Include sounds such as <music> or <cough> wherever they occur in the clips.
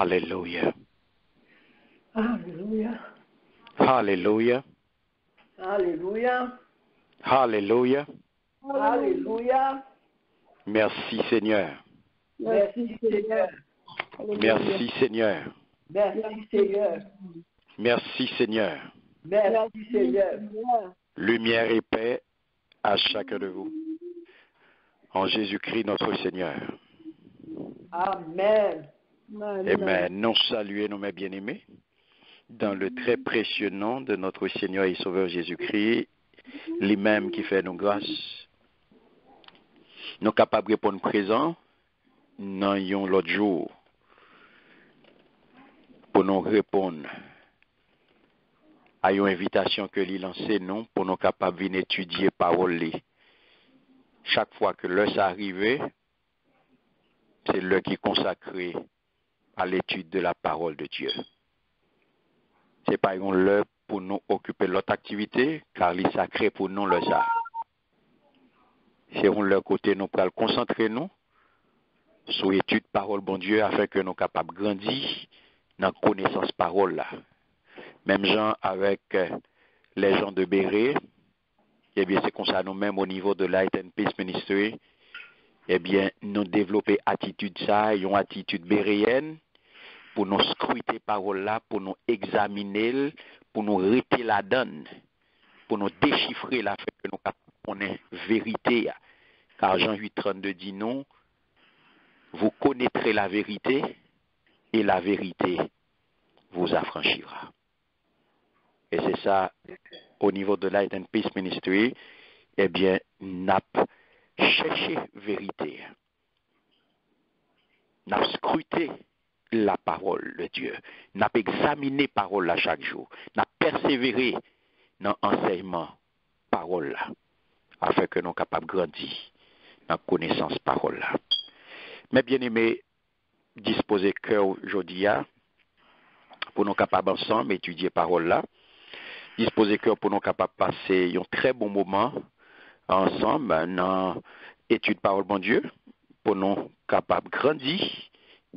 Hallelujah. Hallelujah. Hallelujah. Hallelujah. Hallelujah. Hallelujah. Merci, Seigneur. Merci Seigneur. Merci, Seigneur. Merci Seigneur. Merci, Seigneur. Merci Seigneur. Lumière et paix à chacun de vous. En Jésus-Christ, notre Seigneur. Amen. Amen. Nous saluons nos mes bien-aimés dans le très précieux nom de notre Seigneur et Sauveur Jésus-Christ, lui-même qui fait nos grâces. Nous capables de répondre présent yon l'autre jour pour nous répondre à une invitation que lui lancé nous pour nous capables venir étudier parole. Chaque fois que l'heure s'est arrivée, c'est l'heure qui est consacrée à l'étude de la parole de Dieu. C'est pas une l'heure pour nous occuper l'autre activité, car il est sacré pour nous le ça. C'est un leur côté nous pour concentrer nous sur l'étude parole bon Dieu afin que nous capables de grandir dans la connaissance parole là. Même gens avec euh, les gens de Béret, eh bien c'est comme ça nous-mêmes au niveau de Light and Peace Ministry, eh bien, nous développer attitude ça, une attitude béréenne, pour nous scruter parole là, pour nous examiner, pour nous rester la donne, pour nous déchiffrer la que nous connaissons vérité. Car Jean 8, 32 dit non, vous connaîtrez la vérité et la vérité vous affranchira. Et c'est ça, au niveau de Light and Peace Ministry, eh bien, n'a cherché vérité. N'a scruté la parole de Dieu. N'a examiné parole là chaque jour. N'a persévéré dans l'enseignement parole. Afin que nous capables de grandir dans la connaissance parole là. Mais bien aimé, disposer cœur aujourd'hui hein, pour nous capables ensemble étudier parole là. Disposer cœur pour nous capables de passer un très bon moment ensemble dans étude parole bon Dieu pour nous capables de grandir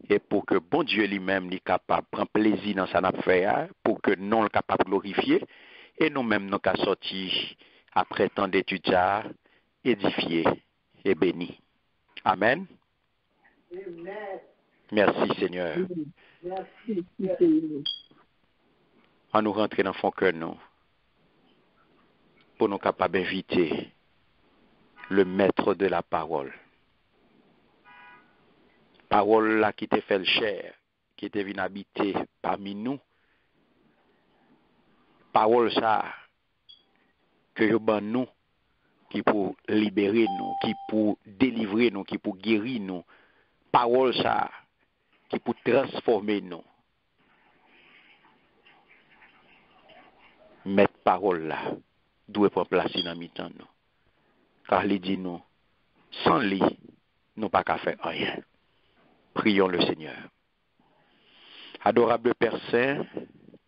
et pour que bon Dieu lui-même est capable de prendre plaisir dans sa affaire pour que nous sommes capables de glorifier et nous-mêmes nous qu'à sortir après tant d'études édifiés et bénis. Amen. Amen. Merci Seigneur. Merci Seigneur. En nous rentrer dans le fond cœur nous pour nous capables d'inviter le maître de la parole. parol la ki te fel chèr, ki te vin habite pami nou, parol sa, ke yo ban nou, ki pou libere nou, ki pou delivre nou, ki pou geri nou, parol sa, ki pou transforme nou. Met parol la, dwe pou plasi nan mi tan nou. Kar li di nou, san li, nou pa ka fe ayen. Prions le Seigneur. Adorable Père Saint,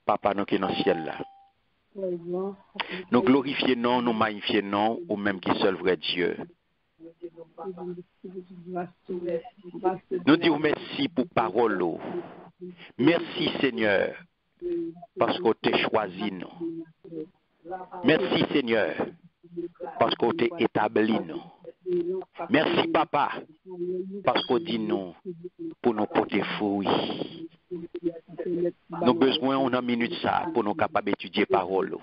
Papa nous qui est dans le ciel là. Nous glorifions nous magnifions non, ou même qui seul vrai Dieu. Nous disons merci pour parole. oh. Merci Seigneur, parce qu'on t'a choisi nous. Merci Seigneur, parce qu'on t'a établi nous. Merci Papa, parce qu'on dit nous pour nous porter fruit. Nous besoin on a minute ça pour nous capables d'étudier parole.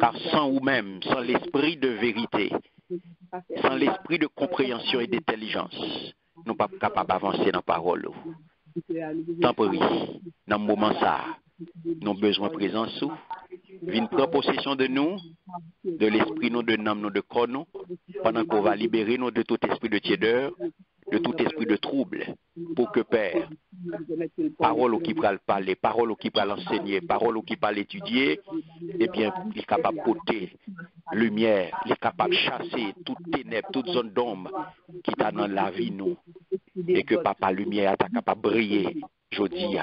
Car sans ou même, sans l'esprit de vérité, sans l'esprit de compréhension et d'intelligence, nous pas capables d'avancer dans la parole. Tant pis, dans le moment ça, nous avons besoin de présence. ou. Viens prendre possession de nous, de l'esprit, nous, de l'âme, nous, de corps, nous, pendant qu'on va libérer nous de tout esprit de tiédeur, de tout esprit de trouble, pour que Père, parole qui va le parler, parole qui va l'enseigner, parole qui va l'étudier, eh bien, il est capable de porter lumière, il est capable de chasser toute ténèbres, toute zone d'ombre qui t'a dans la vie, nous, et que Papa Lumière t'a capable de briller, je dis,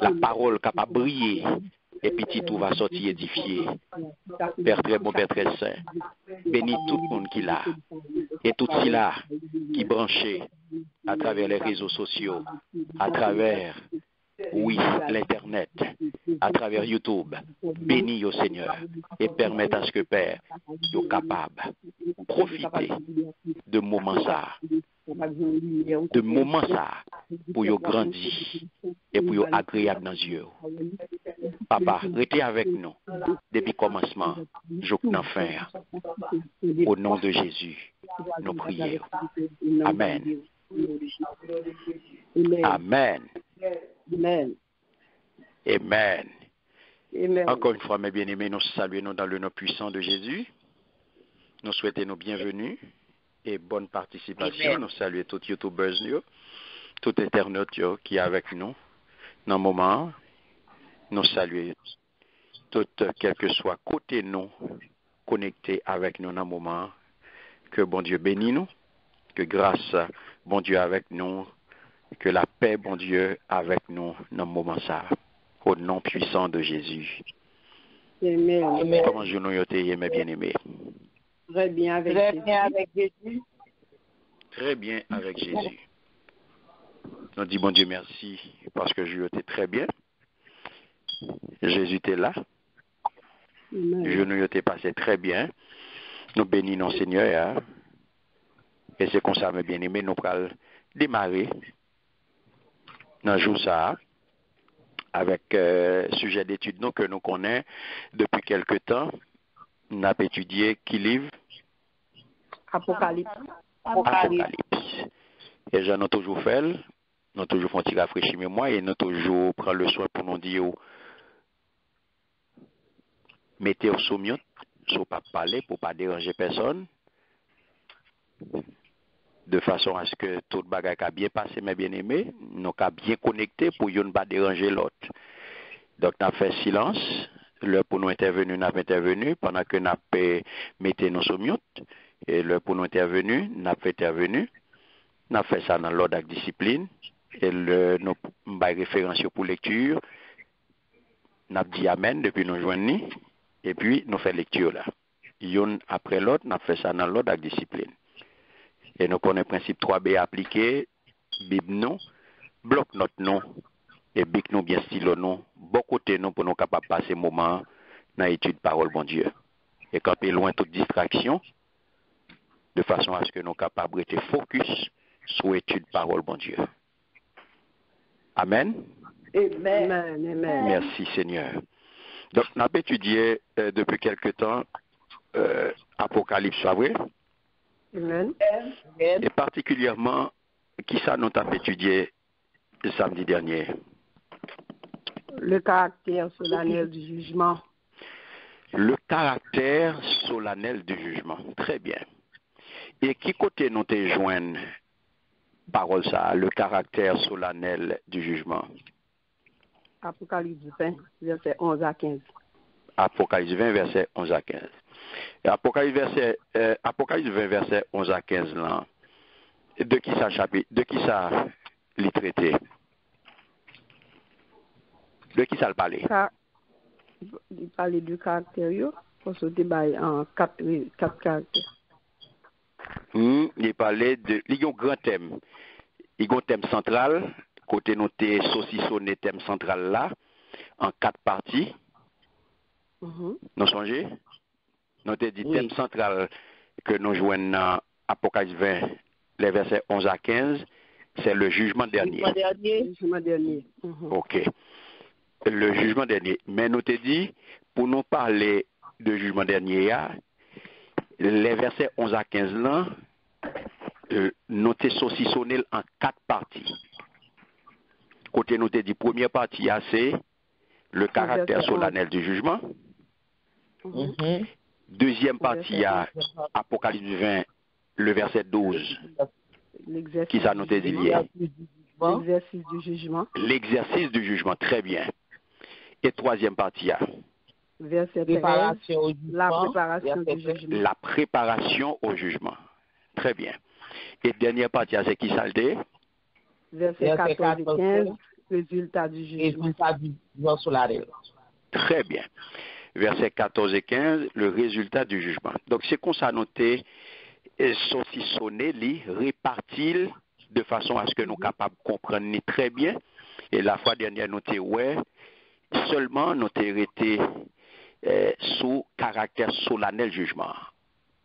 la parole capable de briller, et petit tout va sortir édifié. Père très bon, Père très saint, bénis tout le monde qui l'a, et tout cela qui branché à travers les réseaux sociaux, à travers, oui, l'Internet, à travers YouTube. Bénis au Seigneur et permette à ce que Père soit capable de profiter de moments ça, de moments ça, pour yo grandir et pour yo agréable dans yeux. Papa, restez avec nous depuis le commencement, jusqu'à la fin. Au nom de Jésus, nous prions. Amen. Amen. Amen. Amen. Encore une fois, mes bien-aimés, nous saluons dans le nom puissant de Jésus. Nous souhaitons nos bienvenus et bonne participation. Nous saluons tous les YouTubers, yo, tout internaute yo, qui est avec nous dans le moment. Nous saluons tout, quel que soit côté nous, connectés avec nous dans le moment. Que bon Dieu bénisse nous, que grâce, bon Dieu avec nous, que la paix, bon Dieu, avec nous dans le moment ça. Au nom puissant de Jésus. Amen. Comment je nous y mes bien-aimés? Très bien avec Très Jésus. bien avec Jésus. Très bien avec Jésus. Nous disons, bon Dieu, merci parce que je été très bien. Jésus était là. Amen. Je nous été passé très bien. Nous bénissons Seigneur. hein. Et c'est comme ça, mes bien-aimés, nous allons démarrer dans le jour ça avec euh, sujet d'étude que nous connaissons depuis quelque temps. Nous avons étudié qui livre Apocalypse. Apocalypse. Et j'en ai toujours fait, nous toujours fait un petit rafraîchir mémoire et nous toujours pris le soin pour nous dire mettez au sommion, pour pas parler, pour pas déranger personne, de façon à ce que tout le bagage a bien passé, mes bien-aimés, nous avons bien connecté pour ne pas déranger l'autre. Donc, nous avons fait silence, le pour nous intervenir, nous avons intervenu, pendant que nous avons mis nos sommions, et le pour nous intervenir, nous avons intervenu, nous avons fait ça dans l'ordre de discipline, et le, nous référence pour lecture, nous avons dit Amen depuis nous joindre, et puis nous faisons lecture là. Yon après l'autre, nous avons fait ça dans l'ordre de discipline. Et nous connaissons le principe 3B appliqué, Bible non, bloc notre nom, et bic nous bien stylo nous, bon côté nous pour nous capables de passer moment dans l'étude parole bon Dieu. Et quand est loin toute distraction, de façon à ce que nous capables de focus sur l'étude parole bon Dieu. Amen. Amen. Amen. Amen. Merci Seigneur. Donc, nous avons étudié euh, depuis quelque temps euh, Apocalypse, c'est vrai? Amen. Et particulièrement, qui ça nous avons étudié le samedi dernier? Le caractère solennel du jugement. Le caractère solennel du jugement. Très bien. Et qui côté nous te joignent? Parole ça, le caractère solennel du jugement? Apocalypse 20, verset 11 à 15. Apocalypse 20, verset 11 à 15. Et Apocalypse, verset, euh, Apocalypse 20, verset 11 à 15, là, de qui ça chapitre, de qui ça les traité? De qui ça le parlait? Car, il parlait du caractère, sauter by en quatre, quatre caractères. Hmm, il parlait de. Il y a un grand thème. Il y a un thème central. Côté noté saucissonné thème central là, en quatre parties. Mhm. Nous songez? Nous dit Oui. thème central que nous jouons dans Apocalypse 20, les versets 11 à 15, c'est le jugement dernier. Jugement dernier. Jugement dernier. Mhm. OK. Le jugement dernier. Mais nous t'ai dit, pour nous parler de jugement dernier, les versets 11 à 15 là, euh, nous saucissonné en quatre parties. Côté nous dit, première partie, c'est le caractère solennel du jugement. Mhm. Mhm. Deuxième partie, il y a Apocalypse 20, le verset 12, L'exercice qui ça nous t'ai dit lié. L'exercice du jugement. L'exercice du jugement, très bien. Et troisième partie, il y a Verset 13. Préparation au La jugement. préparation Verset du 13. jugement. la préparation au jugement. Très bien. Et dernière partie, c'est qui ça? Verset Verset 14 et 14, 15. Résultat du jugement. Résultat du jugement. Très bien. Versets 14 et 15, le résultat du jugement. Donc, c'est qu'on s'est noté, saucissonner, li, répartir de façon à ce que nous capables de comprendre très bien. Et la fois dernière, nous t'ai ouais, seulement nous t'ai été euh, sous caractère solennel jugement.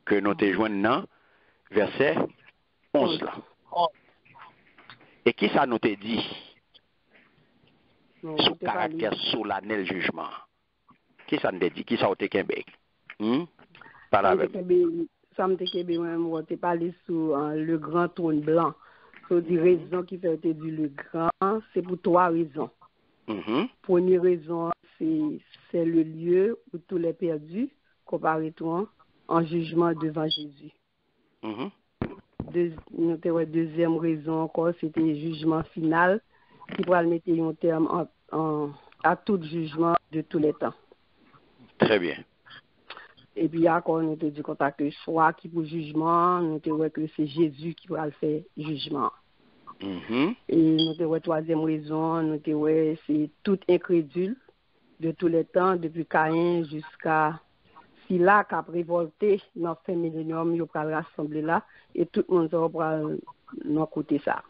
Que nous t'ai joint dans verset 11 là. Et qui ça nous t'a dit? Non, sous on parlé. caractère solennel jugement. Qui ça nous a dit? Qui ça a été Québec? Hmm? Par la te même. kebe- Sam te kebe mwen mwen te pale sou an, le grand trône blanc. So di rezon ki fè te di le grand, c'est pour trois raisons. Mhm. Première raison, c'est c'est le lieu où tous les perdus comparaîtront en jugement devant Jésus. Mhm. Deux, wè deuxième raison encore, c'était jugement final qui pourra mettre un terme en, en- à tout jugement de tous les temps. Très bien. Et puis encore, nous te dit qu'on t'a que choix qui pour jugement, nous te que c'est Jésus qui va le faire jugement. Mm -hmm. E nou te wè toazèm rezon, nou te wè se tout inkredul de tout le tan, depi Kayen jiska Silak ap revolte nan fè millenium yo pral rassemble la, e tout moun zon pral nan kote sa.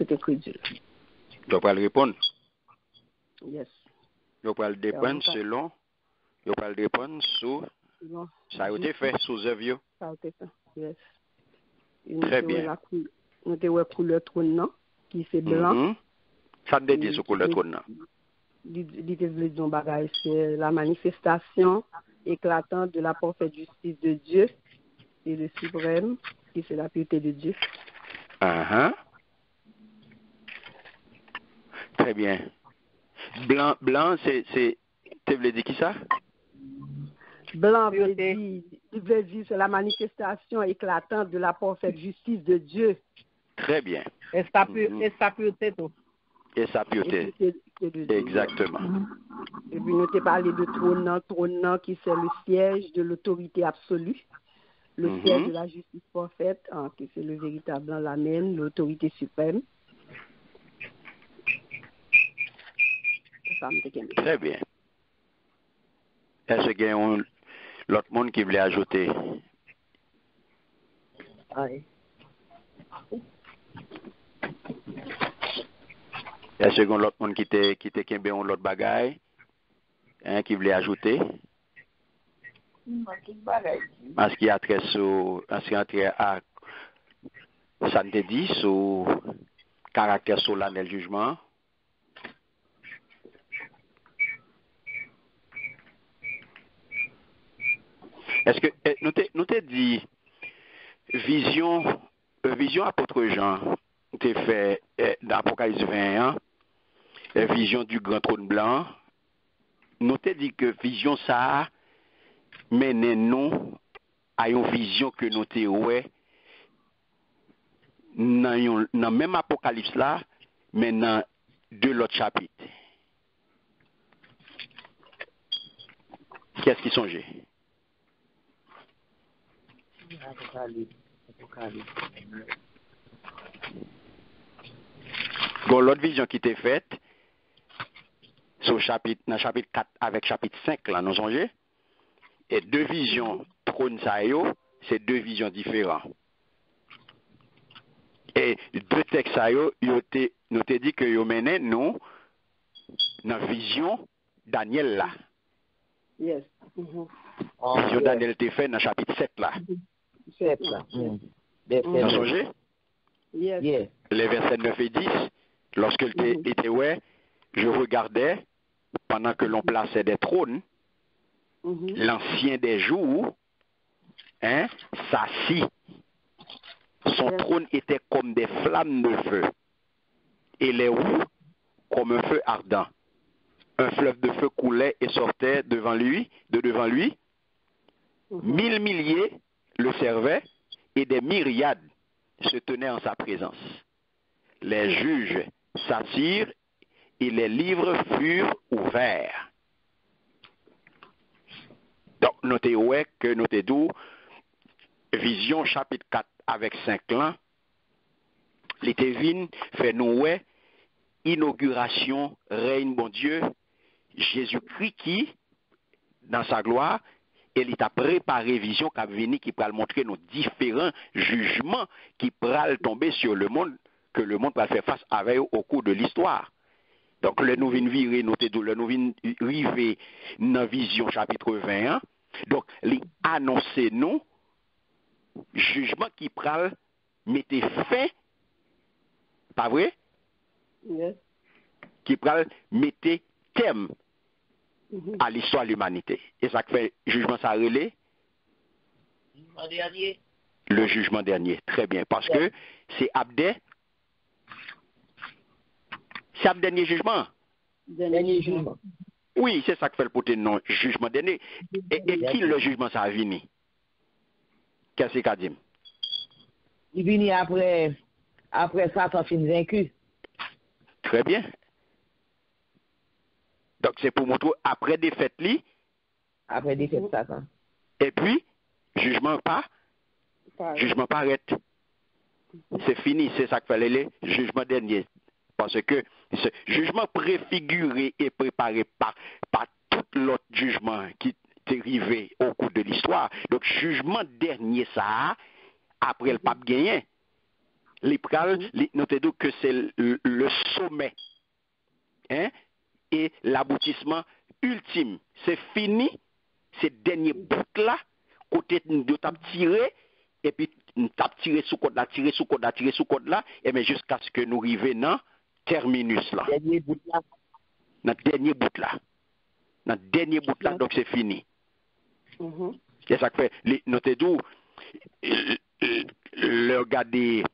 Tout inkredul. Yo pral repon? Yes. Yo pral depen selon, yo pral depen sou, non. sa yo te fè sou zèv yo? Sa yo te fè, yes. Très bien. Nous te wè couleur trône, non? Qui c'est blanc. Mhm. Ça te dit Oui, sur le oui. trône. là. li li te vle diyon bagay, c'est la manifestation éclatante de la parfaite justice de Dieu et le suprême, qui c'est la pureté de Dieu. Uh-huh. Très bien. Blanc, blanc, c'est, c'est, tu voulais dire qui ça? Blanc veut Pureté. dire, il veut dire c'est la manifestation éclatante de la parfaite justice de Dieu Très bien. Et sa pu- Mhm. et sa pureté tout. Et sa et pureté. Exactement. Et puis nous t'ai parlé de trône, trône qui c'est le siège de l'autorité absolue, le Mhm. siège de la justice parfaite, hein, qui c'est le véritable dans l'amen, l'autorité suprême. Très bien. Est-ce qu'il y a un- l'autre monde qui voulait ajouter? Ouais. Est-ce qu'il y a l'autre monde qui était qui était un l'autre bagaille? Hein, qui voulait ajouter? En ce qui a trait sur, en ce qui a trait à, dit, sur caractère solennel jugement. Est-ce que, eh, nous t'ai dit, vision, euh, te fè eh, nan apokalise 21, eh, vizyon du gran tron blan, nou te di ke vizyon sa menen nou a yon vizyon ke nou te wè nan, yon, nan menm apokalise la, men nan de lot chapit. Kè s ki sonje? Apokalise. Apokalise. Gon l'autre vision qui était faite sur chapitre dans chapitre 4 avec chapitre 5 là nous songez et deux visions trône ça yo c'est deux visions différentes. Et deux textes ça yo, yo te, nous te dit que yo mené nous dans vision Daniel là. Yes. Oh, Vision yes. Daniel te fait dans chapitre 7 là. Sept, là. Mm. Mm. Songez? Yes. les versets 9 et 10, lorsque était, Mhm. ouais, je regardais pendant que l'on plaçait des trônes, Mhm. l'ancien des jours, hein, s'assit. Son trône était comme des flammes de feu, et les roues comme un feu ardent. Un fleuve de feu coulait et sortait devant lui, de devant lui. Mhm. Mille milliers le servaient et des myriades se tenaient en sa présence. Les juges s'attirent et les livres furent ouverts. Donc, notez ouais que notez d'où Vision chapitre 4 avec 5 là, les fait nous inauguration règne bon Dieu Jésus-Christ qui dans sa gloire et il t'a préparé vision qui venir qui pourra montrer nos différents jugements qui pourra tomber sur le monde que le monde va faire face avec eux au cours de l'histoire. Donc le nous vient virer le nous vient river dans vision chapitre 21. Donc les annoncer nous jugement qui pral mettre fin pas vrai? Yes. qui pral mettre thème Mhm. à l'histoire de l'humanité. Et ça fait jugement ça relais le jugement dernier. Très bien. Parce que c'est Abdé. C'est Abdé dernier jugement. Dernier jugement. Oui, c'est ça que fait le poté non jugement dernier. Et, et qui le jugement ça a venu? Qu'est-ce qu'il a dit? Il vini après, après Satan fin vaincu. Très bien. Donc c'est pour montrer après défaite li, Après défaite Satan. et puis jugement pas, jugement pas arrête. C'est fini, c'est ça que fallait le jugement dernier. Parce que ce jugement préfiguré et préparé par, par tout l'autre jugement qui est arrivé au cours de l'histoire. Donc, jugement dernier, ça, après le pape gagné, les pral, les- notez donc que c'est le, le sommet hein, et l'aboutissement ultime. C'est fini, c'est dernier bout là, côté de t'a tiré, et puis t'a tiré sous code là, tiré sous code là, tiré sous code là, et bien jusqu'à ce que nous arrivions dans terminus là, Dernier bout là. dans le dernier bout là. Dans le dernier bout là, donc c'est fini. Mhm. C'est ça que fait, notez d'où, euh, euh, le regarder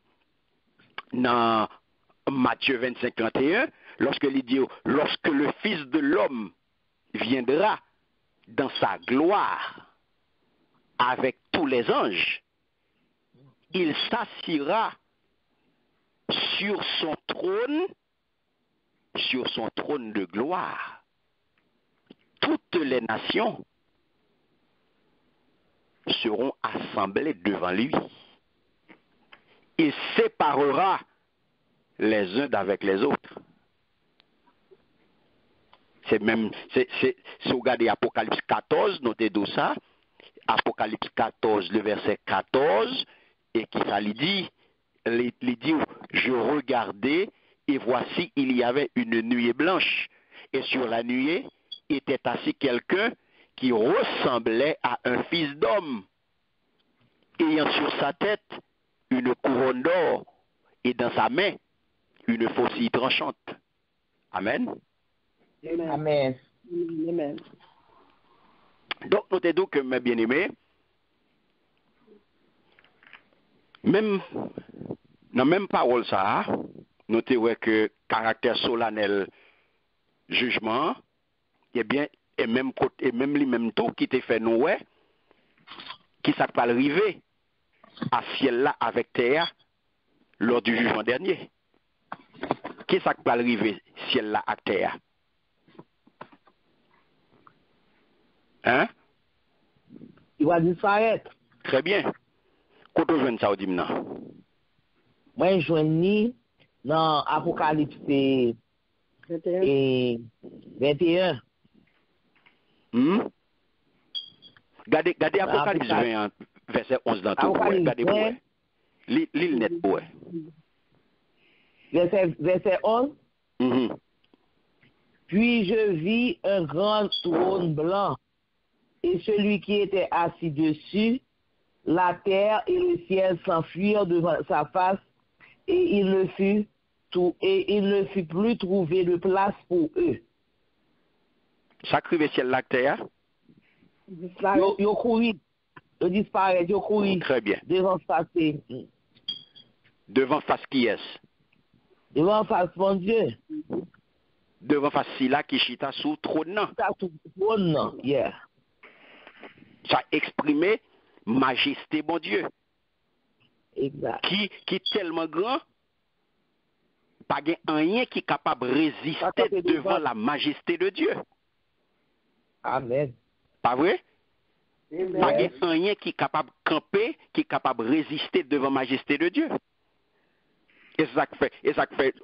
dans Matthieu 25, 31, lorsque il dit, lorsque le Fils de l'homme viendra dans sa gloire avec tous les anges, il s'assira sur son trône, sur son trône de gloire. Toutes les nations seront assemblés devant lui. Il séparera les uns d'avec les autres. C'est même, c'est, si vous regardez Apocalypse 14, notez tout ça, Apocalypse 14, le verset 14, et qui ça lui dit, il il dit, je regardais, et voici, il y avait une nuée blanche, et sur la nuée était assis quelqu'un qui ressemblait à un fils d'homme, ayant sur sa tête une couronne d'or et dans sa main une faucille tranchante. Amen. Amen. Amen. Amen. Donc, notez donc que, mes bien-aimés, même, dans la même parole ça, notez que caractère solennel jugement, eh bien, et même et même tout qui t'a fait nous qui ça pas arriver à ciel là avec terre lors du jugement dernier. Qui ça pas arriver ciel là à terre? Hein? Il va disparaître. Très bien. Joue ça au dimna? Moi, je ni dans Apocalypse et 21. et 21. Hmm? Gardez, gardez Apocalypse Apocalypse. 20, verset 11 dans tout. Apocalypse Ouais, regardez pour vingt. ouais. Li- L'île net pour ouais. verset, verset 11. Mhm. Puis je vis un grand trône blanc et celui qui était assis dessus, la terre et le ciel s'enfuirent devant sa face et il ne fut tout, et il ne fut plus trouvé de place pour eux. Ça crive ciel la terre. Disparaît. Yo, yo couru, yo disparaît, yo couru Très bien. devant face, Devant face qui est devant face mon Dieu. Devant face si là qui chita sous trône. yeah. Ça exprimait majesté, mon Dieu. Exact. Qui, qui est tellement grand, pas rien qui est capable de résister devant la majesté de Dieu. Amen. Pas vrai? Pas gen rien qui est capable de camper, qui est capable de résister devant la majesté de Dieu. Et ça fait, et ça que fait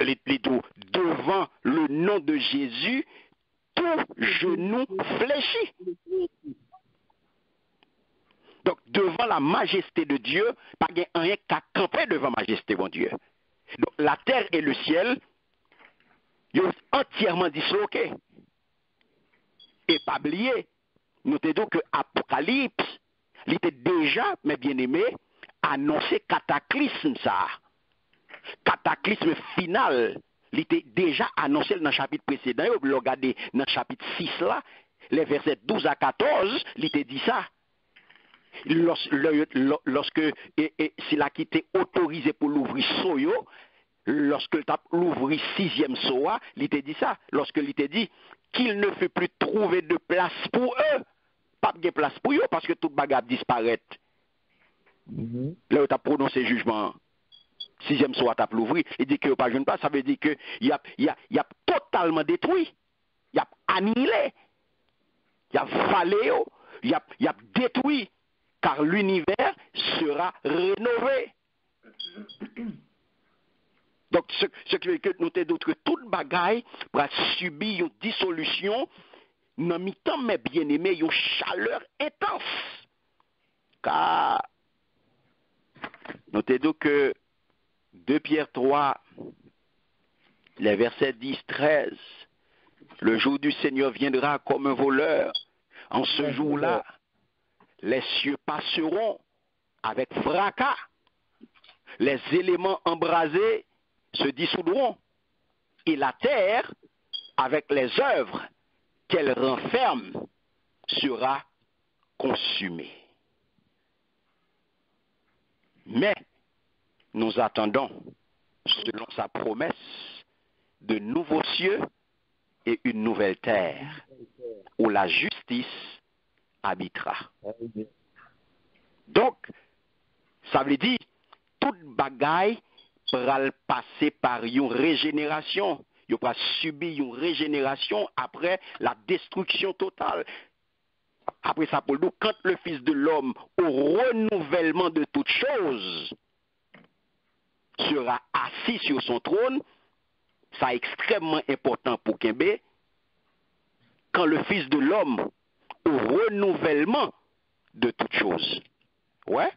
les, les deux, devant le nom de Jésus, tout genou fléchit. Donc, devant la majesté de Dieu, pas rien qu'à camper devant la majesté de Dieu. Donc, la terre et le ciel, ils sont entièrement disloqués. Et pas oublier, nous te disons que Apocalypse, il était déjà, mes bien-aimés, annoncé cataclysme ça. Cataclysme final, il était déjà annoncé dans le chapitre précédent. Vous regardez dans le chapitre 6 là, les versets 12 à 14, il était dit ça. Lorsque s'il a quitté autorisé pour l'ouvrir soyo, lorsque l'ouvrir sixième soa, il était dit ça. Lorsque il était dit qu'il ne fut plus trouvé de place pour eux, pas de place pour eux parce que toute bagarre disparaît. Mhm. Là où tu as prononcé jugement, sixième soir, tu as l'ouvrir, il dit que pas jeune place, ça veut dire que il a, il a, il a totalement détruit, il a annihilé, il a valé, il a, il a détruit, car l'univers sera rénové. <clears throat> Donc, ce, ce qui veut dire que nous te d'autres que toute bagaille va subir une dissolution, dans mi-temps, mais bien aimé, une chaleur intense. Car te dit que 2 Pierre 3, les versets 10, 13, le jour du Seigneur viendra comme un voleur. En ce jour-là, les cieux passeront avec fracas. Les éléments embrasés se dissoudront. Et la terre, avec les œuvres qu'elle renferme, sera consumée. Mais nous attendons, selon sa promesse, de nouveaux cieux et une nouvelle terre où la justice habitera. Donc, ça veut dire, toute bagaille pral passer par une régénération. Il va subir une régénération après la destruction totale. Après ça, pour nous, quand le Fils de l'homme, au renouvellement de toutes choses, sera assis sur son trône, ça est extrêmement important pour Kembe, quand le Fils de l'homme, au renouvellement de toutes choses. Ouais?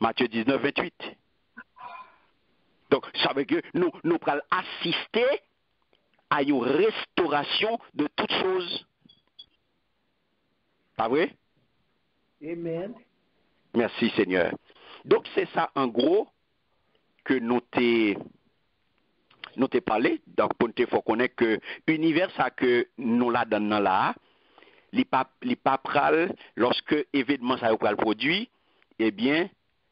Matthieu 19, 28. Donc, ça veut dire que nous, nous allons assister à une restauration de toutes choses. Pas vrai? Amen. Merci Seigneur. Donc c'est ça en gros que nous t'ai nous parlé. Donc pour nous faut connaître que l'univers que nous la donnons là, les pas les pas pral lorsque événement ça pral produit, eh bien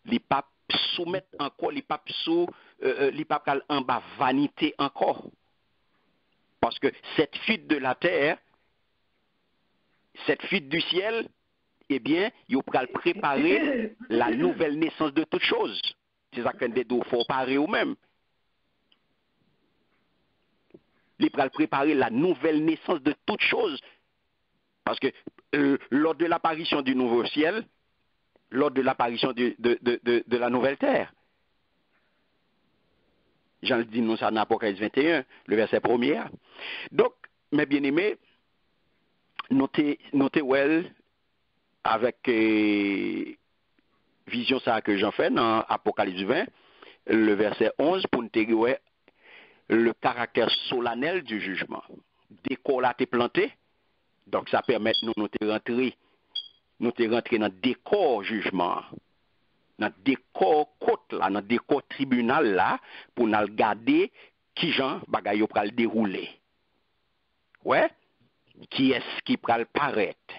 les pas soumettre encore les pas sous euh, les pas pral en bas vanité encore. Parce que cette fuite de la terre cette fuite du ciel, eh bien, il faut préparer <laughs> la nouvelle naissance de toutes choses. C'est ça qu'on dit, il faut parer ou même. Il faut préparer la nouvelle naissance de toutes choses. Parce que euh, lors de l'apparition du nouveau ciel, lors de l'apparition de, la nouvelle terre, Jean le dit nous ça dans Apocalypse 21, le verset premier. Donc, mes bien-aimés, notez, notez well, avec euh, vision ça que j'en fais dans Apocalypse 20, le verset 11, pour nous le caractère solennel du jugement. Été planté, donc ça permet nous nous te rentrer, nous rentrer dans le décor jugement, dans le décor côte là, dans le décor tribunal là, pour nous regarder qui gens bagay yo pral dérouler. Ouais? Qui est-ce qui pral paraître?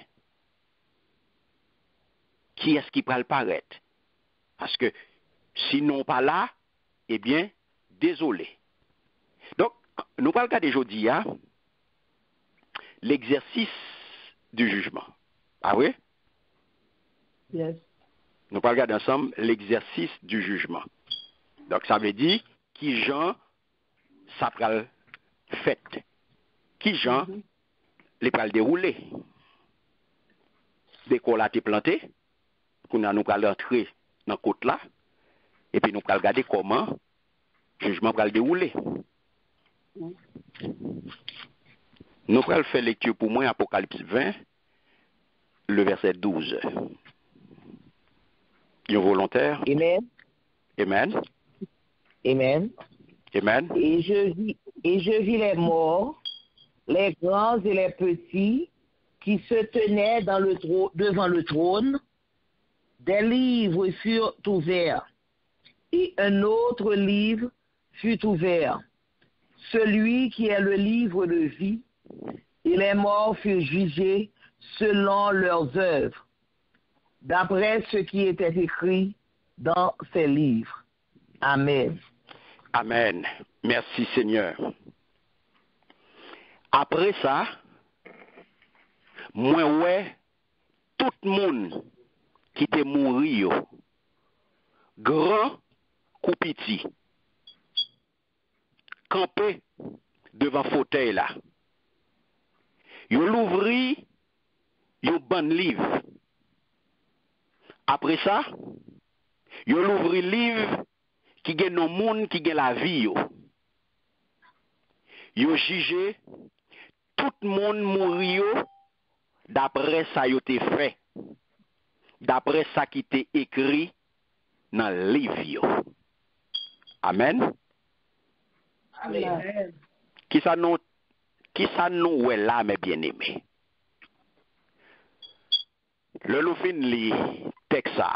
Qui est-ce qui pral paraître? Parce que sinon pas là, eh bien, désolé. Donc, nous parlons regarder aujourd'hui hein, l'exercice du jugement. Ah oui? Yes. Nous parlons regarder ensemble l'exercice du jugement. Donc, ça veut dire qui gens ça pral fait. Qui gens Mhm. les pral dérouler. Dès qu'on a été planté, qu'on a nous pral entrer dans côte là, et puis nous pral regarder comment le jugement pral dérouler. Mhm. Nous pral faire lecture pour moi Apocalypse 20, le verset 12. Un volontaire? Amen. Amen. Amen. Amen. Et je vis, et je vis les morts, les grands et les petits, qui se tenaient dans le trô- devant le trône. Des livres furent ouverts, et un autre livre fut ouvert, celui qui est le livre de vie, et les morts furent jugés selon leurs œuvres, d'après ce qui était écrit dans ces livres. Amen. Amen. Merci Seigneur. Après ça, moi ouais, tout le monde qui était yo, grand ou petit, campé devant fauteuil là. Yo louvri, yo ban liv. Apre sa, yo louvri liv ki gen nou moun ki gen la vi yo. Yo jije, tout moun mouri yo dapre sa yo te fe. Dapre sa ki te ekri nan liv yo. Amen. Amen. Ki sa nou Ki sa nou wè la mè bien eme? Le nou fin li tek sa.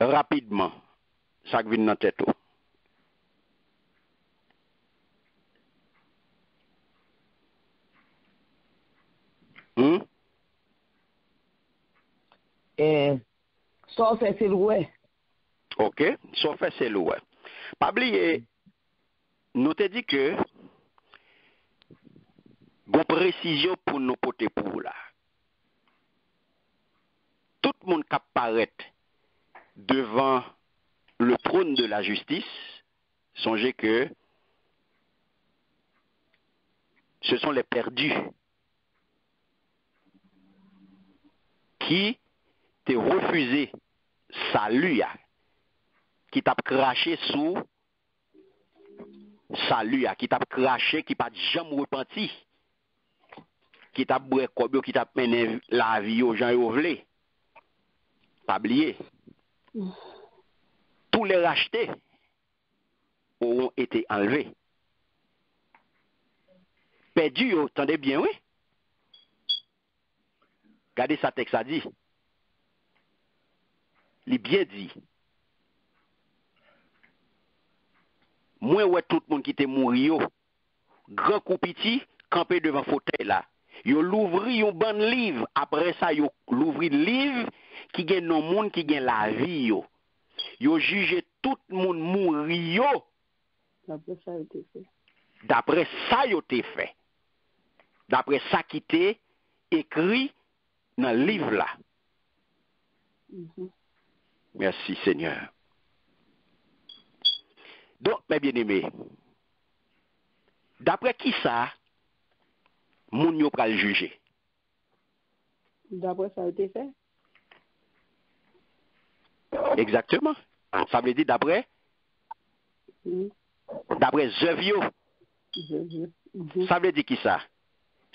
Rapidman, sak vin nan tetou. Hmm? Eh, so fè se louè. Ok, so fè se louè. Pabliye, nous te dit que bon précision pour nous porter pour là. Tout le monde qui apparaît devant le trône de la justice, songez que ce sont les perdus qui t'ont refusé salut, qui t'a craché sous salu a, ki tap krashe, ki pat jam repenti, ki tap bre kobyo, ki tap menen la vi yo jan yo vle, pabliye. Tou le rachete, ou ont été enlevés. Perdu, vous entendez bien, oui? Regardez sa texte a dit. Il bien dit. Moi, ouais, tout le monde qui était mort, yo, grand coup petit, campé devant fauteuil là. Yo l'ouvri yon bon livre. Après ça, yo l'ouvri livre qui gen non monde qui gen la vie yo. Yo jugé tout le monde mouri yo D'après ça a été fait. d'après ça yo te fait. D'après ça qui t'est écrit dans le livre là. Mhm. Merci Seigneur. Donc, mes bien-aimés, d'après qui ça, moun yo pral juger? D'après ça a été fait. Exactement. Ça veut dire d'après, d'après veux. Mhm. Ça veut dire qui ça?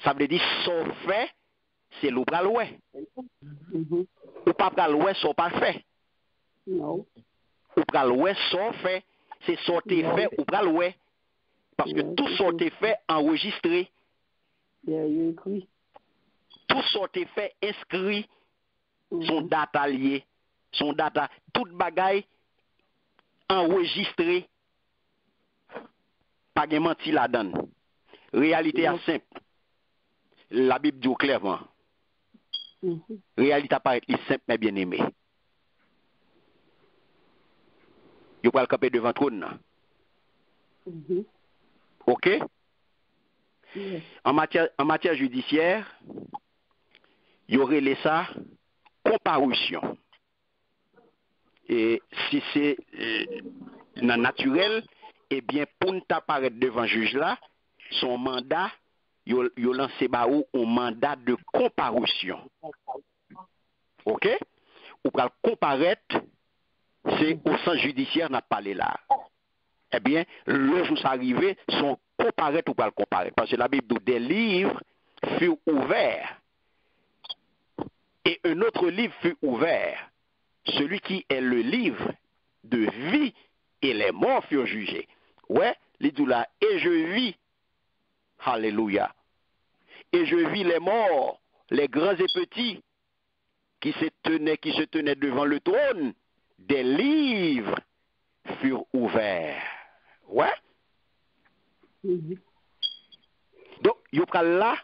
Ça veut dire son fait c'est l'ou pral ouais. Mhm. Ou pas pral ouais, son pas fait. Non. Ou pral ouais, son fait. C'est son t'es fait, ou ouais. Parce que tout son t'es fait enregistré. Tout son t'es fait inscrit. son Mhm. data lié, son data, tout bagay enregistré. Pas gen menti la donne. Réalité est Mhm. simple. La Bible dit clairement. Mhm. Réalité paraît li simple mais bien aimé. Yo pral camper devant trône. Mhm. OK? Yes. En matière, en matière judiciaire, y aurait les ça comparution. Et si c'est euh, naturel, eh bien, pour ne apparaître devant juge là, son mandat, il a lancé un mandat de comparution. OK? Ou pour comparaître, c'est au sens judiciaire n'a parlé là. Eh bien, le jour arrivé, son comparaître ou pas le comparaître. Parce que la Bible dit des livres furent ouverts. Et un autre livre fut ouvert. Celui qui est le livre de vie et les morts furent jugés. Ouais, là, et je vis. Alléluia. Et je vis les morts, les grands et petits, qui se tenaient, qui se tenaient devant le trône. Des livres furent ouverts. Ouais. Donc, pral là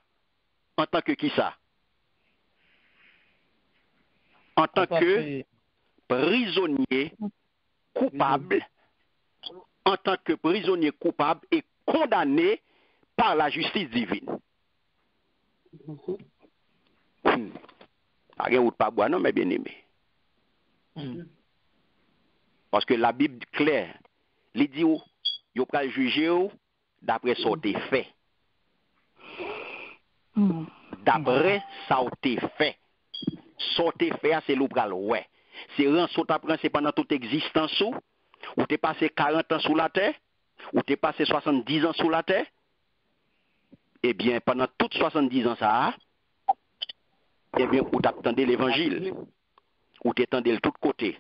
en tant que qui ça? En tant que prisonnier coupable, en tant que prisonnier coupable et condamné par la justice divine. Mhm. Hmm. Pas gen ou pas boire non, mais bien aimé. Parce que la Bible claire, il dit yo pral juger d'après ce qui fait. D'après ça qui fait. Ça qui fait, c'est l'ou pral ouais. C'est ran ça t'apprend c'est pendant toute existence ou, ou t'es passé 40 ans sous la terre, ou t'es passé 70 ans sous la terre. Eh bien, pendant toutes 70 ans ça, eh bien, ou t'attendais l'évangile, ou t'attendais de tous côtés,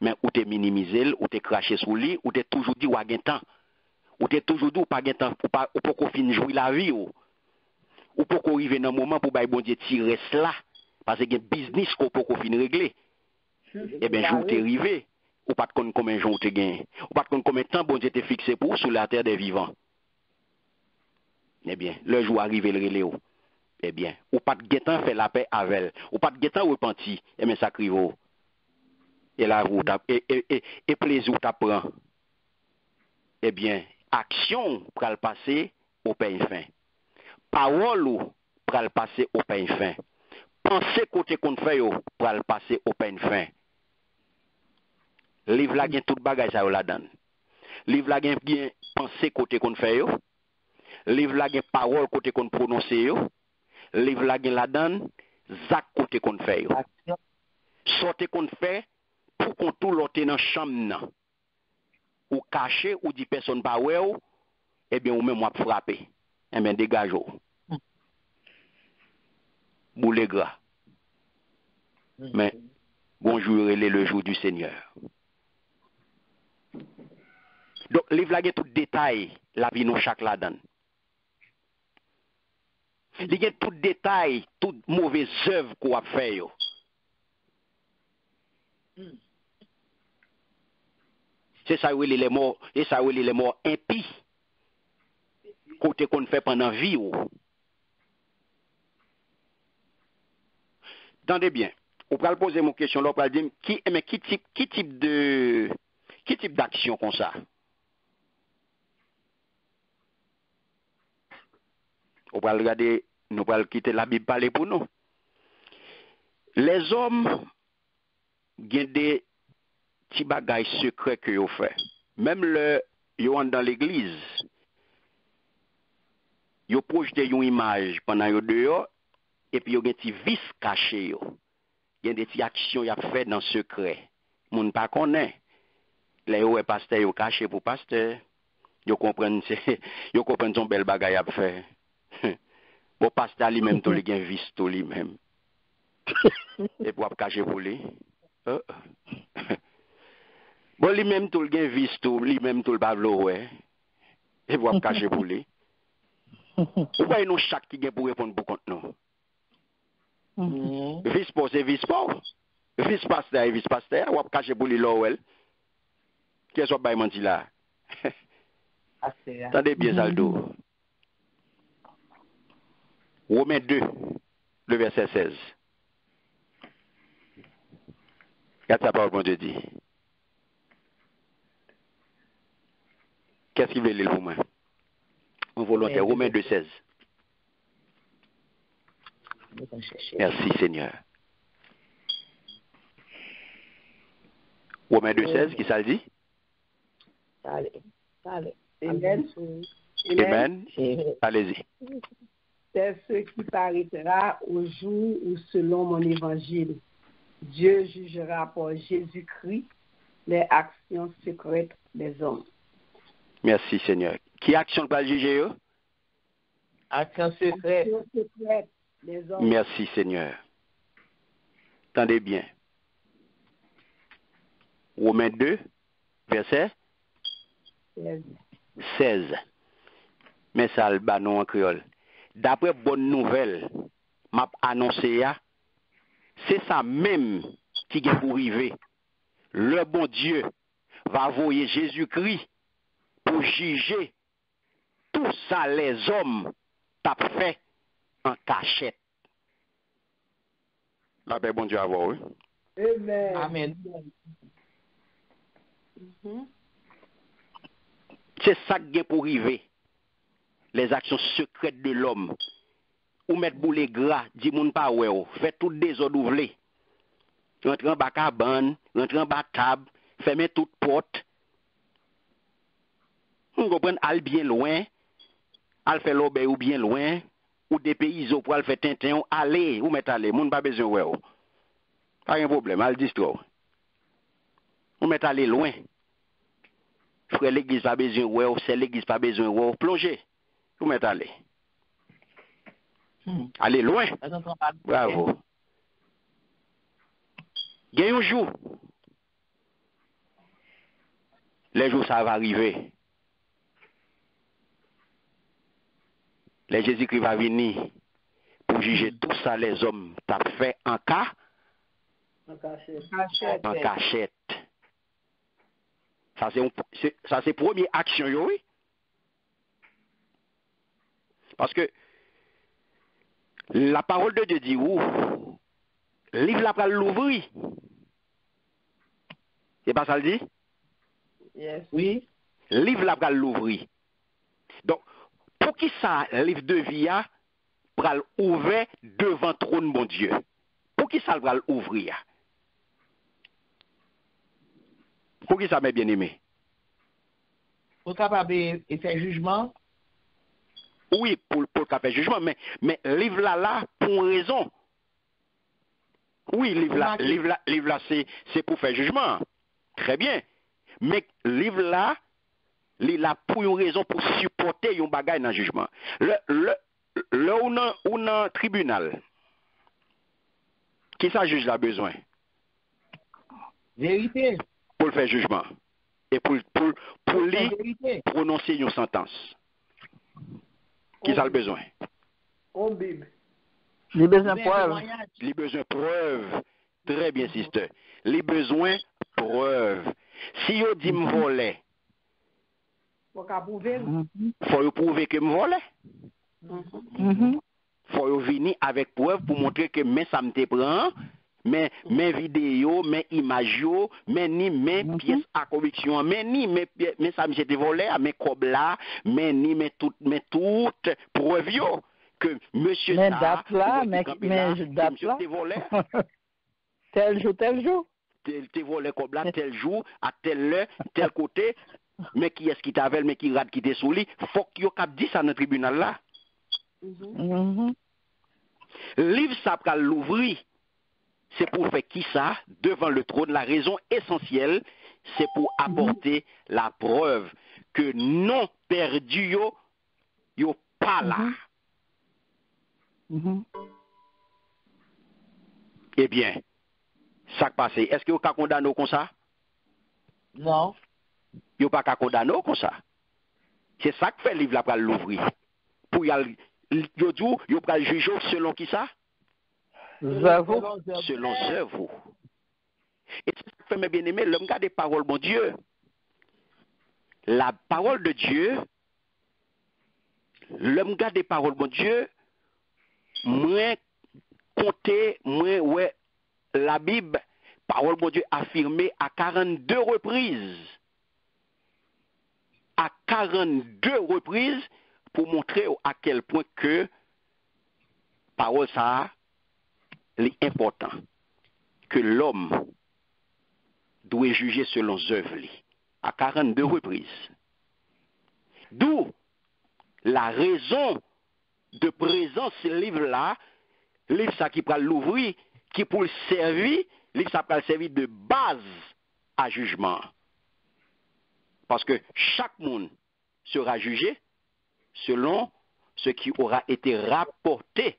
mais ou t'es minimisé, ou t'es craché sous lui, ou t'es toujours dit ou a temps, ou t'es toujours dit ou pas temps, ou pas, ou fin jouir la vie, ou, ou pas qu'on arrive dans un moment pour bay bon Dieu tirer cela, parce que gen business qu'on peut qu'on fin régler. Eh bien, jour t'es arrivé, ou pas de combien de jours t'es gagné, ou pas de combien de temps bon Dieu t'es fixé pour sur la terre des vivants. Eh bien, le jour arrivé le relais, eh bien, ou pas de guettant fait la paix avec elle, ou pas de guettant repenti, eh bien, ça crive. e la route tap e e e, e plaisir tap pran. Ebyen, eh aksyon pral pase ou peyn fin. Pawol ou pral pase ou peyn fin. Pansè kote kon fè yo pral pase ou peyn fin. Liv la gen tout bagay sa yo la dan. Liv la gen gen pansè kote kon fè yo. Liv la gen pawol kote kon prononse yo. Liv la gen la dan zak kote kon fè yo. Sote kon fè qu'on tout l'autre dans chambre nan. Ou caché ou dit personne pas ouais ou, eh bien ou même moi frapper. Eh bien dégage ou. Boule gras. Mais bonjour est le jour du Seigneur. Donc, livre là, il tout détail, la vie nous chaque la. Il a tout détail, toute mauvaise œuvre qu'on a fait. Ça où les morts, et ça où les morts impies. Côté qu'on fait pendant vie. yo. Attendez bien. On peut poser mon question là, peut dire qui, mais qui type, qui type de, qui type d'action comme ça? On va regarder, nous allons quitter la Bible parler pour nous. Les hommes ont des petits bagages secrets que ont fait. Même le, ils ont dans l'église, ils ont projeté une image pendant qu'ils dehors, et puis ils ont des vices cachés. yo. Il y a des actions ont fait dans le secret. Moun pas connaît. Les ouais pasteur yo caché pour pasteur. Yo comprennent <laughs> yo comprennent son bel bagay a fait. <laughs> Bon, pasteur lui-même, tout li gen vis tout lui-même. <laughs> Et pour cacher pour lui. Euh. Bon, li menm tou l gen vis tou, li menm tou l bavlo we. E wap kache pou li. Ou bay nou chak ki gen pou repon pou kont nou. Mm-hmm. Vis pou se vis pou. Vis paste a, e vis paste a. Wap kache pou li lou wel. Kè so bay manti la. <laughs> Tande bie saldo. Romain 2, le verset 16. Gat sa parle bon de di. Qu'est-ce qu'il veut lire pour moi? Un volontaire, Romains 2, 16. Je vais chercher. Merci Seigneur. Romains 2, 16, qui ça le dit? Allez, allez. Amen. Amen. Amen. Allez-y. C'est ce qui paraîtra au jour où, selon mon évangile, Dieu jugera par Jésus-Christ les actions secrètes des hommes. Merci Seigneur. Qui action va le juger? eux? Action secrète. Merci Seigneur. Tendez bien. Romains 2, verset C'est 16. Mais ça le banon en créole. D'après bonne nouvelle, m'a annoncé c'est ça même qui est pour arriver. Le bon Dieu va envoyer Jésus-Christ pou jije tout sa les om tap fe an kachet. La pe ah, bon di avou. Amen. Amen. Mm -hmm. Se sak gen pou rive, les aksyon sekret de l'om, ou met boule gra, di moun pa we ou, fe tout de zon ou vle, rentren baka ban, rentren ba tab, feme tout pot, Mwen kompren al bien loin, al fe lobe ou bien loin, ou de peyizo pou al fe tintin ou ale ou met ale, moun pa bezon we ou. E pa yon problem, al distro. Ou met ale loin. Fre l'eglise pa bezon we e ou, se l'eglise pa bezon we ou, e plonje. Ou met ale. Hmm. Ale loin. Bravo. Gen yon jou. Le jou sa va rive. Les Jésus-Christ va venir pour juger tout ça, les hommes, t'as fait en cas, En cachette. Cachette. en cachette. Ça, c'est ça, c'est première action, oui. Parce que la parole de Dieu dit, où livre la pral l'ouvrir. C'est pas ça le dit? Yes. Oui. livre la pral l'ouvrir. Donc, pour qui ça, livre de vie a pral ouvert devant trône bon Dieu? Pour qui ça pral ouvrir? Pour qui ça, mes bien-aimés? Pour capable de faire jugement? Oui, pour, pour le faire jugement, mais, mais livre là, là, pour une raison. Oui, livre là, livre là, livre là c'est, c'est pour faire jugement. Très bien. Mais livre là, il là pour une raison pour supporter un bagage dans le jugement. Le, le, le ou dans, ou le tribunal, qui ça juge a besoin Vérité. pour le faire jugement et pour, pour, pour La lui prononcer une sentence. Qui ça le besoin En Bible. J'ai besoin de Ben, preuve. témoignage. Les besoins preuves. Très bien, sister. Les besoins preuves. Si yo dit me voler, Bon, mhm. Faut yo prouver que me volé. Mhm. Mhm. Faut yo venir avec preuve pour montrer que mais ça me te prend, mais mes vidéos, mes images, mais ni mes pièces à conviction, mais ni mes mais ça me j'étais volé, mes cob là, mais ni mes toutes mes toutes preuves yo que monsieur Mais date là, mais date là. <laughs> Tel jour, tel jour. Tel te volé cob là tel jour, à telle heure, tel côté, mais qui est-ce qui t'avait, mais qui rate qui t'est sous lui, faut qu'il y ait dit ça dans le tribunal là. Mhm. Livre ça pour l'ouvrir, c'est pour faire qui ça? Devant le trône. La raison essentielle, c'est pour apporter la preuve que non perdu yo, yo pas là. Eh bien, ça qui passe, est-ce que vous condamner comme ça? Non. Vous pas qu'à condamner comme ça. C'est ça que fait le livre là pour l'ouvrir. Pour y aller, yo dit, vous pouvez juger selon qui ça? J'avoue. Selon œuvres. Et c'est ça que fait mes bien-aimés, l'homme garde des paroles, mon Dieu. La parole de Dieu, l'homme garde des paroles, mon Dieu, moins compter, moins, ouais, la Bible, parole, mon Dieu, affirmée à 42 reprises. À 42 reprises pour montrer à quel point que parole ça est important. Que l'homme doit juger selon œuvres à 42 reprises. D'où la raison de présence ce livre-là, livre ça qui peut l'ouvrir, qui pour le servir, livre ça le servir de base à jugement. Parce que chaque monde sera jugé selon ce qui aura été rapporté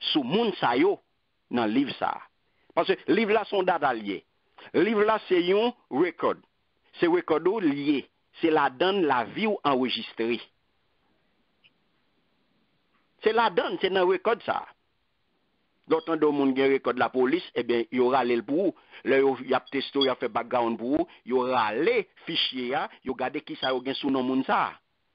sous moun sa yo dans le livre ça. Parce que livre là son date allié. Le livre là c'est un record. C'est record lié. C'est la donne la vie ou enregistrée. C'est la donne, c'est dans le record ça. Lotan do moun gen rekod la polis, eben, eh yo rale l pou ou. Le yo yap testo, yap fe background pou ou. Yo rale fichye ya, yo gade ki sa yo gen sou nan moun sa.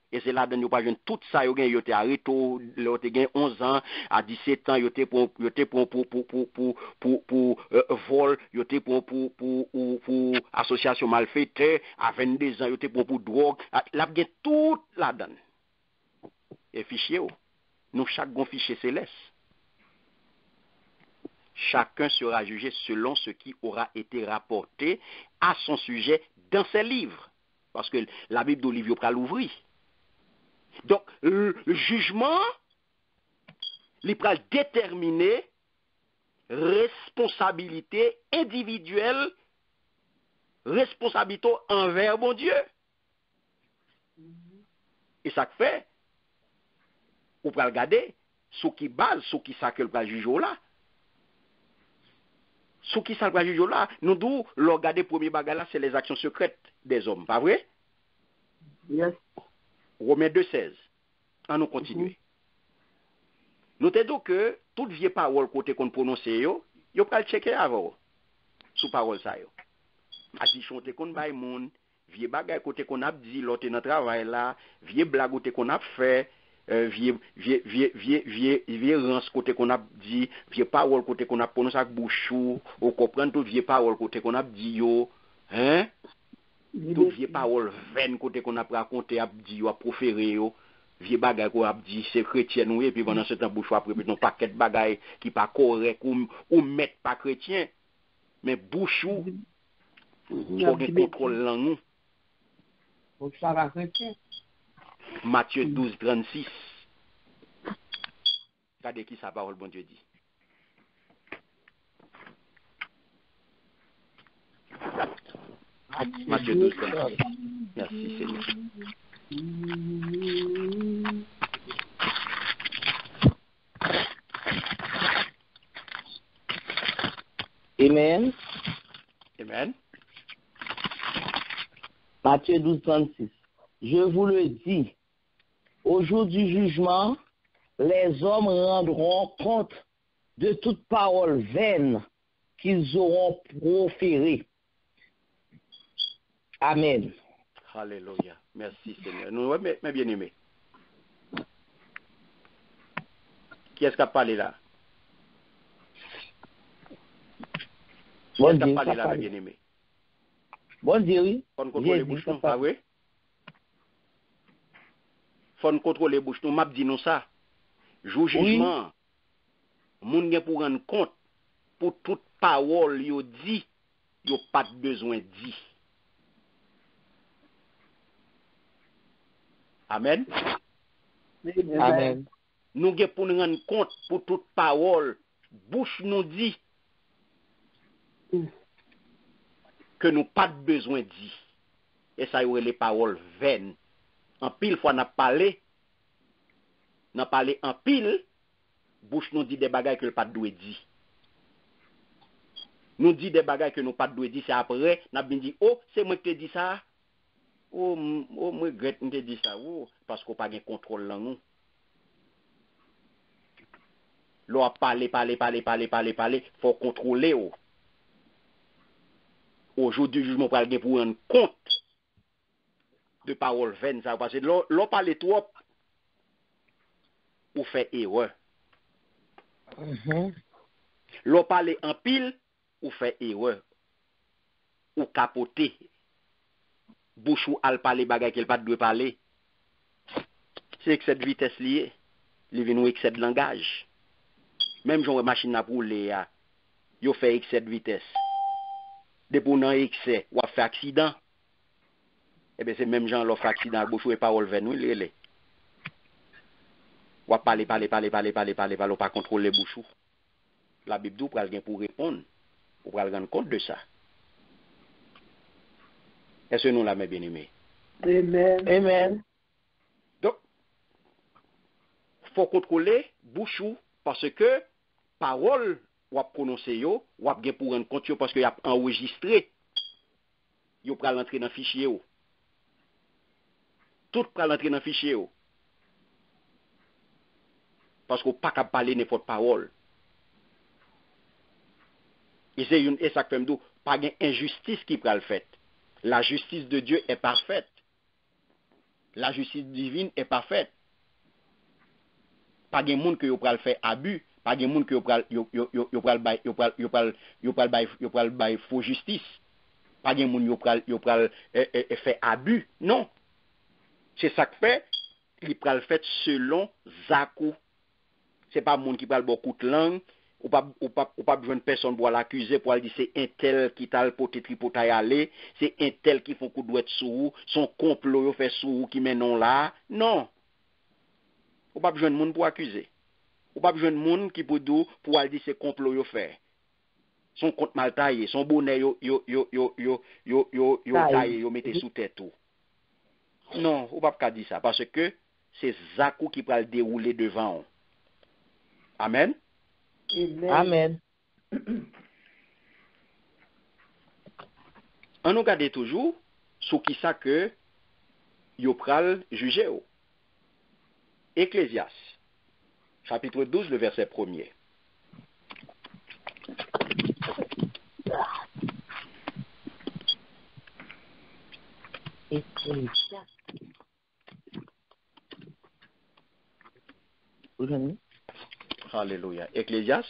E se la den yo pa jen tout sa yo gen, yo te arito, yo te gen 11 an, a 17 an, yo te pon pou, pou, pou, pou euh, vol, yo te pon pou asosyasyon malfete, a 22 an, yo te pon pou drog, la gen tout la den. E fichye yo. Nou chak gon fichye seles. Chacun sera jugé selon ce qui aura été rapporté à son sujet dans ses livres. Parce que la Bible d'Olivier pral l'ouvrir. Donc, le jugement, il pral déterminer responsabilité individuelle, responsabilité envers mon Dieu. Et ça fait, ou pral regarder, ce qui base, ce qui que le juge là. sou ki sal prajuj yo la, nou dou lor gade premier bagay la, se les aksyon sekret des om, pa vre? Yes. Romè 2.16, an nou kontinue. Mm -hmm. Nou te do ke, tout vie parol kote kon prononse yo, yo pral cheke avor, sou parol sa yo. Ati chonte kon bay moun, vie bagay kote kon ap di, lote nan travay la, vie blagote kon ap fey, Euh, vie, vie, vie, vie, vie, vie rans kote kon ap di, vie parol kote kon ap ponos ak bouchou, ou kopren tout vie parol kote kon ap di yo, hein? Tout vie parol ven kote kon ap rakonte ap di yo, ap profere yo, vie bagay kon ap di, se kretyen ou e, pi vanan se tan bouchou ap repit non paket bagay ki pa korek ou, ou met pa kretyen, men bouchou, pou gen kontrol lan nou. Bouchou ap kretyen? Matthieu 12, 36. Regardez qui sa parole, bon Dieu dit. Matthieu 12, 36. Merci Seigneur. Amen. Amen. Matthieu 12, 36. Je vous le dis, au jour du jugement, les hommes rendront compte de toute parole vaine qu'ils auront proférée. Amen. Alléluia. Merci Seigneur. Nous, mes, mes bien-aimés. Qui est-ce qui a parlé là? Qui est-ce qui a parlé là, mes bien-aimés? Bon Dieu, oui. Contrôler Jésus, fon kontrole bouch nou, map di nou sa. Jou jujman, oui. moun gen pou ren kont, pou tout pawol yo di, yo pat bezwen di. Amen? Amen. Nou gen pou ren kont, pou tout pawol, bouch nou di, mm. ke nou pat bezwen di. E sa yo re le pawol ven. an pil fwa nan pale, nan pale an pil, bouch nou di de bagay ke l pat dwe di. Nou di de bagay ke nou pat dwe di, se apre, nan bin di, oh, se mwen te di sa, oh, oh mwen gret mwen te di sa, oh, pasko pa gen kontrol lan nou. Lo a pale, pale, pale, pale, pale, pale, fò kontrole ou. Ojou di jujmon pral gen pou an kont de parol ven sa. Pase lò pale trop ou fe ewe. Mm -hmm. Lò pale anpil, ou fe ewe. Ou kapote. Bouchou al pale bagay ke l pat dwe pale. Se ek set vites liye, li vin ou ek set langaj. Mem joun wè machin na pou le ya, yo fe ek set vites. Depou nan ek set, wap fe aksidan. Eh ebe se menm jan lof aksidan bouchou e parol ven nou, lè lè. Wap pale, pale, pale, pale, pale, pale, pale, ou pa kontrole bouchou. La bib dou pral gen pou repon, ou pral gen kont de sa. Ese nou la mè bien imè. Amen. Amen. Dok, fò kontrole bouchou, parce ke parol wap prononse yo, wap gen pou ren kont yo, parce ke yap enregistre, yo pral entre nan fichye yo. tout pral antre nan fichye yo. Paske ou pa kap pale ne fote parol. E se yon esak fem do, pa gen injustice ki pral fet. La justice de Dieu e parfet. La justice divine e parfet. Pa gen moun ki yo pral fe abu, pa gen moun ki yo pral, yo, yo, yo pral bay, bay fo justice. Pa gen moun yo pral, pral e, e, e fe abu, non. Se sak fe, li pral fet selon zakou. Se pa moun ki pral bo kout lang, ou pa, pa, pa bjwen person bo al akuse pou al di se entel ki tal poti tri potay ale, se entel ki fon kout dwet sou, son komplo yo fe sou ki menon la. Non. Ou pa bjwen moun pou akuse. Ou pa bjwen moun ki pou do pou al di se komplo yo fe. Son kont mal taye, son bonè yo, yo, yo, yo taye, yo mette sou tèt ou. Non, ou pas ka dire ça parce que c'est Zakou qui va le dérouler devant. on. Amen? Amen. An <clears throat> nou gade toujou sou ki sa ke yo pral juje ou. Ecclésias, chapitre 12, le verset 1er. Ecclésias. Alléluia. Ecclésias,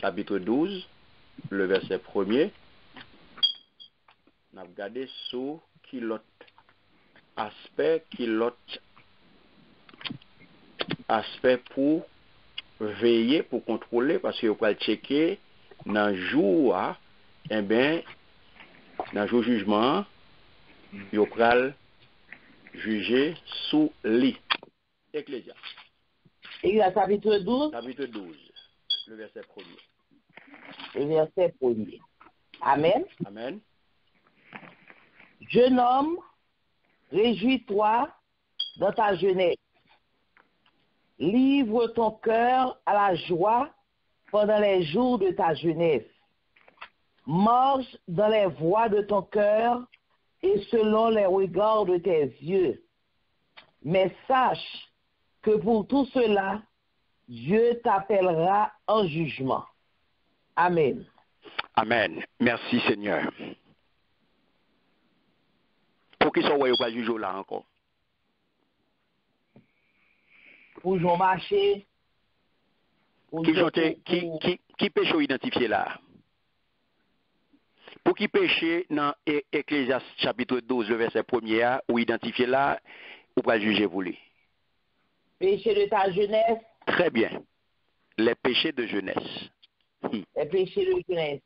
chapitre 12, le verset 1er. N gade sou ki lot. Aspek ki lot. Aspek pou veye, pou kontrole, paske yo pal cheke nan jou a, en ben, nan jou jujman, yo pral juje sou li. Ecclésias, Église chapitre 12, chapitre 12, le verset 1er. le verset 1er. Amen. Amen. Jeune homme, réjouis-toi dans ta jeunesse. Livre ton cœur à la joie pendant les jours de ta jeunesse. Marche dans les voies de ton cœur et selon les regards de tes yeux. Mais sache que pour tout cela, Dieu t'appellera en jugement. Amen. Amen. Merci Seigneur. Pour qui sont pas juger là encore? Pour Jean marché, Qui, qui, qui, qui péché identifié là? Pour qui péché dans E- Ecclésias chapitre 12, le verset 1er, a, ou identifié là, ou pas juger pour lui? Péché de ta jeunesse, Très bien. Les péchés de jeunesse. Hmm. les péchés de jeunesse.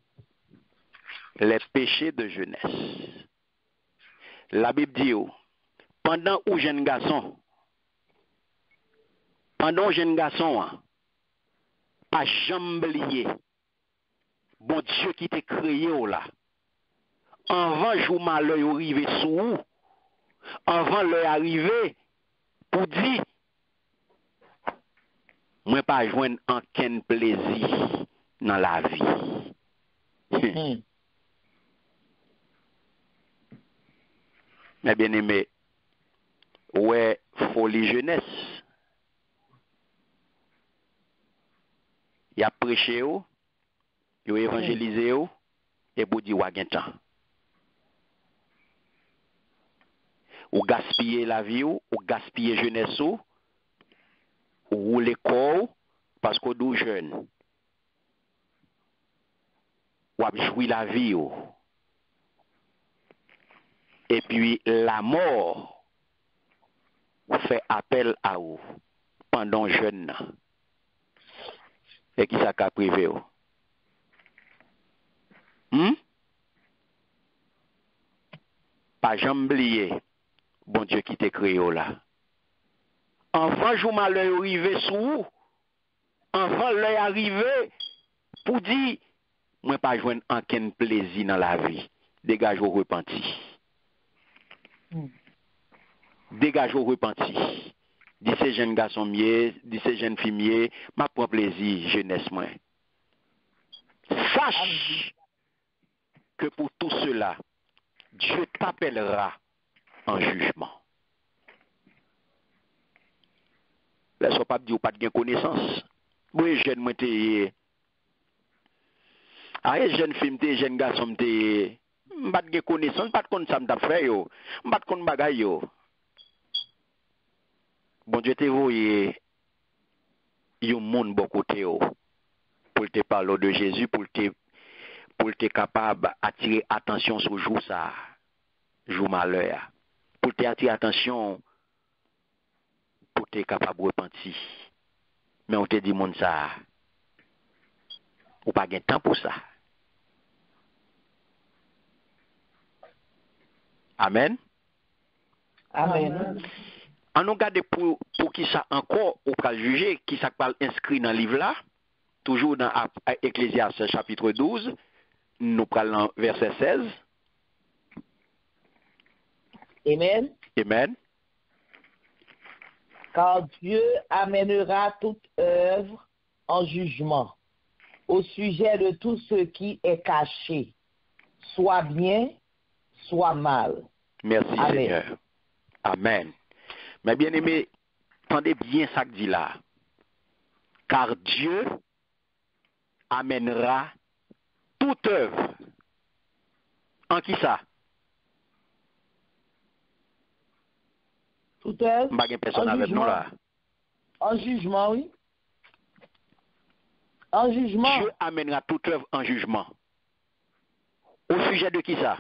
les péchés de jeunesse. La Bible dit, oh, pendant où jeune garçon, pendant où jeune garçon, hein, pas jamais oublier, bon Dieu qui t'a créé oh là, avant jour malheur arrivé sous avant leur arrivé, pour dire, Mwen pa jwen anken plezi nan la vi. Hmm. <laughs> Mè bien aimé, ouais, folie jeunesse. Y a prêché ou, y a évangélisé et dire ou gen temps. Ou gaspiller la vie ou, ou gaspiller jeunesse ou, roule kou, pasko dou jen. Wap jwi la vi yo. E pi la mor, fè apel a yo, pandan jen nan. E ki sa ka prive yo. Hmm? Pa jambliye, bon Diyo ki te kre yo la. Enfant jour malheur arrivé sous vous. Enfant l'œil arrivé pour dire, moi pas joindre aucun plaisir dans la vie. Dégage au repenti. Dégage au repenti. Dis ces jeunes garçons dis ces jeunes filles mieux, m'a prend plaisir, jeunesse moi. Sache que pour tout cela, Dieu t'appellera en jugement. Là, ça pas dire ou. M'pas de connaissance, pas de connaissance, ça m't'a fait, yo. Bagay, yo. Bon te yon moun côté yo te parler de Jésus pour te pour te capable attirer attention sur jour ça jour malheur pour te attirer attention pour te capable repentir mais on te dit moun ça ou pas gain temps pour ça Amen? Amen. An nou gade pou, pou ki sa ankor ou pral juge, ki sa pral inskri nan liv la, toujou nan Ecclésiaste chapitre 12, nou pral nan verset 16, Amen. Amen. Car Dieu amènera toute œuvre en jugement au sujet de tout ce qui est caché, soit bien, soit mal. Merci Amen. Seigneur. Amen. Mais bien aimé, tendez bien ça que dit là. Car Dieu amènera toute œuvre. En qui ça? Personne En avec nous là. en jugement, oui. En jugement Dieu amènera toute œuvre en jugement. Au sujet de qui ça?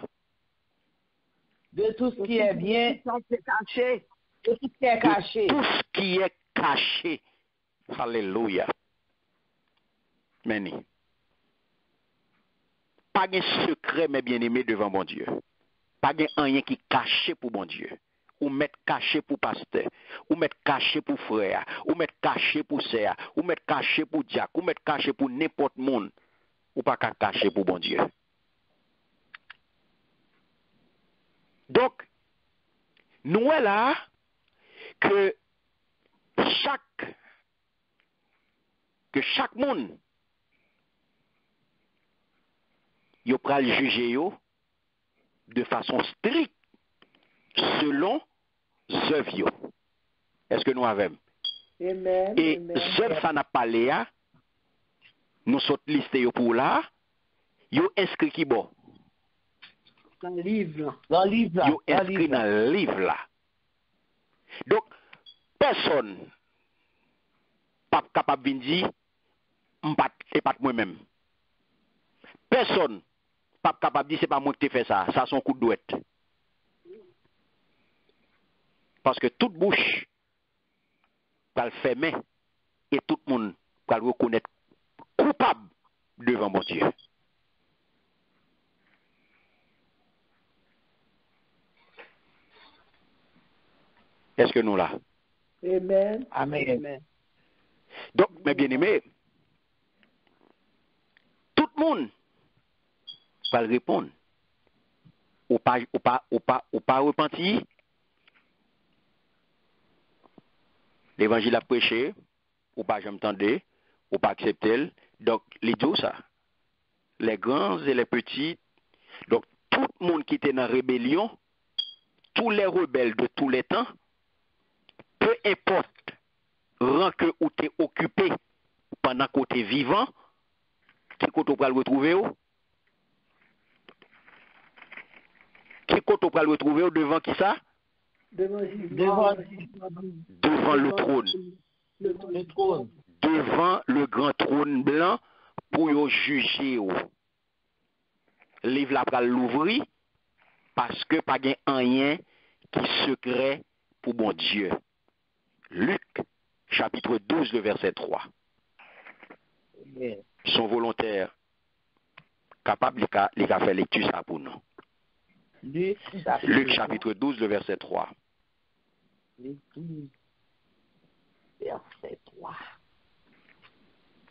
de tout ce qui est bien, C'est caché. de tout ce qui est De caché. tout ce qui est caché. Alléluia. Meni. Pas de secret, mes bien-aimés, devant bon Dieu. Pas de rien qui caché pour bon Dieu. Ou mettre caché pour pasteur, ou mettre caché pour frère, ou mettre caché pour sœur, ou mettre caché pour diacre, ou mettre caché pour n'importe monde, ou pas caché pour bon Dieu. Donc, nous est là que chaque que chaque monde yo juger de façon stricte selon zev yo. Eske nou avem? Amen, e amen. zev sa na pale ya, nou sot liste yo pou la, yo eskri ki bo. Nan liv la. Nan liv la. Yo eskri nan liv la. Dok, person pap kapap vin di, mpat, se pat mwen men. Person pap kapap di, se pa mwen ki te fe sa. Sa son kou dwet. Parce que toute bouche va le fermer et tout le monde va le reconnaître coupable devant mon Dieu. Est-ce que nous là? Amen. Amen. Amen. Donc, mes bien-aimés, tout le monde va le répondre. Ou pas, ou pas, ou pas, ou pas repenti. L'évangile a prêché, ou pas jamais tendez, ou pas accepter. Donc, les deux, ça. Les grands et les petits. Donc, tout le monde qui était dans la rébellion, tous les rebelles de tous les temps, peu importe rang que ou t'es occupé pendant que t'es vivant, qui côté pour le retrouver ou? Qui côté pour le retrouver ou devant qui ça? Devant, Devant le trône. le trône. devant le grand trône blanc pour yo juger. Livre la pral l'ouvrir parce que pas gen rien qui secret pour bon Dieu. Luc chapitre 12 le verset 3. Amen. Sont volontaires capables de faire lecture ça pour nous. Luc Luc chapitre 12 le verset 3. 12, verset 3.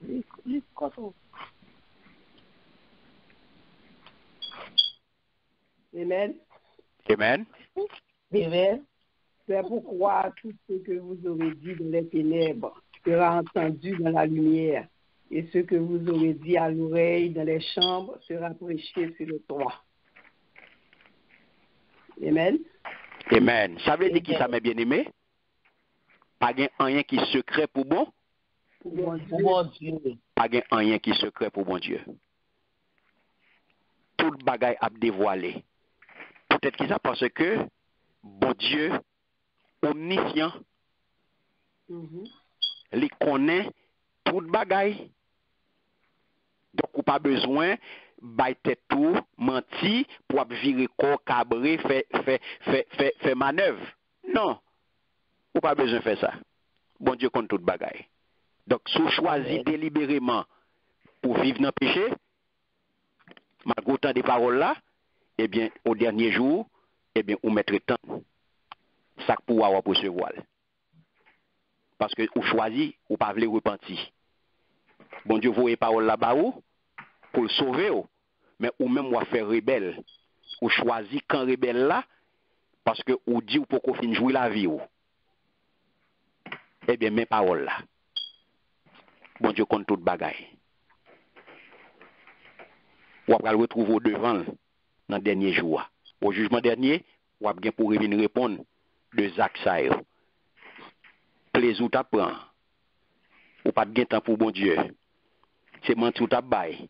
Luc, Luc, quoi ça? Amen. Amen. Amen. C'est pourquoi tout ce que vous aurez dit dans les ténèbres sera entendu dans la lumière, et ce que vous aurez dit à l'oreille dans les chambres sera prêché sur le toit. Amen. Amen. Ça veut dire qui ça mes bien-aimés? Pas rien qui secret pour bon? Pour mon Dieu. Pas rien qui secret pour mon Dieu. Tout bagay a dévoilé. Peut-être que ça parce que bon Dieu omniscient, il connaît tout bagay. Donc ou pas besoin bay tête tout menti pour virer corps cabré fait fait fait fait fait manœuvre. Non. Ou pas besoin faire ça. Bon Dieu connaît tout bagay. Donc si vous choisissez délibérément pour vivre dans le péché, malgré autant des paroles là, eh bien, au dernier jour, eh bien, vous mettrez temps. Ça pour avoir pour se voile. Parce que vous choisissez, ou pas voulez repentir. Bon Dieu, vous voyez paroles là-bas ou, pour le sauver ou, mais ou même ou faire rebelle. Ou choisissez quand rebelle là, parce que ou dit ou pour qu'on finisse jouer la vie ou. Eh bien, mes paroles là. Bon Dieu compte toute bagaille. Ou après le retrouver devant dans le dernier jour. Au jugement dernier, ou après pour revenir répondre de Zach Sayo. Plaisir t'apprend. Ou pas de temps pour bon Dieu. C'est mentir ou t'abaye.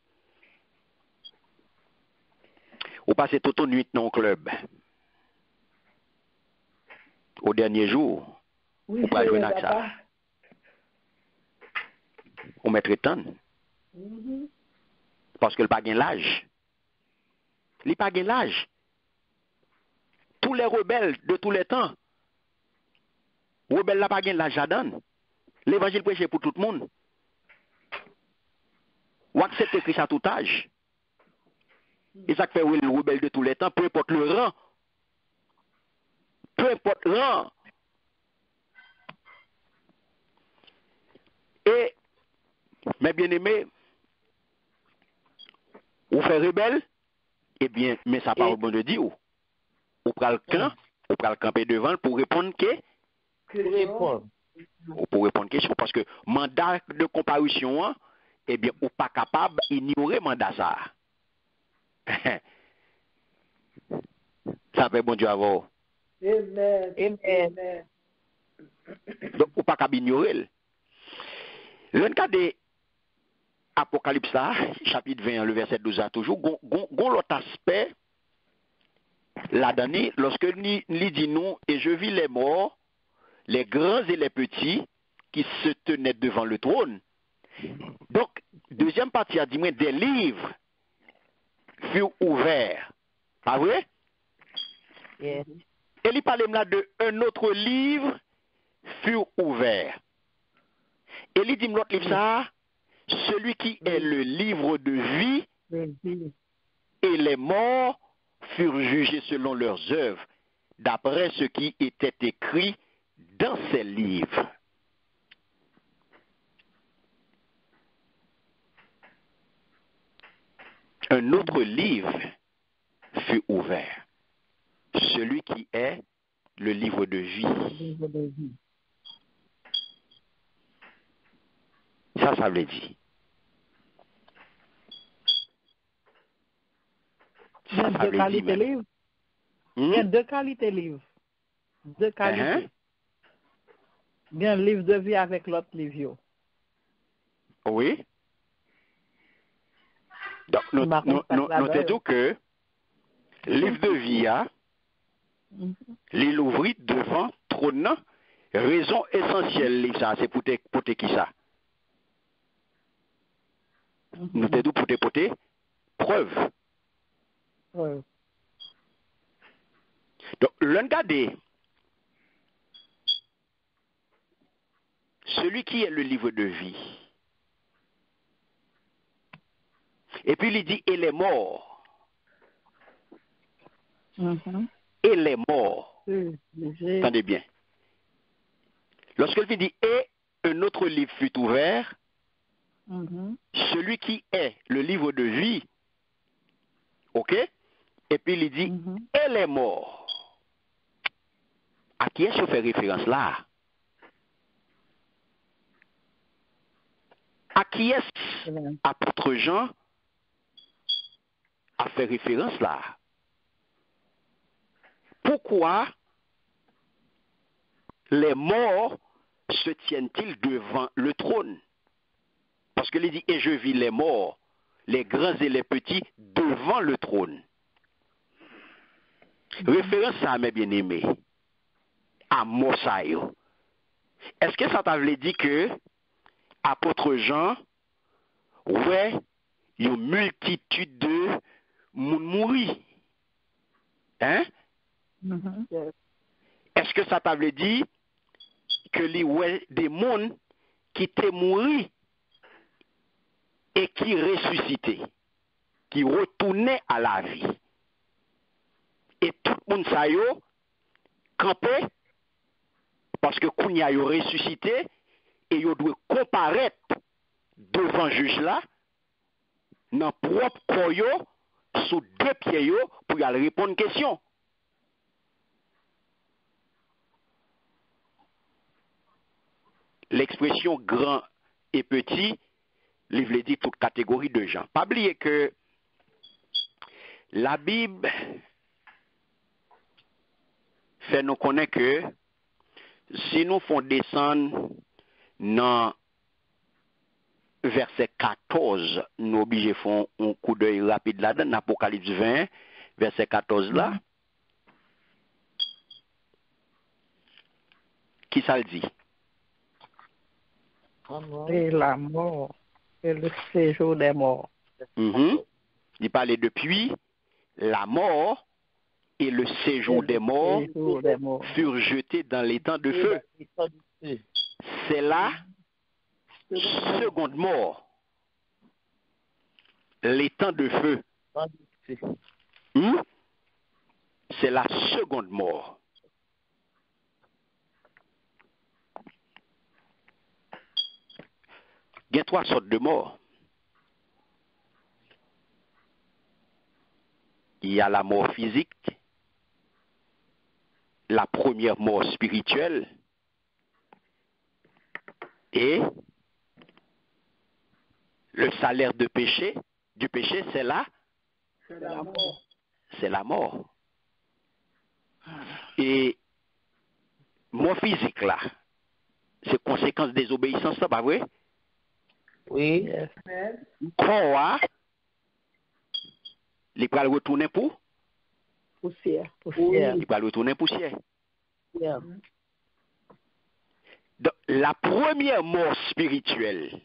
Ou passer toute une nuit dans le club. Au dernier jour, Oui, ou pas jouer dans ça. Ou mettre temps. Mhm. Parce que le pas gain l'âge. Il pas gain l'âge. Tous les rebelles de tous les temps. Rebelle là pas gain l'âge à donner. L'évangile prêché pour tout le monde. Ou accepter Christ à tout âge. Et ça fait le rebelle de tous les temps, peu importe le rang. Peu importe le rang. Et, mes bien-aimés, ou fait rebelle, eh bien, mais ça parle bon de Dieu. Ou pral camp, ou pral camper devant pour répondre que, Pour répondre. ou pour répondre question parce que mandat de comparution, eh bien, ou pas capable d'ignorer mandat ça. <laughs> ça fait bon Dieu avant. Amen. Amen. Donc, ou pas capable d'ignorer. Le cas de Apocalypse, là, chapitre 20, le verset 12 a toujours, gon, gon, gon l'autre aspect, la dernière, lorsque il dit nous, et je vis les morts, les grands et les petits, qui se tenaient devant le trône. Donc, deuxième partie a dit, moi, des livres furent ouverts. Pas vrai? Yes. Et il parle là de un autre livre fut ouvert. Et il dit l'autre livre ça, celui qui est le livre de vie vie. et les morts furent jugés selon leurs œuvres, d'après ce qui était écrit dans ces livres. Un autre livre fut ouvert, celui qui est le livre de vie. Ça, ça veut dire. Il y a deux qualités livres? Il y a deux qualités livres? Deux qualités. Il y a un livre de vie avec l'autre livre. Oui. Donc, nous, nous, nous, nous bien. disons que livre de vie, hein, Mhm. l'île ouvrit devant trône, raison essentielle, livre ça, c'est pour te, pour te qui ça? Nous te dit pour te porter preuve. Ouais. Donc, l'un regardez, celui qui est le livre de vie. Et puis il dit, et les morts, Mhm. et les morts. Attendez bien. Lorsqu'il dit, et un autre livre fut ouvert, Mhm. celui qui est le livre de vie, ok? Et puis il dit, Mhm. et les morts. À qui est-ce qu'on fait référence là? À qui est-ce? Apôtre Jean fait référence là? Pourquoi les morts se tiennent-ils devant le trône? Parce que il dit, et je vis les morts, les grands et les petits, devant le trône. Référence à mes bien-aimés, à Mosaïo. Est-ce que ça t'avait dit que apôtre Jean, ouais, une multitude de moun mouri? Hein? Mhm. Est-ce que ça t'avait dit que les ouais, des mondes qui étaient morts et qui ressuscitaient, qui retournaient à la vie? Et tout le monde yo campé parce que Kounia yo ressuscité et yo doit comparaître devant juge là dans propre corps yo sous deux pieds pour y aller répondre question. L'expression grand et petit, livre dit toute catégorie de gens. Pas oublier que la Bible fait nous connaître que si nous font descendre dans verset 14, nous obligés font un coup d'œil rapide là dans Apocalypse 20, verset 14 là. Qui ça le dit? Et la mort. Et le séjour des morts. Mhm. Il parlait depuis la mort et le séjour des morts Séjour des morts. furent jetés dans les temps de feu. C'est la seconde mort. Les temps de feu. Hmm? C'est la seconde mort. Il y a trois sortes de morts. Il y a la mort physique, la première mort spirituelle et le salaire de péché, du péché, c'est là, c'est la mort. Et mort physique là, c'est conséquence des obéissances, là, pas vrai? Oui. Corps, a, il va le retourner pour, Poussière. Poussière. il va le retourner poussière. Yeah. Donc, la première mort spirituelle,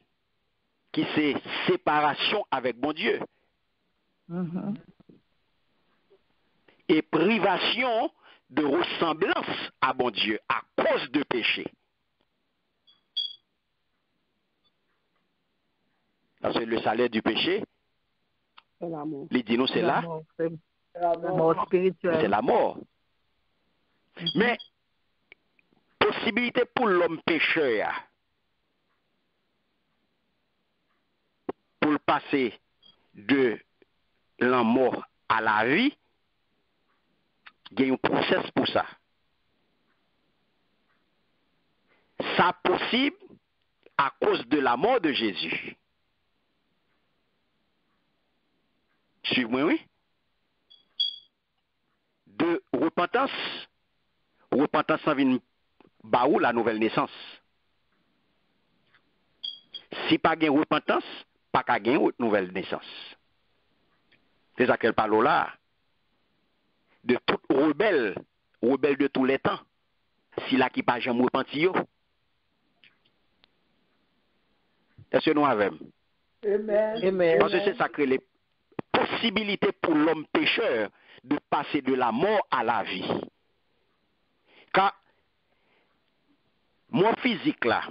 qui c'est séparation avec bon Dieu, Mhm. et privation de ressemblance à bon Dieu à cause de péché. Parce que le salaire du péché, C'est l'amour. il dit nous, c'est là, mort, c'est la mort spirituelle. c'est la mort. Mais, possibilité pour l'homme pécheur, pour le passer de la mort à la vie, il y a un process pour ça. Ça possible à cause de la mort de Jésus. Suivez-moi, oui? De repentance, repentance en vient la nouvelle naissance? Si pas gain repentance, pas qu'à gain nouvelle naissance. C'est ça qu'elle parle là. De tout rebelle, rebelle de tous les temps. Si là qui pas jamais repenti yo. Est-ce que nous avons? Amen. Parce que c'est ça que les possibilités pour l'homme pécheur de passer de la mort à la vie. Car, moi physique là,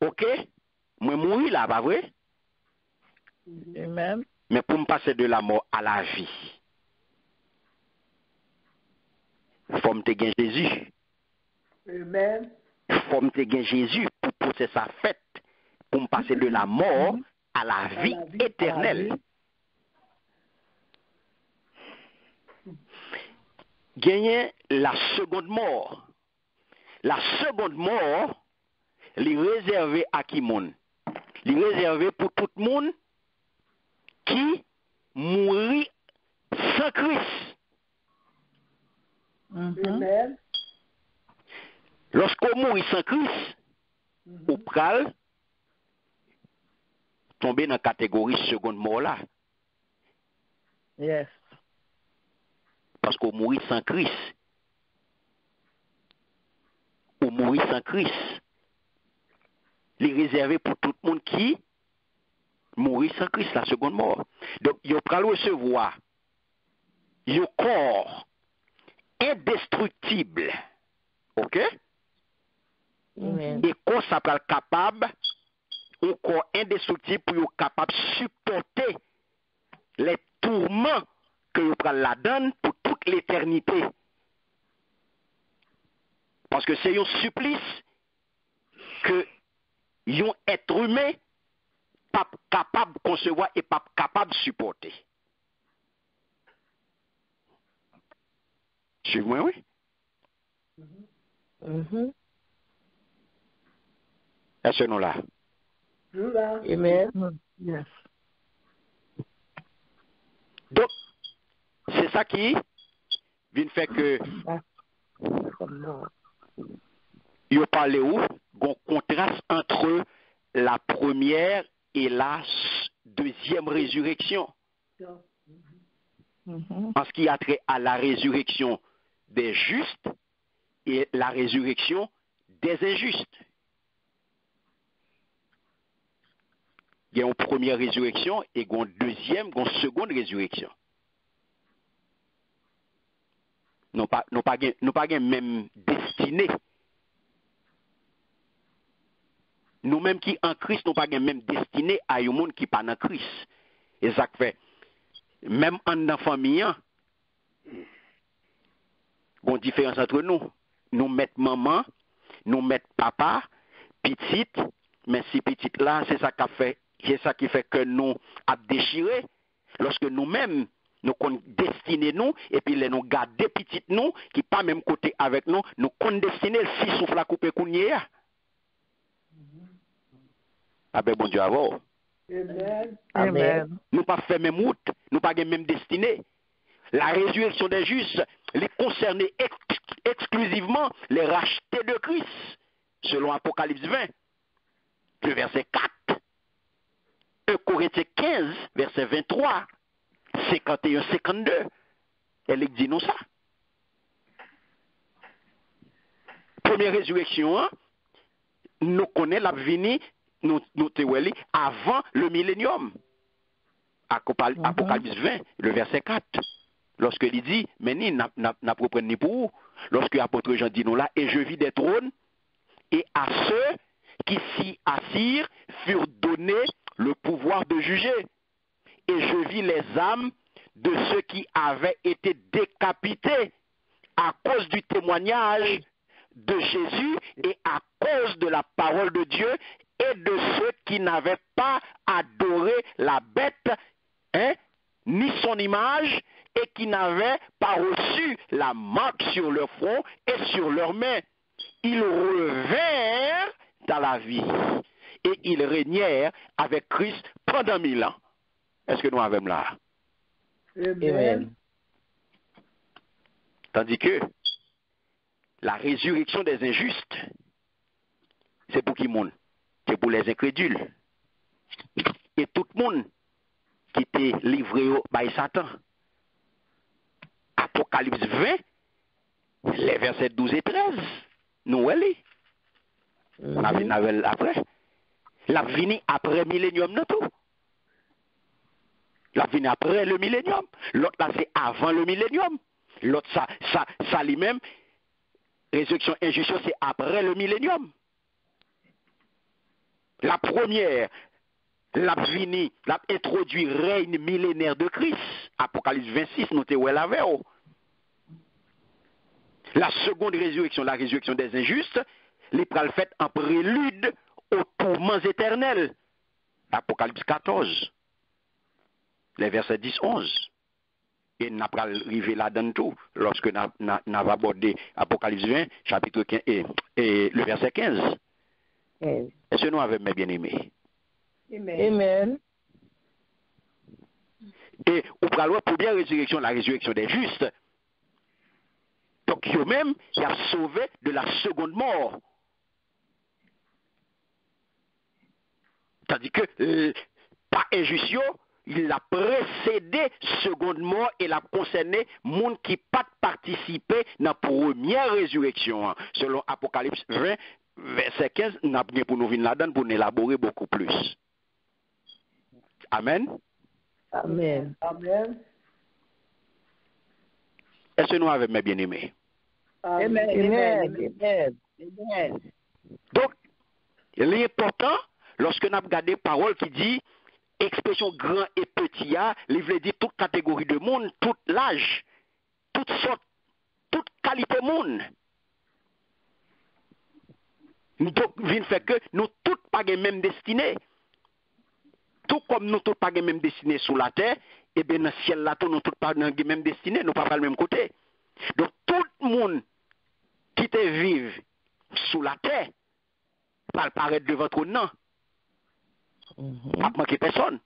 ok, moi mourir là, pas vrai? Amen. Mais pour me passer de la mort à la vie, faut me te gagner Jésus. Faut me Jésus pour pousser sa fête, pour me passer de la mort à la vie éternelle. Gagner la seconde mort. La seconde mort, elle est réservée à qui monde? Elle est réservée pour tout le monde? Qui mourit sans Christ. Mhm. Lorsqu'on mourit sans Christ, on pral tomber dans la catégorie seconde mort là. Yes. Parce qu'on mourit sans Christ. On mourit sans Christ. Il est réservé pour tout le monde qui mourit sans Christ, la seconde mort. Donc, il va recevoir un corps indestructible. OK? Et qu'on s'appelle capable, un corps indestructible pour être capable de supporter les tourments que vous prenez la donne pour toute l'éternité. Parce que c'est un supplice que un être humain pas capable de concevoir et pas capable de supporter. Suivez-moi, oui? Mhm. Est-ce que nous là? Amen. Yes. Donc, c'est ça qui vient faire que il parle où? Un contraste entre la première et la deuxième résurrection. En ce qui a trait à la résurrection des justes et la résurrection des injustes. Il y a une première résurrection et une deuxième, une seconde résurrection. Nous pas, nous pas, nous pas même destinée. Nous-mêmes qui en Christ, nous pas même destinée à un monde qui pas en Christ. Et ça fait, même en famille, hein, une différence entre nous. Nous mettons maman, nous mettons papa, petite, mais si petite là, c'est ça qui fait, c'est ça qui fait que nous a déchiré. Lorsque nous-mêmes, nous qu'on destiné nous, et puis les nous garder petite nous, qui pas même côté avec nous, nous qu'on destiné si souffle à couper. Ah ben bon Dieu avant. Amen. Nous pas fait même route, nous pas même destinée. La résurrection des justes les concernait ex- exclusivement les rachetés de Christ, selon Apocalypse 20, le verset 4. 1 Corinthiens 15, verset 23, 51, 52. Elle dit nous ça. Première résurrection, hein, nous connaissons la venue, nous, nous avant le millénium. Mhm. Apocalypse 20, le verset 4. Lorsque il dit, mais ni n'a pas ni pour. Lorsque l'apôtre Jean dit nous là, et je vis des trônes, et à ceux qui s'y assirent furent donnés le pouvoir de juger. Et je vis les âmes de ceux qui avaient été décapités à cause du témoignage de Jésus et à cause de la parole de Dieu et de ceux qui n'avaient pas adoré la bête, hein, ni son image, et qui n'avaient pas reçu la marque sur leur front et sur leurs mains. Ils revinrent dans la vie et ils régnèrent avec Christ pendant mille ans. Est-ce que nous avons là? Amen. Tandis que la résurrection des injustes, c'est pour qui monde? C'est pour les incrédules. Et tout le monde qui était livré au Satan. Apocalypse 20, les versets 12 et 13, nous elle La vie n'avait après. La vie après millénium, non tout. La vie après le millénium. L'autre là, c'est avant le millénium. L'autre, ça, ça, ça lui-même, résurrection injustice, c'est après le millénium. La première, l'a vini, l'a introduit règne millénaire de Christ. Apocalypse 26, notez où elle avait. oh. La seconde résurrection, la résurrection des injustes, les pral fait en prélude aux tourments éternels. Apocalypse 14, les versets 10-11. Et n'a pas arrivé là-dedans tout, lorsque n'a abordé Apocalypse 20, chapitre 15, et, et le verset 15. Amen. Est-ce que nous avons mes bien-aimés? Amen. Et au pralois, première résurrection, la résurrection des justes. Donc, eux-mêmes, il a sauvé de la seconde mort. Tandis que, euh, par injustice, il a précédé seconde mort et l'a concerné monde qui pas participé dans la première résurrection. hein. Selon Apocalypse 20, verset 15, nous avons pour nous venir là-dedans pour nous élaborer beaucoup plus. Amen. Amen. Est-ce que nous avons mes bien-aimés? Amen. Amen. Amen. Amen. Donc, l'important, lorsque nous avons regardé parole qui dit expression grand et petit, hein, il veut dire toute catégorie de monde, tout l'âge, toute sorte, toute qualité de monde. Donc, vient fait que nous tous pas la même destinée. Tout comme nous tous pas la même destinée sur la terre, et bien dans le ciel là, nous tous pas la même destinée, nous pas pas le même côté. Donc, tout le monde qui te vive sous la terre, va paraître devant ton nom. Pas manquer personne.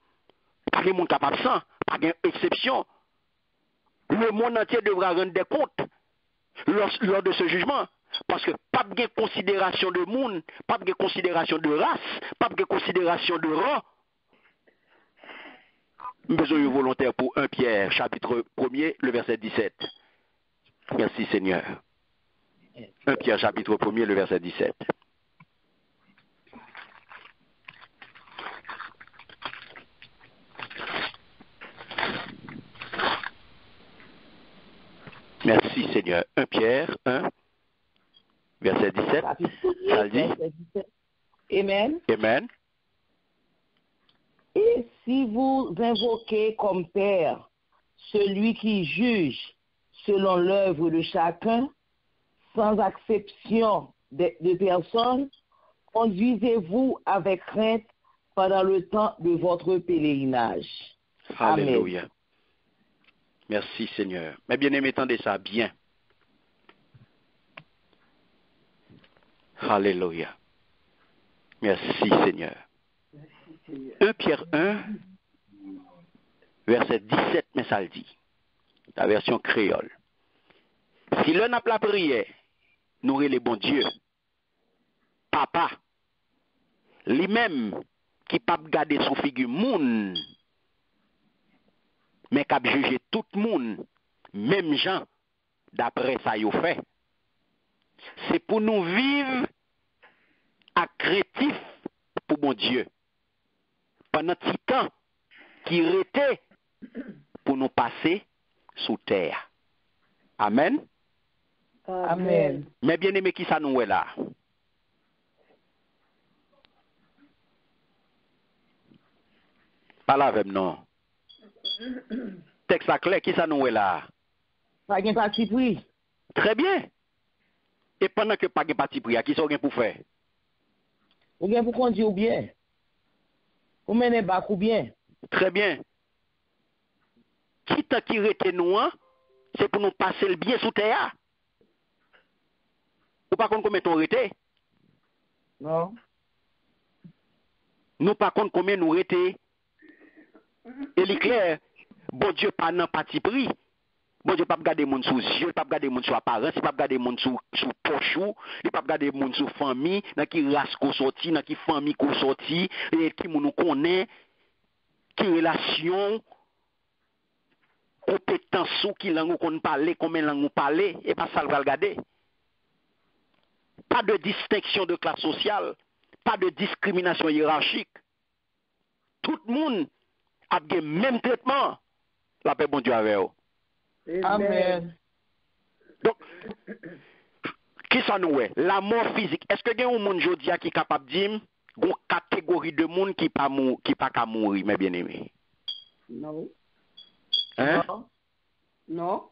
Pas de monde capable sans. Pas d'exception. Le monde entier devra rendre des comptes lors, lors de ce jugement. Parce que pas de considération de monde, pas de considération de race, pas de considération de rang. Besoin de volontaire pour 1 Pierre, chapitre 1er, le verset 17. Merci Seigneur. 1 Pierre, chapitre 1er, le verset 17. Merci Seigneur. 1 Pierre 1, verset 17. Ça le dit? Amen. Amen. Et si vous invoquez comme Père celui qui juge selon l'œuvre de chacun, sans acception de, de personne, conduisez-vous avec crainte pendant le temps de votre pèlerinage. Alléluia. Merci Seigneur. Mais bien aimé, tendez ça bien. Alléluia. Merci Seigneur. 1 Pierre 1, verset 17, mais ça le dit. La version créole. Si n'a pas la prière, nourrit les bons dieux. Papa, lui-même qui pas garder sous figure mais qui a jugé tout le monde, même gens, d'après ça yo fait. C'est pour nous vivre à créatif pour mon Dieu. Pendant petit temps qui était pour nous passer sous terre. Amen. Amen. Mais bien aimé, qui ça nous est là? Pas la même, non. Texte à clair, qui ça nous est là? Pas pris. Très bien. E penan ke pa gen pati priya, ki so gen pou fè? Ou gen pou kondi ou bien? Ou menen bak ou bien? Tre bien. Ki ta ki rete nou an, se pou nou pase l biye sou teya. Ou pa kon kon men ton rete? Non. Nou pa kon kon men nou rete? E li kler, bon diyo pa nan pati pri, Bon Dieu pas regarder moun sous yeux, pas regarder moun sous apparence, pas regarder moun sous sous poche il pas regarder moun sous famille, dans qui race qu'on sorti, dans qui famille qu'on sorti, et qui nous connaît, qui relation compétence ou qui langue qu'on parle, combien langue on parle, et pas ça le regarder. Pas de distinction de classe sociale, pas de discrimination hiérarchique. Tout le monde a le même traitement. La paix, bon Dieu, avec vous. Amen. Donk, ki sa nou we? La mor fizik. Eske gen ou moun jodia ki kapap dim, gon kategori de moun ki pa, mou, ki pa ka mouri, mè bien eme? Nou. Hein? Non. Non.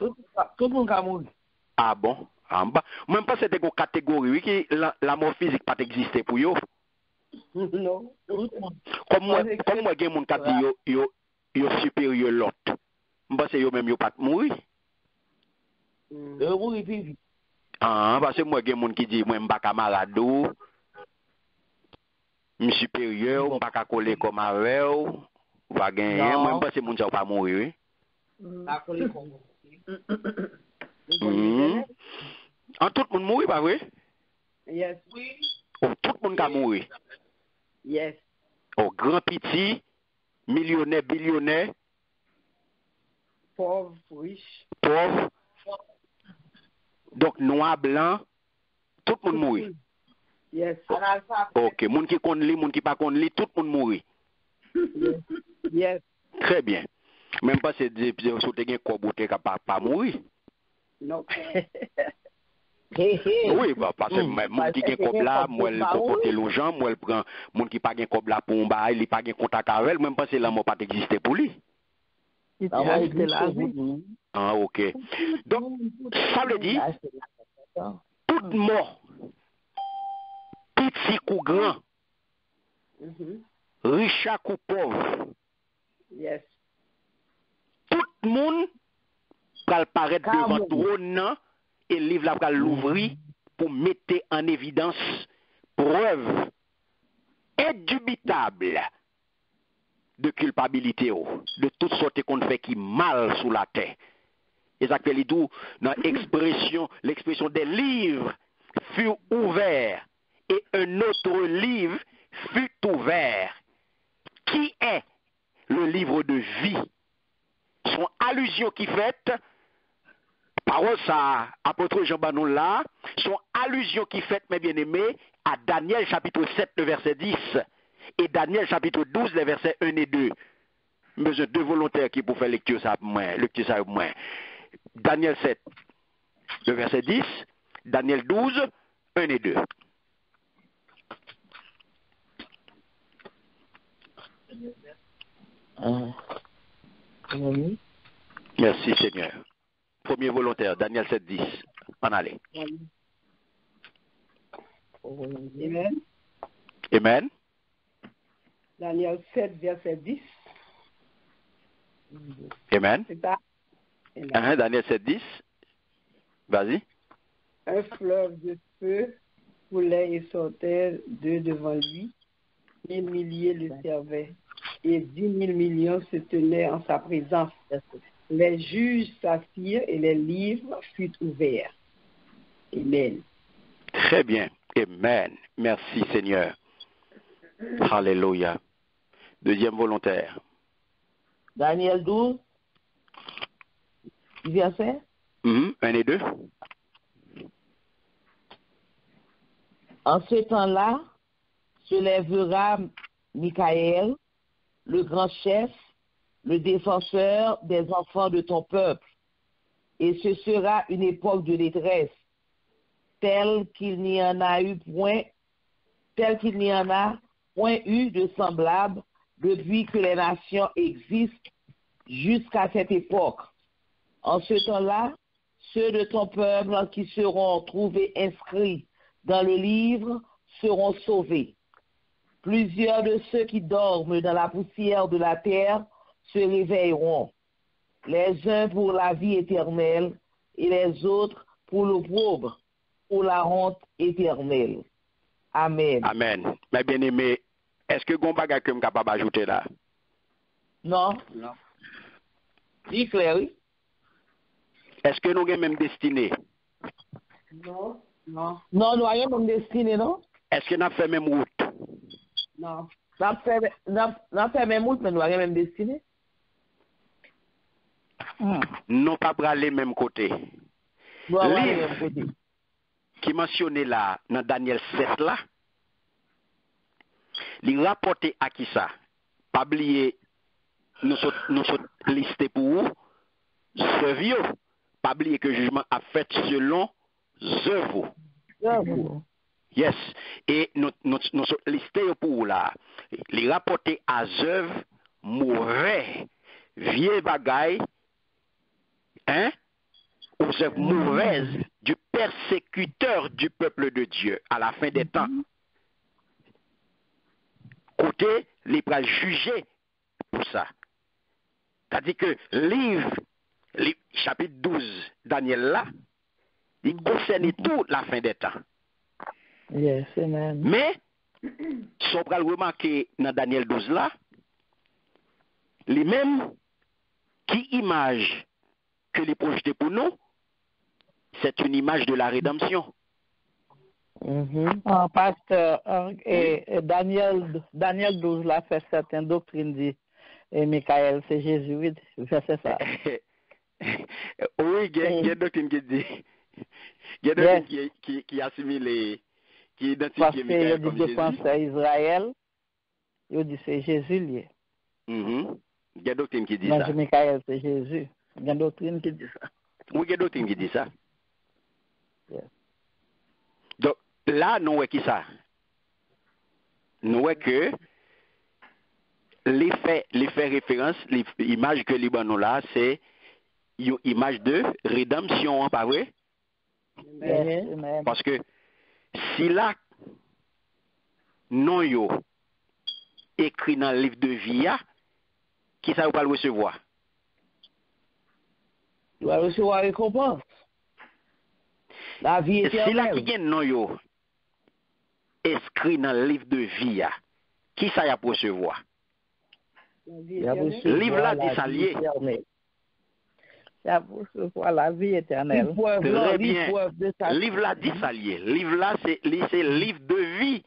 Tout, tout moun ka mouri. Ah bon? Ah, Mwen pa se te gon kategori, wiki la, la mor fizik pa te egziste pou yo? <laughs> Non. Kom mwen gen moun kap di yo, yo, yo superior lot. mba se yo menm yo pat mouri. Mm. Yo mouri vivi. An, ah, basè mwen gen moun ki di mwen mba kamaradou, mwen superior, mba kakole komare ou, wagen yon, mwen basè moun sa ou pa mouri. Mm. Kakole komare. Mm. An tout moun mouri ba vwe? Yes. Ou tout moun ka mouri? Yes. Ou gran piti, milyonè, bilyonè, Pov, riche. Pov. Dok noa, blan, tout moun mouri. Yes. Ok, moun ki kon li, moun ki pa kon li, tout moun mouri. Yes. Tre bien. Mèm pa se di, sou te gen kobote ka pa, pa mouri. Non. <laughs> Oui, ba, parce mm. moun ki gen kobla, mwen kokote lo jan, mwen pren, moun ki pa gen kobla pou mba, li pa gen kontak avel, mwen pa se la mwen pa te egziste pou li. Ah, ok. Donc, ça veut dire, toute mort, petit ou grand, riche ou pauvre, yes. tout moun pral paret devan drone nan, e liv la pral louvri pou mette en evidans preuve edubitable de culpabilité oh, de toutes sortes qu'on fait qui mal sous la terre. Et ça fait l'expression, l'expression des livres fut ouvert et un autre livre fut ouvert. Qui est le livre de vie? Son allusion qui fait parole ça, apôtre Jean Banon là, son allusion qui fait, mes bien-aimés, à Daniel chapitre 7, le verset 10, et Daniel chapitre 12, les versets 1 et 2. Besoin de deux volontaires qui pour faire lecture ça pour moi, lecture ça pour moi. Daniel 7, le verset 10, Daniel 12, 1 et 2. Ah. Oui. Merci Seigneur. Premier volontaire, Daniel 7, 10. En allez. Amen. Amen. Daniel 7, verset 10. Amen. Hein, Daniel 7, 10. Vas-y. Un fleuve de feu coulait et sortait de devant lui. Mille milliers le servaient. Et dix mille millions se tenaient en sa présence. Les juges s'assirent et les livres furent ouverts. Amen. Très bien. Amen. Merci Seigneur. Alléluia. Deuxième volontaire. Daniel 12. Verset. Mhm, Un et deux. En ce temps-là, se lèvera Michael, le grand chef, le défenseur des enfants de ton peuple, et ce sera une époque de détresse, telle qu'il n'y en a eu point, telle qu'il n'y en a point eu de semblable depuis que les nations existent jusqu'à cette époque. En ce temps-là, ceux de ton peuple qui seront trouvés inscrits dans le livre seront sauvés. Plusieurs de ceux qui dorment dans la poussière de la terre se réveilleront, les uns pour la vie éternelle et les autres pour l'opprobre, pour la honte éternelle. Amen. Amen. Mais bien Eske goun baga ke m kapab ajoute la? Non, non. Di kleri. Eske nou gen menm destine? Non, non. Non, nou a gen menm destine, non? Eske nap fe menm wout? Non. Nap fe menm wout men nou a gen menm destine? Hmm. Non pa brale menm kote. Non pa brale menm kote. Ki mansyone la nan Daniel 7 la, qui ça? Pas oublier, nous sommes nous sommes listés pour vous, servir. Pas oublier que le jugement a fait selon. Bravo. Yes. Et nous, nous, nous sommes listés pour vous là. Les rapporter à œuvre mauvais, vieux bagaille, hein, aux œuvres mauvaises du persécuteur du peuple de Dieu à la fin des temps. Côté, les pral juger pour ça. C'est-à-dire que livre, li- chapitre 12, Daniel là, il concerne tout la fin des temps. Yes, amen. Mais, si on pral remarquer dans Daniel 12 là, les mêmes qui image que les projetés pour nous, c'est une image de la rédemption. Mm -hmm. An pasteur Daniel, Daniel 12 la fè certain doktrine di Mikael se Jezuit fè se sa Oui gen doktrine ki di gen doktrine ki asimile ki identike Mikael kom Jezuit Paske yo di depanse Israel yo di se Jezuit liye Gen doktrine ki di sa Gen Mikael se Jezuit Gen doktrine ki di sa Oui gen doktrine ki di sa Yes. Là, nous voyons qui ça? Nous voyons que l'effet, l'effet référence, l'image que nous là, c'est une image de rédemption, hein, pas vrai? Yes, amen. Parce que si là, non yo, écrit dans le livre de vie, ah, qui ça vous pas le recevoir? Tu vas recevoir récompense. La vie Et si là qui éternelle. gagne non yo, inscrit dans le livre de vie, qui ça y a pour recevoir? Livre là, la dit ça vie lié. la vie éternelle. Très bien. sa Livre là dit ça lié. Livre là, c'est li- c'est livre de vie.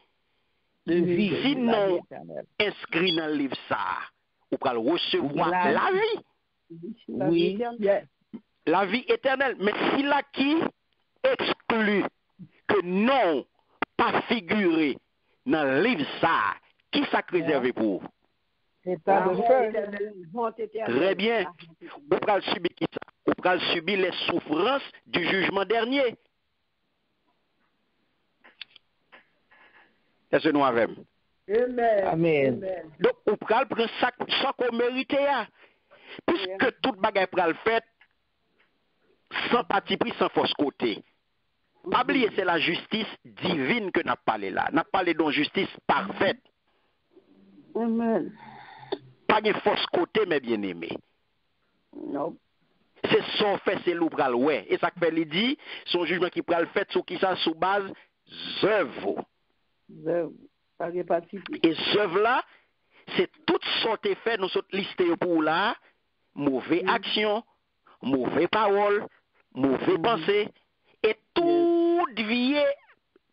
de vie. Vie Sinon, inscrit dans le livre ça, vous pouvez recevoir La la vie. Oui. la vie éternelle. Mais si là qui? Exclut que non, pas figuré dans le livre ça, qui ça réservé pour vous? Feu. Très bien. Vous pouvez subir qui ça? Vous pouvez subir les souffrances du jugement dernier. Est-ce que nous avons? Amen. Donc, vous pouvez prendre ça sans qu'on mérite. hein. Puisque toute bagaille pral fait sans parti pris, sans force côté. Pas oublier, c'est la justice divine que n'a parlé là. N'a parlé d'une justice parfaite. Amen. Pas de force côté, mais bien aimé. Non. C'est son fait, c'est l'ou pral ouais. Et ça que fait dit, son jugement qui pral fait sur qui ça, sous base œuvre. Et ce là, c'est toute sorte de fait, nous sommes listés pour là, mauvaise action, mauvaise parole, mauvaise pensée, et vieille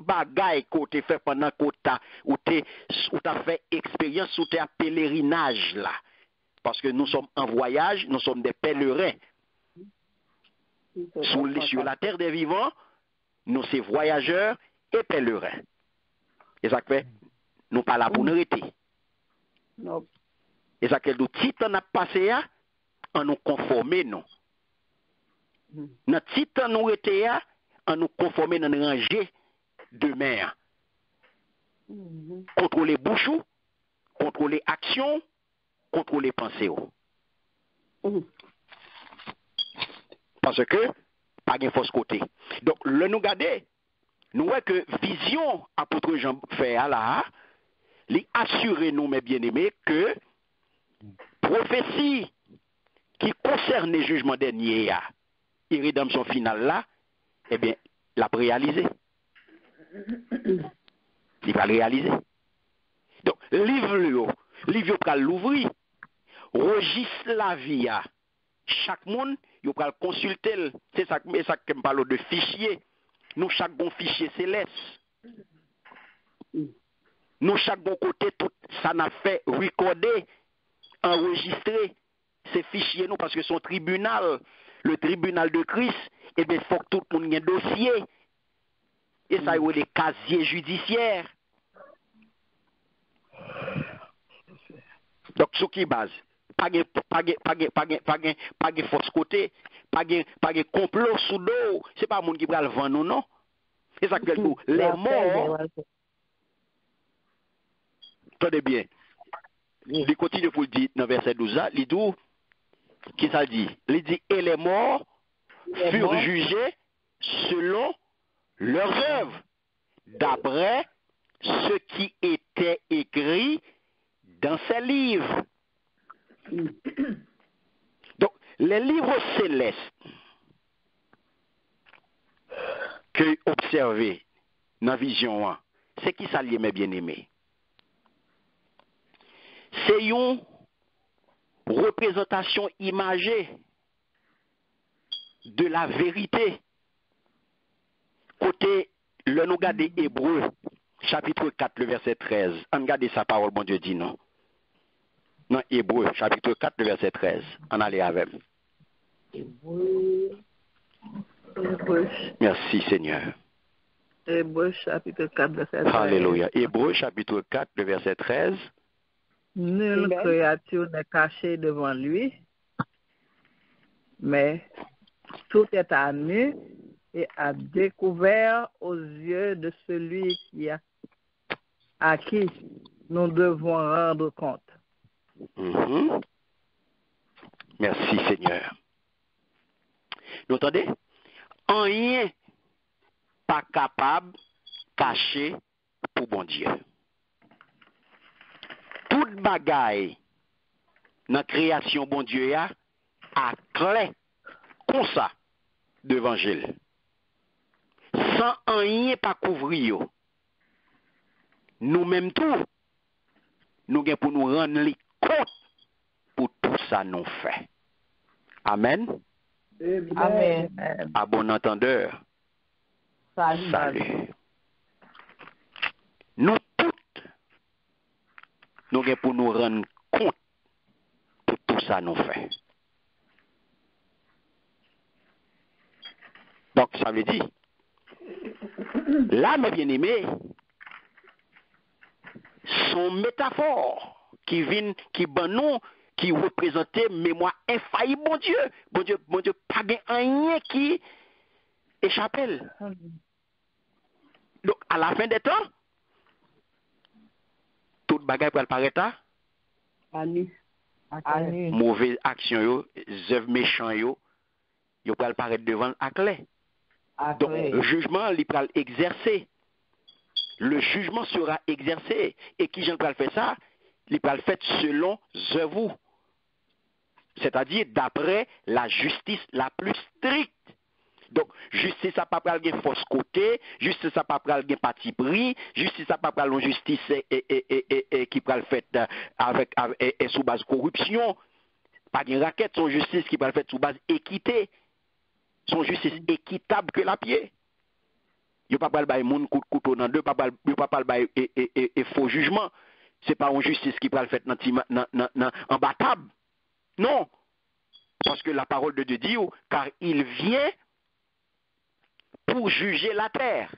bagaille qu'on te fait pendant que t'as, ou t'es, ou t'as fait expérience, ou t'es à pèlerinage là? Parce que nous sommes en voyage, nous sommes des pèlerins. Sur, les- sur la terre des vivants, nous sommes voyageurs et pèlerins. Et ça fait, nous pas là pour nous arrêter. Non. Et ça fait, nous, si t'en as passé à, en nous conformer, non. Notre nous conformer dans une rangée de mer. Contrôler bouchou, contrôler action, contrôler pensée. ou. Mhm. Parce que, pas de fausse côté. Donc, le nous garder, nous voyons que vision apôtre Jean fait à la, lui assurer nous, mes bien-aimés, que prophétie qui concerne le jugement dernier ya, et rédemption finale là, eh bien, l'a réalisé. Il va réaliser. Donc, livre le livre pral l'ouvrir, registre la vie. Chaque monde, il consulter, le. ça, c'est ça que me parle de fichier. Nous, chaque bon fichier céleste. Nous, chaque bon côté, tout ça n'a fait recorder, enregistrer ces fichiers, nous, parce que son tribunal, le tribunal de Christ, eh bien, il faut que tout le monde ait un dossier. Et ça, il y a les casiers judiciaires. Donc, sur qui base? Pas de fausse côté, pas de complot sous dos. C'est pas le monde qui va le vendre, non C'est ça que je dis. Les morts, Tenez bien. Il continue pour le dire dans verset 12, là, il dit, qui ça dit? Il dit, et les morts furent jugés selon leurs œuvres, d'après ce qui était écrit dans ces livres. <coughs> Donc, les livres célestes que observé dans la vision, hein, c'est qui ça lié, mes bien-aimés? C'est une représentation imagée de la vérité. Côté le nous garder Hébreu, chapitre 4, le verset 13. On regarde sa parole, bon Dieu dit non. Non, Hébreu, chapitre 4, le verset 13. On allait avec. Hébreu, Merci Seigneur. Hébreu chapitre 4, verset 13. Alléluia. Hébreu, chapitre 4, le verset 13. Nulle Amen. créature n'est cachée devant lui, mais tout est à nu et à découvert aux yeux de celui qui a, à qui nous devons rendre compte. Mhm. Merci Seigneur. Vous entendez? Rien pas capable caché pour bon Dieu. Toute bagaille dans la création bon Dieu ya à clé comme ça d'évangile. Sans rien pas couvrir. yo. Nous-mêmes tout, nous gain pour nous rendre les compte pour tout ça nous fait. Amen. Amen. À bon entendeur, Salut. salut. Nous gain pour nous rendre compte pour tout ça nous fait. Donc, ça veut dire, là, mes bien-aimés, son métaphore qui vient, qui ben nous, qui représentait mémoire infaillible, bon Dieu, bon Dieu, bon Dieu, pas gain rien qui échappe. Donc, à la fin des temps, toute bagaille pour paraître à À nu. À nu. mauvaise action yo, œuvres méchants yo, yo pral paraître devant à clé. Donc, le jugement, il pral exercer. Le jugement sera exercé. Et qui j'en pral faire ça? Il pral fait selon œuvres. C'est-à-dire d'après la justice la plus stricte. Donc, justice a pas pral gen fausse côté, justice a pas pral gen parti pris, justice a pas pral une justice eh, qui pral fait euh, avec, avec sous base corruption. Pas gen raquette, son justice qui pral fait sous base équité. Son justice équitable que la pied. Yo pas pral de pas pral yo pral bay et, et, et, et faux jugement. C'est pas une justice qui pral fait nan- en battable. Non. Parce que la parole de Dieu dit, car il vient pour juger la terre.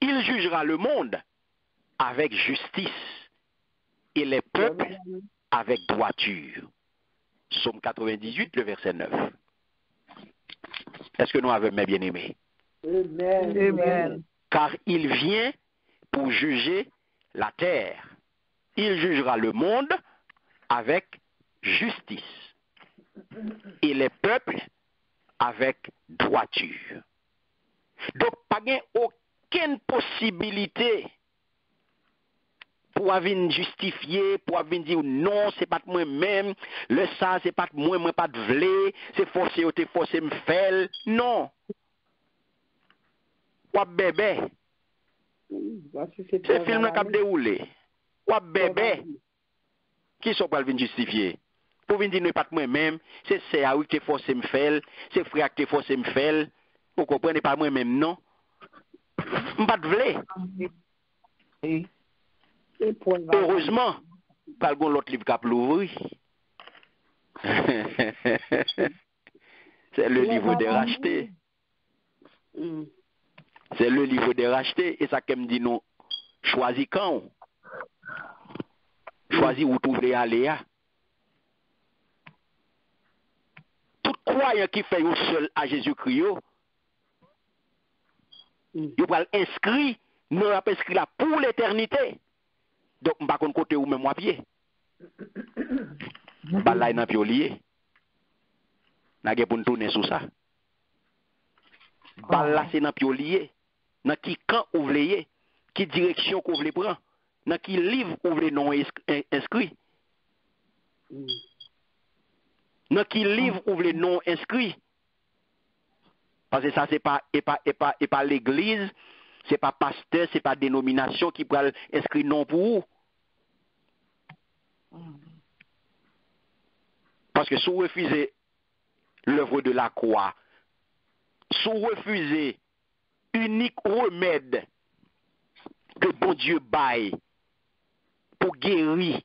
Il jugera le monde avec justice et les peuples avec droiture. Somme 98, le verset 9. Est-ce que nous avons mes bien-aimés? Amen. car il vient pour juger la terre. Il jugera le monde avec justice et les peuples avèk doatu. Dok pa gen oken posibilite pou avin justifiye, pou avin di ou non, se pat mwen men, le sa se pat mwen mwen pat vle, se fose yo te fose m fel, non. Wap bebe, se film nan kap de oule, wap bebe, ki sou pal vin justifiye? pou vin di nou pat mwen menm, se se a ou te fose m fel, se fri ak te fose m fel, ou kompren ne pa mwen menm non. M pat vle. Heureusement, pal gon lot liv kap louvri. <laughs> se le liv ou de rachete. Se le liv ou de rachete, e sa kem di nou, chwazi kan ou. Chwazi ou tou vle ale ya. Croyant qui fait seul à Jésus-Christ, yo, Mm. va inscrit, nous avons inscrit là pour l'éternité. Donc, je ne sais pas côté où même moi pied. <coughs> Là, il n'a plus lié. N'a pas pour tourner sur ça. Bah là, c'est n'a plus lié. Dans qui camp vous voulez, qui direction vous voulez prendre, dans qui livre vous voulez non ins- in- inscrit, Mm. Dans qui livre vous voulez non inscrit. Parce que ça, pas, et pas, et pas, et pas l'église, pas pasteur, c'est pas dénomination qui peut inscrire non pour vous. Parce que si vous refusez l'œuvre de la croix, si vous refusez unique remède que bon Dieu baille pour guérir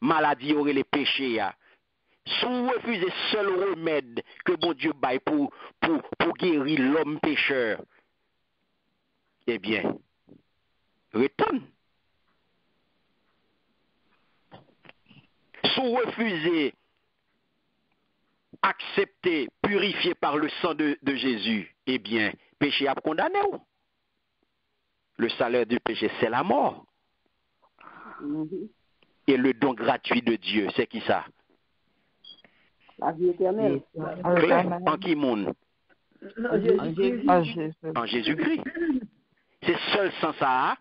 maladie et les péchés, ya, si vous refusez seul remède que bon Dieu baille pour, pour, pour guérir l'homme pécheur, eh bien, retourne. Si vous refusez accepter, purifié par le sang de, de Jésus, eh bien, péché a condamné. Le salaire du péché, c'est la mort. Mhm. Et le don gratuit de Dieu, c'est qui ça? La vie éternelle. Clair, en qui monde. En Jésus-Christ. C'est seul sans ça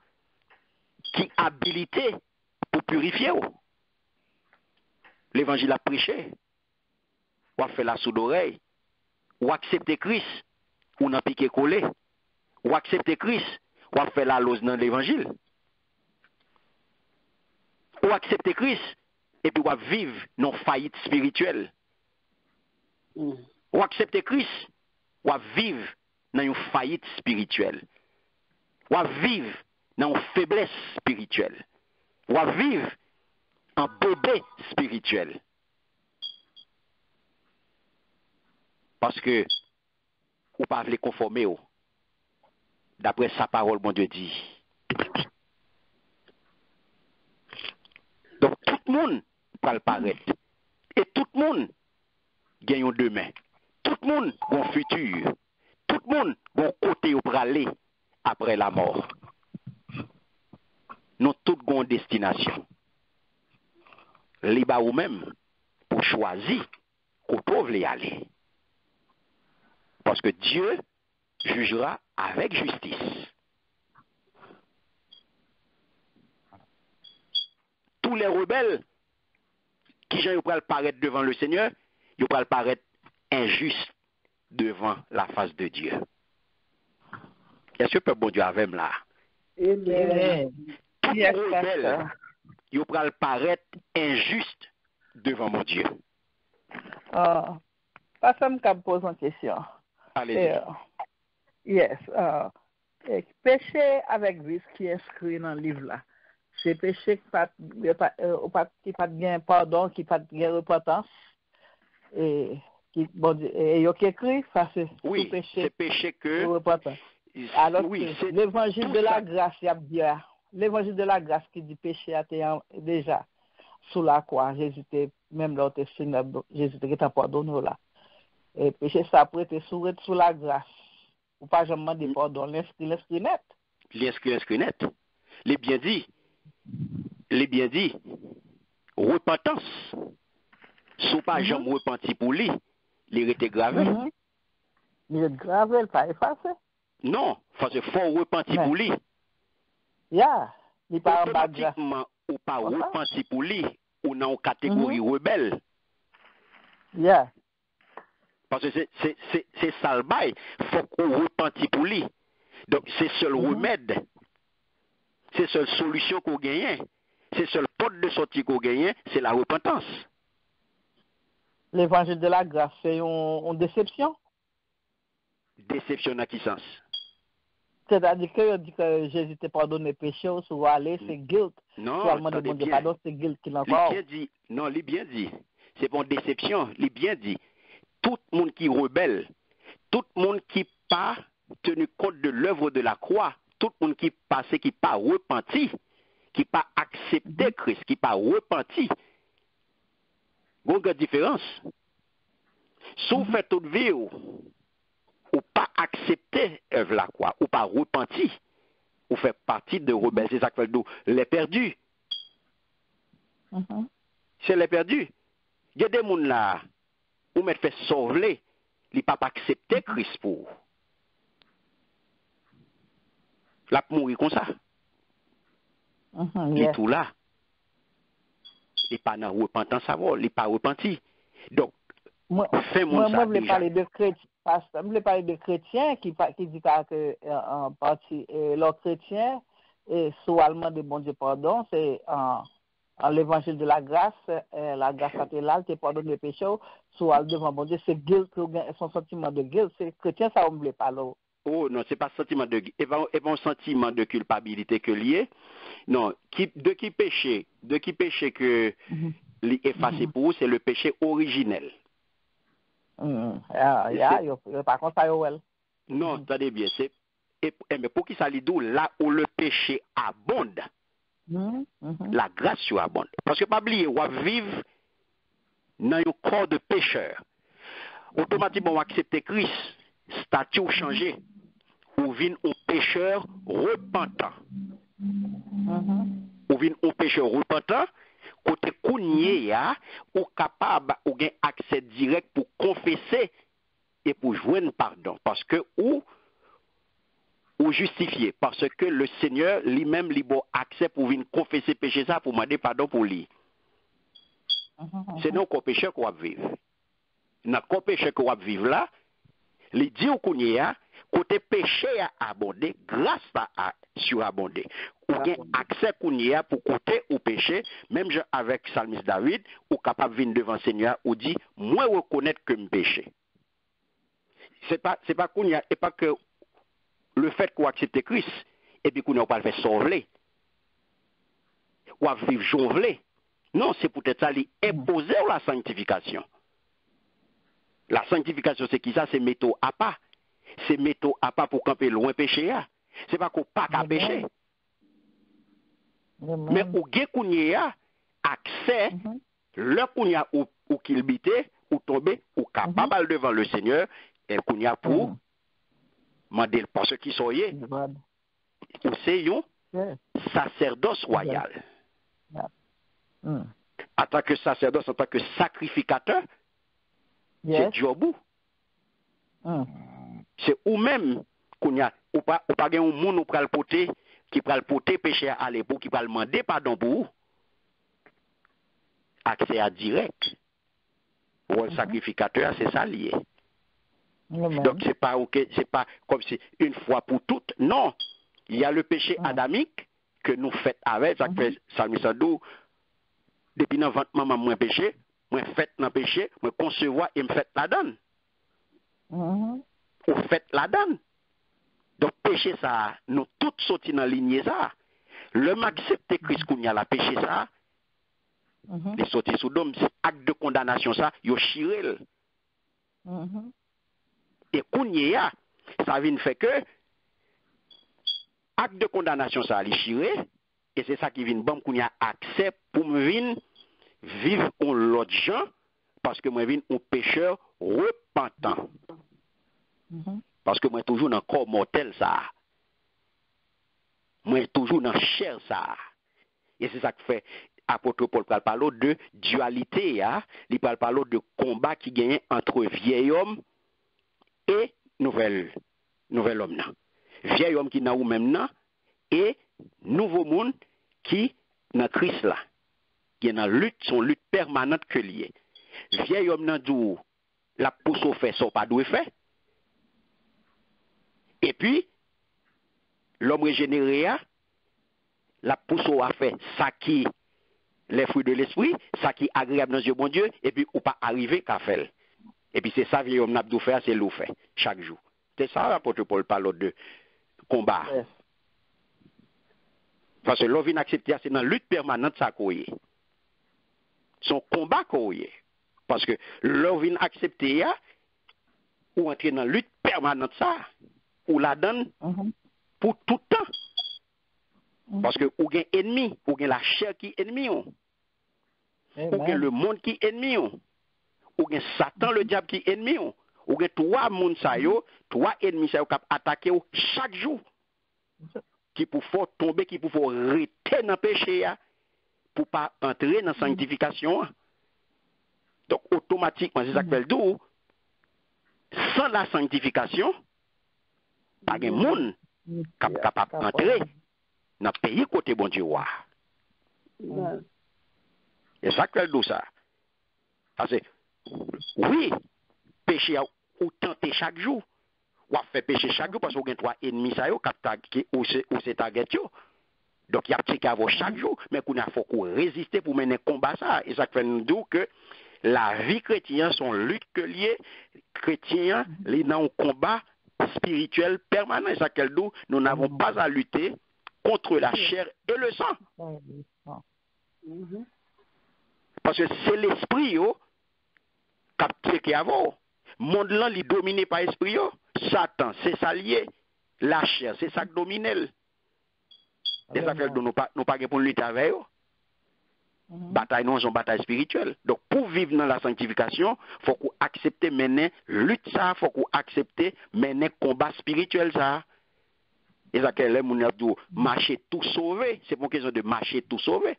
qui habilité pour purifier. L'évangile a prêché. Ou a fait la sous d'oreille. Ou accepter Christ. Ou n'a piqué collé. Ou accepter Christ. Ou a fait la lose dans l'évangile. Ou accepter Christ. Et puis ou a vivre non faillite spirituelle. Ou accepter Christ. Ou a vivre dans une faillite spirituelle. Ou vivre dans une faiblesse spirituelle. Ou à vivre en bébé spirituel. Parce que ou pas les conformer au. D'après sa parole, mon Dieu dit. Donc tout le monde va le paraître. Et tout le monde gagne un demain. Tout le monde a un futur. Tout le monde a un côté où aller après la mort. Nous tous avons une destination. Libre ou même pour choisir où peuvent y aller. Parce que Dieu jugera avec justice. Tous les rebelles qui le paraître devant le Seigneur, ils vont paraître injustes devant la face de Dieu. Est-ce que le peuple bon Dieu avait là? Amen. Tout rebelle, ils vont paraître injustes devant mon Dieu. Ah, Pastor, m ka pose an kesyon. Allez-y. Eh, yes. ah, eh, peche avek vis ki inskri nan liv la. Se peche ki pat, eh, pa- eh, ou pat, ki pat gen pardon, ki pat gen repotans. E, ki, bon, di- e yo ekri, sa se Oui, c'est péché que. Alors oui, que l'évangile tout de la ça. grâce, y a bien. L'évangile de la grâce qui dit péché a été déjà sous la croix. Jésus était, même là, Jésus était pardonné là. Et péché ça t'es sous, sous la grâce. Ou pas jamais demander Mm. pardon, l'inscrit, l'inscrit net. l'inscrit, inscrit net. Les bien dit. Les bien dit. repentance. Sou pas Mhm. repenti pour lui, il était gravé. Mhm. Il est gravé, il pas effacé. Non, parce que faut repenti pour lui. Il pas en bas de grâce. Automatiquement, ou pas repenti pour lui, ou Mhm. rebelle. Yeah. Parce que c'est- c'est c'est- c'est ça le bail. faut qu'on repenti pour lui. Donc, c'est seul Mhm. remède. C'est seule solution qu'on gagne. C'est seule porte de sortie qu'on gagne, c'est la repentance. L'évangile de la grâce, c'est une, déception? Déception dans qui sens? C'est-à-dire que dit que Jésus t'a pardonné péché, ou aller, c'est guilt. Non, Soit bien. pardon, c'est guilt bien dit. Non, il bien dit. C'est une déception. Il bien dit. Tout le monde qui rebelle, tout le monde qui pas tenu compte de l'œuvre de la croix, tout le monde qui passé, qui pas repenti, qui pas accepté Christ, qui pas repenti. Bon, il y a une différence. Si vous faites toute vie, ou, ou pas accepter œuvre la croix, ou pas repenti, ou fait partie de rebelles, c'est ça que fait nous, les perdus. Mhm. c'est les perdus. Il y a des gens là, où mettre fait sauver, ils pas accepter Christ pour. La mourir comme ça. Mhm, Il est yes. tout là. Il repentance à voir, il n'est pas repenti. Ça moi, je voulais déjà. parler de que je voulais parler de chrétiens qui, pa- qui disent que, en partie, leurs chrétiens, et sous allemand de bon Dieu pardon, c'est en, en l'évangile de la grâce, euh, la grâce les péchés, sous allemand devant bon Dieu, c'est guilt, ou son sentiment de guilt, c'est chrétien, ça, on ne voulait pas là. Oh non, c'est pas sentiment de et pas, et pas un sentiment de culpabilité que lié. Non, qui, de qui péché, de qui péché que Mhm. li effacé pour vous, c'est le péché originel. Mm. Yeah, yeah, yo, yo, par contre, ça, well. Non, attendez bien, c'est et, et- mais pour qui ça lui dit là où le péché abonde, Mhm, mhm. la grâce surabonde. Parce que pas oublier, on va vivre dans un corps de pécheur. Automatiquement, on va accepter Christ, statut ou changé, ou vient un pécheur repentant. Mhm. Ou vient un pécheur repentant, côté kounye ya, ou capable, ou gain accès direct pour confesser et pour joindre pardon. Parce que, ou, ou justifier. Parce que le Seigneur lui-même lui bon accès pour venir confesser péché ça, pour demander pardon pour lui. Mhm. C'est non qu'on péché qu'on va vivre. Dans le péché qu'on va vivre là, les dit au kounye ya, côté péché a abondé, grâce a, surabondé. Ou gen accès kounye ya pour côté au péché, même je- avec Psalmiste David, ou capable de venir devant le Seigneur, ou dit, moi reconnaître que me péché. C'est pas, c'est pas kounye ya, et pas que le fait qu'on accepte Christ, et puis qu'on n'a pas le fait sauver, ou à vivre jonvelé. Non, c'est peut-être ça, lui imposer la sanctification. La sanctification, c'est qui ça? C'est métaux à pas. C'est métaux à pas pour camper loin péché. hein. C'est pas qu'on pas qu'à pécher. Mais gen kounye a accès, Mhm. le kounye a ou, qu'il ou tomber, ou capable devant le Seigneur, et kounye a pour Mhm. demander parce qu'ils sont yé, ou c'est un sacerdoce royal. En tant que sacerdoce, en tant que sacrificateur, c'est Yes. Jobou. Mm. c'est ou même qu'on a ou pas ou pas gen un monde ou pral porter qui pral porter péché à l'époque qui pral demander pardon pour vous. accès à direct rôle sacrificateur c'est ça lié donc c'est pas ok c'est pas comme si une fois pour toutes non il y a le péché Ah. adamique que nous faisons avec ça fait Salmi Sandou depuis dans ventre maman moi péché moi fait dans péché moi concevoir et me fait la donne ou fait la donne. Donc péché ça, nous tous sortis dans la lignée ça. Le accepter Christ qu'on y a la péché ça, Mhm. les sortis sous dôme, acte de condamnation ça, yo chirel. Mhm. Et qu'on y a, ça vient fait que acte de condamnation ça ali chiré et c'est ça qui vient bon qu'on y a accès pour me vinn vivre en l'autre gens parce que moi vinn un pécheur repentant. Mhm. Parce que moi toujours dans le corps mortel ça. Moi toujours dans la chair ça. Et c'est ça que fait apôtre Paul parle de dualité, hein? il parle de combat qui gagne entre vieil homme et nouvel, nouvel homme. Nan. Vieil homme qui n'a ou même nan, et nouveau monde qui dans Christ là. Qui est dans lutte, son lutte permanente que lié. Vieil homme nan dou la pousse au fait, son pas doué fait. Et puis, l'homme régénéré a, la pousse au a fait ça qui les fruits de l'esprit, ça qui est agréable dans bon Dieu, et puis ou pas arriver qu'à faire. Et puis c'est ça, vieil homme faire, c'est l'eau fait, chaque jour. C'est ça, l'apôtre Paul parle de combat. Parce que l'on vient accepter, c'est dans la lutte permanente ça qu'on y est. Son combat qu'on y est. Parce que l'on vient accepter, ou entrer dans la lutte permanente ça, ou la donne Mhm. pour tout le temps. Mhm. Parce que ou gen ennemi, ou gen la chair qui est ennemi, ou le monde qui est ennemi, ou gen Satan le diable qui est ennemi, ou gen trois sa yo, trois ennemis sa yo kap attaquer chaque jour. Qui pour faire tomber, qui pour faire rester dans le péché, pour pas entrer dans la sanctification. Donc automatiquement, c'est ça que dos. Sans la sanctification, pas de monde cap capable d'entrer dans le pays côté bon Dieu. Amen. C'est ça que ça. Parce que, oui, péché ou tenter chaque jour. Ou a fait péché chaque jour parce qu'on a trois ennemis ça qui- ou c'est ou c'est target yo. Donc il y a petit avoir chaque jour, mais qu'on a faut qu'on résister pour mener combat ça. Et ça fait nous dire que la vie chrétienne son lutte que lié chrétien, les dans un combat spirituel permanent. Et ça qu'elle dit, nous n'avons pas à lutter contre la chair et le sang. Mhm. Parce que c'est l'esprit qui qui avant. Monde là, il est dominé par l'esprit. Satan, c'est ça lié. La chair, c'est ça qui domine. Mhm. De sa fèl do nou pa, pa gen pou lute avè yo. Mm -hmm. Batay nou an son batay spirituel. Dok pou vive nan la sanctifikasyon, fòk ou aksepte menen lute sa, fòk ou aksepte menen kombat spirituel sa. E sa ke lè moun ap dou, mache tout sauve. Se mhm. pou kesyon de mache tout sauve.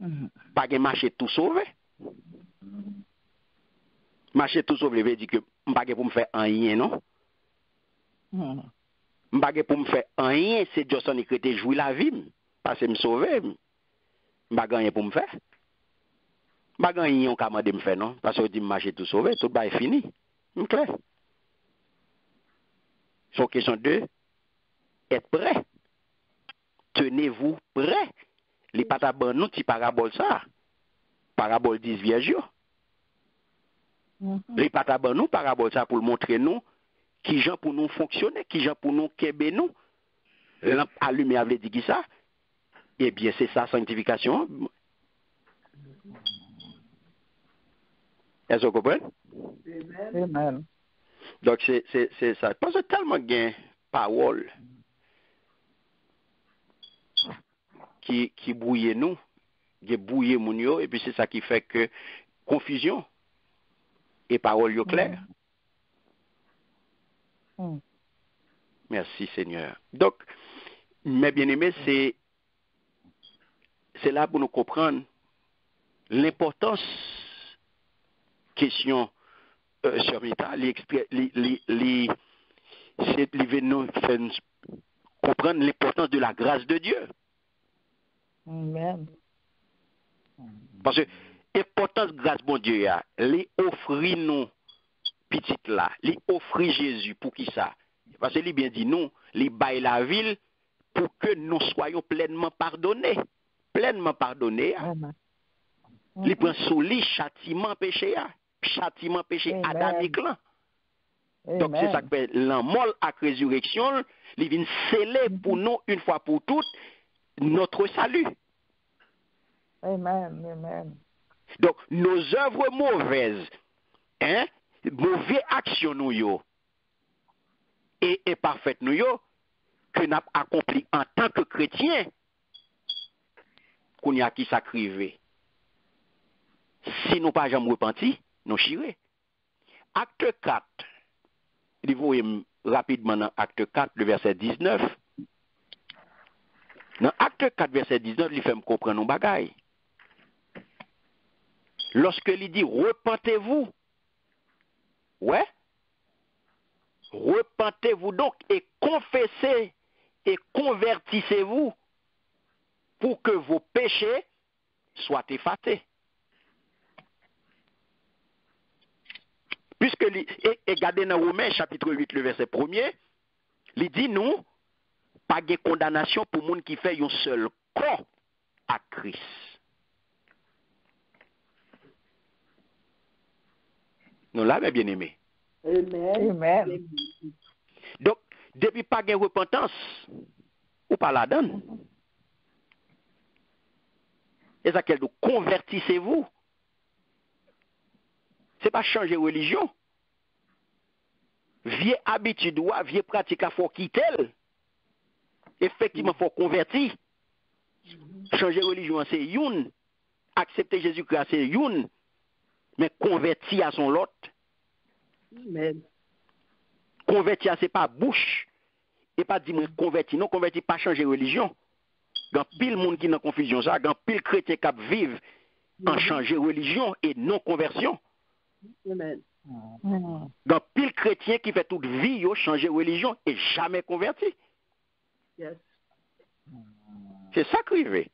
Mm -hmm. Pa gen mache tout sauve. Mache tout sauve, ve di ke mpa gen pou mfe an yen, non? Mm -hmm. Pour me faire rien, c'est Dieu son écrit jouer la vie m, parce que me sauver. M'pa gen rien pour me faire. M'pa gen rien ka mande me faire non, parce que dit marché tout sauvé, tout ba est fini. C'est une question de être prêt? Tenez-vous prêt? Les pataban nous ti parabole ça. Parabole 10 vierges. yo. Les pataban nous parabole ça pour le montrer nous qui gens pour nous fonctionner, qui gens pour nous kebe nous. Lampe allumée avait dit qui ça? Eh bien, c'est ça sanctification. Est-ce que vous comprenez? Amen. Donc, c'est ça. Parce que tellement gain parole qui, qui brouille nous, qui brouille moun yo, et puis c'est ça qui fait que confusion et parole claire. Mhm. Merci Seigneur. Donc, mes bien-aimés, c'est c'est là pour nous comprendre l'importance question euh, sur c'est nous comprendre l'importance de la grâce de Dieu. Amen. Parce que l'importance grâce bon Dieu a, li offri nous petite là, li offri Jésus pour qui ça? Parce que lui bien dit nous, li bail la ville pour que nous soyons pleinement pardonnés. Pleinement pardonnés. hein. Amen. Li prend sous lui châtiment péché a. Châtiment péché adamique là. Donc c'est ça que l'enmol à résurrection, il vient sceller pour nous une fois pour toutes notre salut. Amen. Amen. Donc, nos œuvres mauvaises, hein, mauvaises actions nous yo, et imparfaites nous yo, que avons accompli en tant que chrétiens, qu'on y a qui s'acrivé. Si nous pas jamais repenti, nous chiré. Acte 4, il faut rapidement dans acte 4, le verset 19. Dans acte 4, verset 19, il fait comprendre nos bagailles. lorsque il dit repentez-vous, ouais, repentez-vous donc et confessez et convertissez-vous pour que vos péchés soient effacés. Puisque, et, regardez dans Romains chapitre 8, le verset 1er, il dit nous, pas de condamnation pour monde qui fait un seul corps à Christ. Nous là, mes bien-aimés. Amen. Amen. Donc, depuis pas de repentance, ou pas la donne. Et ça qu'elle dit, convertissez-vous. C'est pas changer religion. Vieille habitude, ou vieille pratique, il faut quitter. Effectivement, il faut convertir. Changer religion, c'est une. Accepter Jésus-Christ, c'est une. Mais convertir à son lot. Amen. Convertir, c'est pas bouche. Et pas dire, moi, convertir. Non, convertir, pas changer religion. Gan pile monde qui dans confusion ça, gan pile chrétien qui vivent en changer religion et non conversion. Amen. Mm. Gan pile chrétien qui fait toute vie yo changer religion et jamais converti. Yes. C'est ça qui arrive.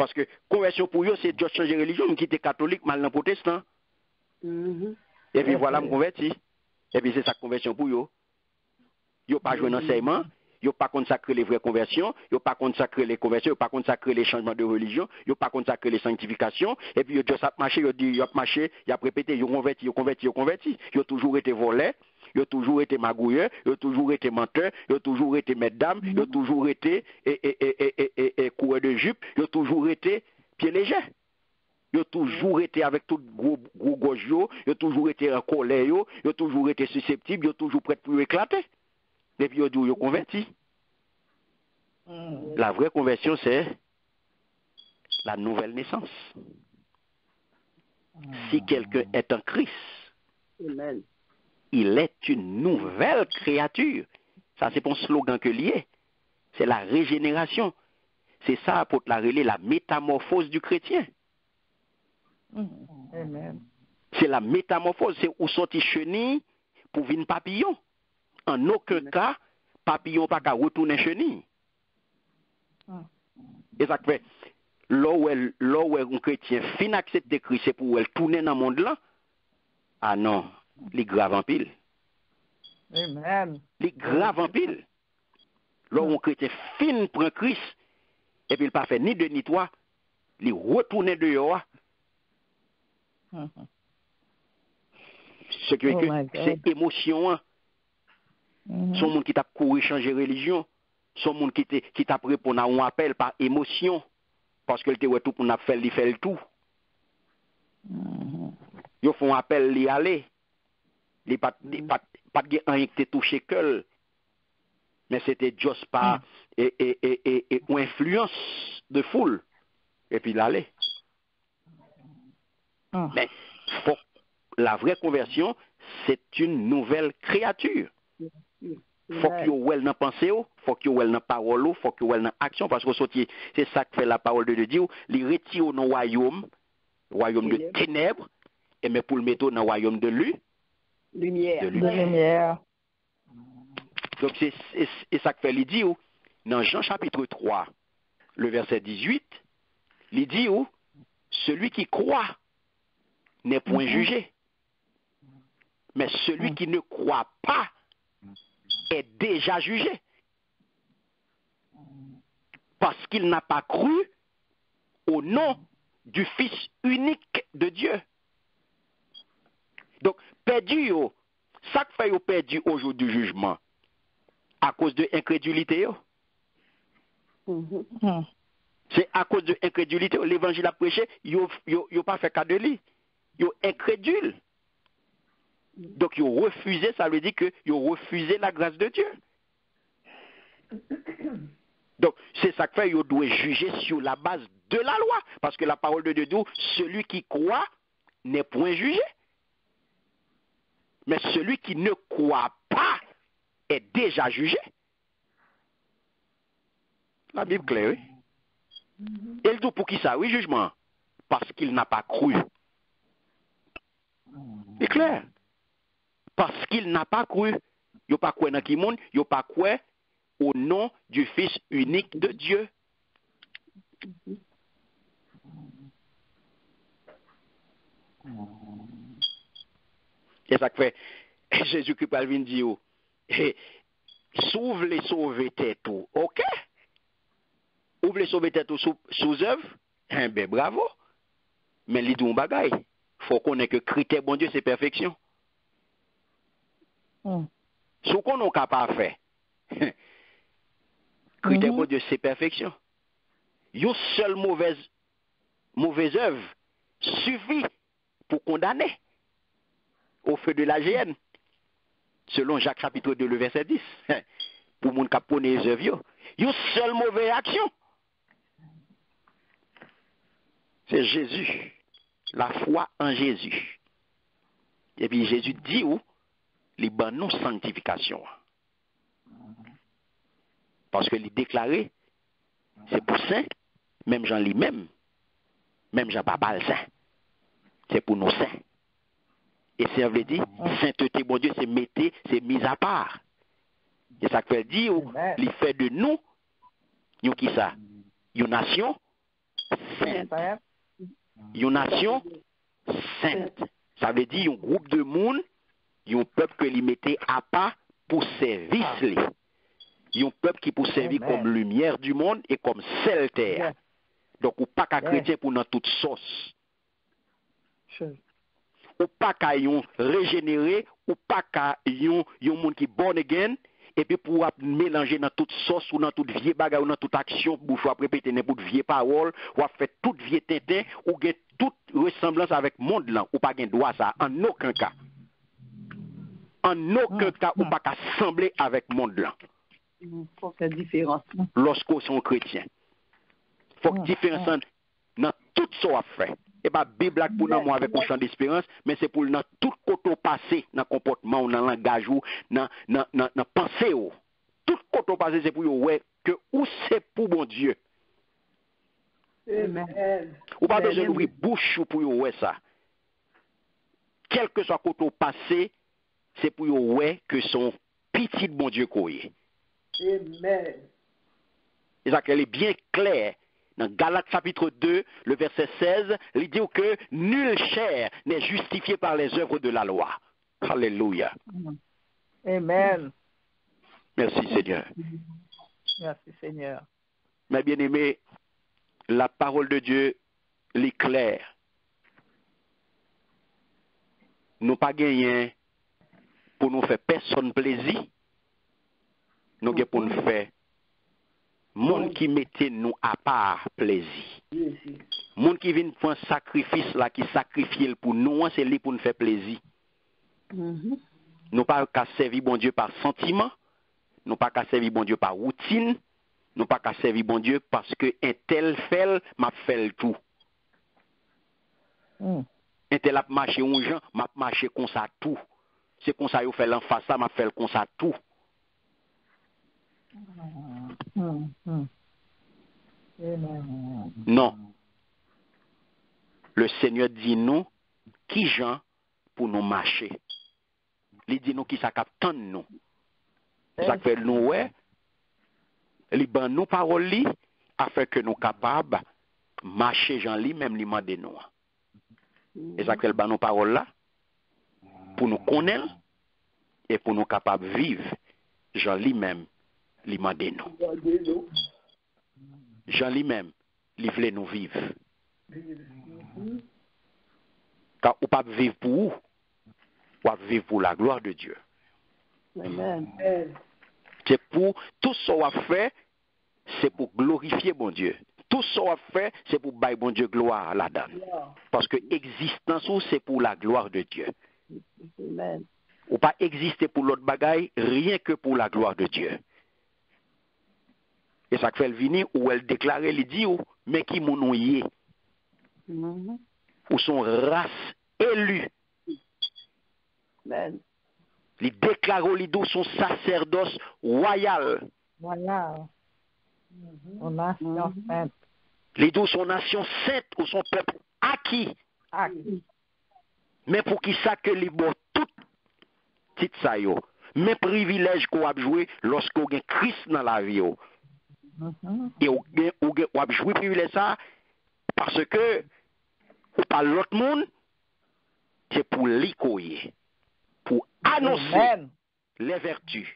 Parce que conversion pour eux, c'est juste changer religion, me quitter catholique, mal dans protestant. Mhm. Et puis voilà, me converti. Et puis c'est ça conversion pour eux. Yo pas joué enseignement, yo pas consacré les vraies conversions, yo pas consacré les conversions, yo pas consacré les changements de religion, yo pas consacré les sanctifications, et puis juste a marché, yo a marché, yo a répété, yo converti, yo converti, yo converti. Yo toujours été volé, yo toujours été magouilleur, yo toujours été menteur, yo toujours été mesdames, yo toujours été et, de jupe, yo toujours été pied léger. Yo toujours été avec tout gros gros gauche yo, yo toujours été en colère yo, yo toujours été susceptible, yo toujours prêt pour éclater. Et puis dit yo converti. Mm. La vraie conversion c'est la nouvelle naissance. Si quelqu'un est en Christ, Amen. Il est une nouvelle créature. Ça, c'est pour un slogan que lié. C'est la régénération. C'est ça, pour la relais, la métamorphose du chrétien. Mm. Amen. C'est la métamorphose. C'est où sortir chenille pour venir papillon? En aucun cas, papillon pas qu'à retourner chenille. Et ça fait, là où, elle, là où un chrétien fin accepte Christ, c'est pour elle tourner dans le monde là? Ah non, il est grave en pile. Amen. Il est grave en pile. Là où un chrétien fin prend Christ, et puis il pas fait ni deux ni trois, il retourne dehors. Mm. Ce qui Oh émotion. hein. Mhm. Son monde qui t'a couru changer religion. Son monde qui t'a qui t'a répondu à un appel par émotion. Parce que le ouais tout pour n'a fait, tout. Ils font appel li aller. Li pas li pas pas de rien qui te touché que mais c'était juste par et, et, et, et, et une influence de foule. Et puis. Mm. Mais faut, la vraie conversion, c'est une nouvelle créature. faut que yo wel nan pensée faut que yo wel nan parole faut que yo wel nan action parce que c'est ça que fait la parole de Dieu, li retire au royaume, royaume de Ténèbres. et mais pour le mettre dans le royaume de lui, Lumière. de lumière. Donc c'est ça que fait ou, dans Jean chapitre 3, le verset 18, il dit ou? Celui qui croit n'est point Mhm. jugé. Mais celui Mhm. qui ne croit pas est déjà jugé. Parce qu'il n'a pas cru au nom du Fils unique de Dieu. Donc, perdu, yo, ça que fait yo perdu au jour du jugement, à cause de incrédulité, yo. Mhm. Mm. C'est à cause de incrédulité. L'évangile a prêché, yo, yo, yo pas fait cas de lui. Yo incrédule. Donc, yo refusé, ça veut dire que yo refusé la grâce de Dieu. Donc, c'est ça que fait, yo doit juger sur la base de la loi. Parce que la parole de Dieu dit, celui qui croit n'est point jugé. Mais celui qui ne croit pas est déjà jugé. La Bible claire, oui. Et le dit pour qui ça? Oui, jugement. Parce qu'il n'a pas cru C'est clair. Parce qu'il n'a pas cru. Il n'a pas cru dans qui monde, il n'a pas cru au nom du Fils unique de Dieu. Et ça fait, <laughs> Jésus-Christ va venir dire, eh, s'ouvre les sauver tout, ok? Ouvre les sauver sous, œuvre, eh ben bravo. Mais il dit un bagaille. Faut qu'on ait que critère bon Dieu, c'est perfection. Mm. Ce qu'on capable de faire, <laughs> critère bon Dieu, c'est perfection. Une seule mauvaise œuvre suffit pour condamner au feu de la géhenne. Selon Jacques chapitre 2, le verset 10. <laughs> Pour moun kap les œuvres, yo. Une seule mauvaise action. C'est Jésus. La foi en Jésus. Et puis Jésus dit où? Les ban nous sanctification. Parce que il déclaré, c'est pour saint, même Jean lui-même, même Jean le saint. C'est pour nos saints. Et ça veut dire, sainteté, bon Dieu, c'est mettre, c'est mis à part. Et ça fait dire, il fait de nous, nous qui ça, une nation sainte une nation sainte. Ça veut dire un groupe de monde, un peuple que lui mettait à part pour service. Un peuple qui pour servir comme lumière du monde et comme sel terre. Donc, ou pas qu'à chrétien pour dans toute sauce. Ou pas qu'à yon régénéré, ou pas qu'à yon, yon monde qui born again, et puis pour mélanger dans toute sauce ou dans toute vieille bagarre ou dans toute action, bouche ou répéter n'importe vieille parole, ou fait toute vieille tintin, ou gen toute ressemblance avec monde là, ou pas gen droit ça, en aucun cas. En aucun Mm, cas, ou mm. pas qu'à sembler avec monde là, Il faut faire différence. lorsqu'on sont chrétien. Faut que Mm, différence dans tout ça à faire. Et pas Bible pour nous avec un champ d'espérance, mais c'est pour dans tout côté passé, dans comportement, ou dans langage ou dans dans pensée ou. Tout côté passé c'est pour ouais que ou c'est pour bon Dieu. Amen. Ou pas besoin d'ouvrir bouche ou pour ouais ça. Quel que soit côté passé, c'est pour ouais que son petit bon Dieu koye. Amen. Et ça qu'elle est bien claire. Dans Galates chapitre 2, le verset 16, il dit que nul chair n'est justifié par les œuvres de la loi. Alléluia. Amen. Merci Seigneur. Merci Seigneur. Mes bien-aimés, la parole de Dieu est claire. Nous pas gagné pour nous faire personne plaisir. Nous pour nous faire monde qui mettait nous à part plaisir. Monde qui vient pour un sacrifice là, qui sacrifie pour nous, c'est lui pour nous faire plaisir. Mhm. Nous pas qu'à servir bon Dieu par sentiment, nous pas qu'à servir bon Dieu par routine, nous pas qu'à servir bon Dieu parce que un tel fait, m'a fait le tout. Mm. Un tel a marché un gens, m'a marché comme ça tout. C'est comme ça yo fait l'en face ça, m'a fait comme ça tout. Mm. Mm. Amen. Non. Le Seigneur dit nous qui gens pour nous marcher? Il dit nous qui ça capte nous? Ça fait nous ouais. Il ban nous parole afin que nous capables marcher Jean li même li mande nous. Et ça fait ban nous parole là pour nous connaître et pour nous capables vivre Jean lui-même li. Jean lui-même li voulait nous vivre. Car ou pas vivre pour où? Ou vivre pour la gloire de Dieu. C'est pour tout ce qu'on a fait, c'est pour glorifier bon Dieu. Tout ce qu'on a fait, c'est pour bailler bon Dieu gloire là-dedans. Parce que existence ou c'est pour la gloire de Dieu. Ou pas exister pour l'autre bagaille, rien que pour la gloire de Dieu. E sak fel vini ou el deklare li di ou, men ki mounon ye. Mm -hmm. Ou son rase elu. Ben. Li deklare ou li do son sacerdos royal. Royal. Ou nasyon sent. Li do son nasyon sent ou son pep aki. Aki. Men pou ki sa ke li bo tout tit sa yo. Men privilej ko apjwe losko gen kris nan la vi yo. Et ou ou ap joué privilège ça parce que ou pas l'autre monde c'est pour li koye. Pour annoncer les vertus.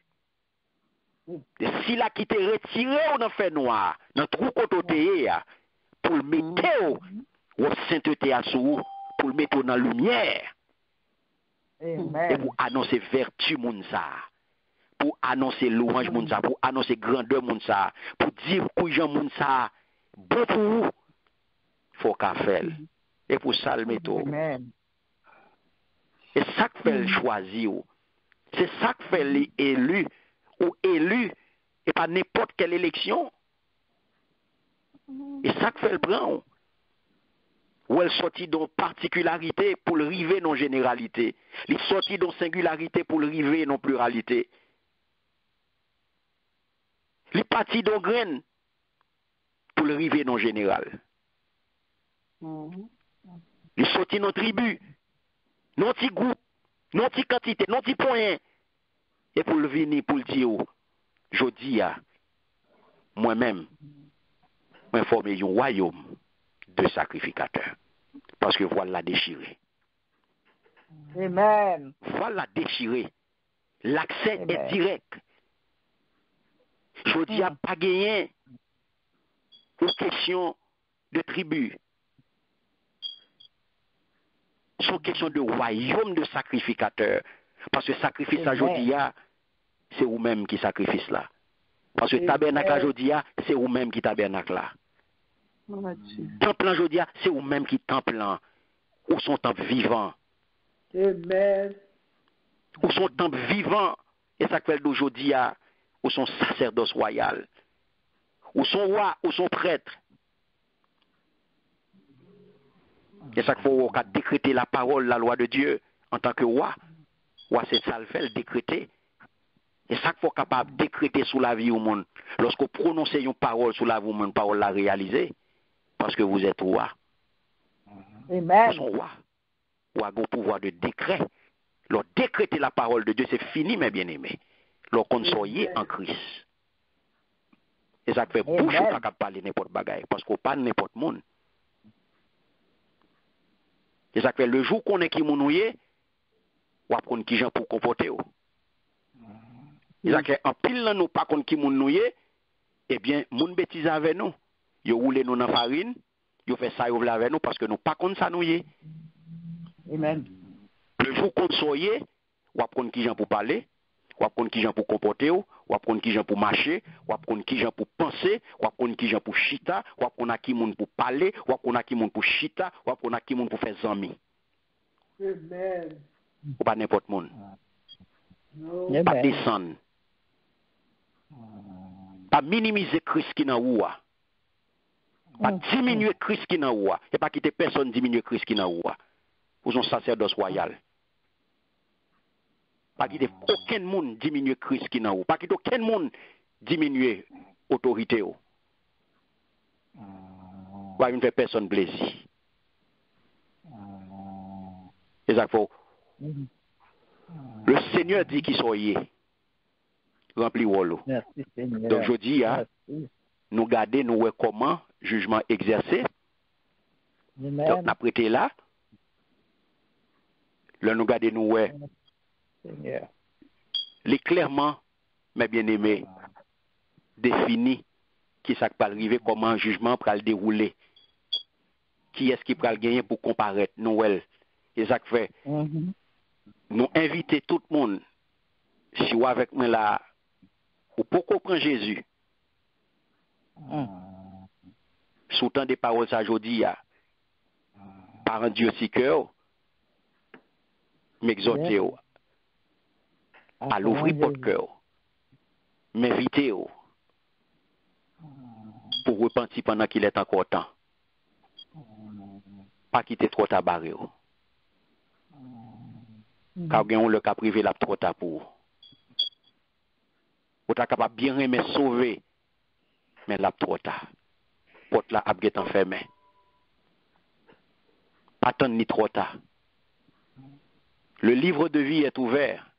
Et si la qui te retiré ou dans fait noir, dans trou côté pour le mettre ou ou sainteté pour le mettre la lumière pour annoncer vertu moun ça. Pour annoncer louange moun pour annoncer grandeur moun pour dire que gens moun ça bon pour vous. Faut qu'a faire. Et pour ça le. Et ça que fait le choisir. C'est ça que fait les élus ou élus et pas n'importe quelle élection. Et ça que fait le prend. Ou elle sortit dans particularité pour le river non généralité. Il sortit dans singularité pour le river non pluralité. Il parti dans graine pour le river non général. Mhm. Il sorti dans tribu, non petit groupe, non petit quantité, non petit point. Et pour le venir, pour le dire, je dis à moi-même, moi former un royaume de sacrificateurs. Parce que voilà déchiré. Amen. Voilà déchiré. L'accès est direct. Je dis à pas gagner aux questions de tribu. sont questions de royaume de sacrificateurs. Parce que sacrifice à. Jodia, c'est vous-même qui sacrifice là. Parce que tabernacle à Jodia, c'est vous-même qui tabernacle là. Temple en Jodia, c'est vous-même qui temple là. Ou son temple vivant. Amen. Ou son temple vivant. Et ça fait d'aujourd'hui, ou son sacerdoce royal. Ou son roi, ou son prêtre. Et ça qu'il faut décréter la parole, la loi de Dieu en tant que roi. Roi, c'est ça le fait, le décréter. Et ça qu'il faut capable de décréter sous la vie au monde. Lorsque vous prononcez une parole sous la vie au monde, parole la réaliser. Parce que vous êtes roi. Vous Amen. son roi. Ou a un pouvoir de décret. Leur décréter la parole de Dieu, c'est fini, mes bien-aimés. lor kon soye an kris. E sak fe bouch ou tak ap pale nepot bagay, pasko pan nepot moun. E sak fe le jou konen ki moun ouye, wap kon ki jan pou kompote ou. E sak fe an pil nan nou pa kon ki moun ouye, ebyen moun betiza ave nou. Yo roule nou nan farin, yo fe sa yo vla ave nou, paske nou pa kon san ouye. Amen. Le jou kon soye, wap kon ki jan pou pale, ou apprendre qui gens pour comporter, ou apprendre qui gens pour marcher, ou apprendre qui gens pour penser, ou apprendre qui gens pour chita, ou apprendre à qui moun pour parler, ou apprendre à qui moun pour chita, ou apprendre à qui moun pour faire zami. Amen. Ou pas n'importe monde. Pas descendre. Pas minimiser Christ qui dans roi. Pas diminuer Christ qui dans roi. Et pas quitter personne diminuer Christ qui dans roi. Ou son sacerdoce royal. Pas quitter aucun monde diminuer Christ qui dans. Pas quitter aucun monde diminuer autorité. ou. Pas une personne plaisir. C'est ça qu'il faut. Le Seigneur dit qu'il soyez. Rempli wolo. Donc je dis, hein, nous garder, nous comment jugement exercé. Donc, n'a prêté là. Là, nous garder, nous Seigneur. les clairement, mes bien-aimés, défini qui ça va arriver, comment un jugement va le dérouler. Qui est-ce qui va le gagner pour comparaître, ouais. Et ça fait, Mhm. nous inviter tout le monde, si ou avec moi là, ou pour comprendre Jésus, Mhm. sous temps des paroles ça aujourd'hui, par un Dieu si cœur, m'exhorter au- à l'ouvrir votre cœur, m'inviter au- pour repentir pendant qu'il est encore temps. Pas quitter trop tabaré. au. Car on le cas privé là trop tard pour. Ou t'as capable bien aimer sauver, mais là trop tard. Porte là a enfermé. Pas ni trop tard. Le livre de vie est ouvert.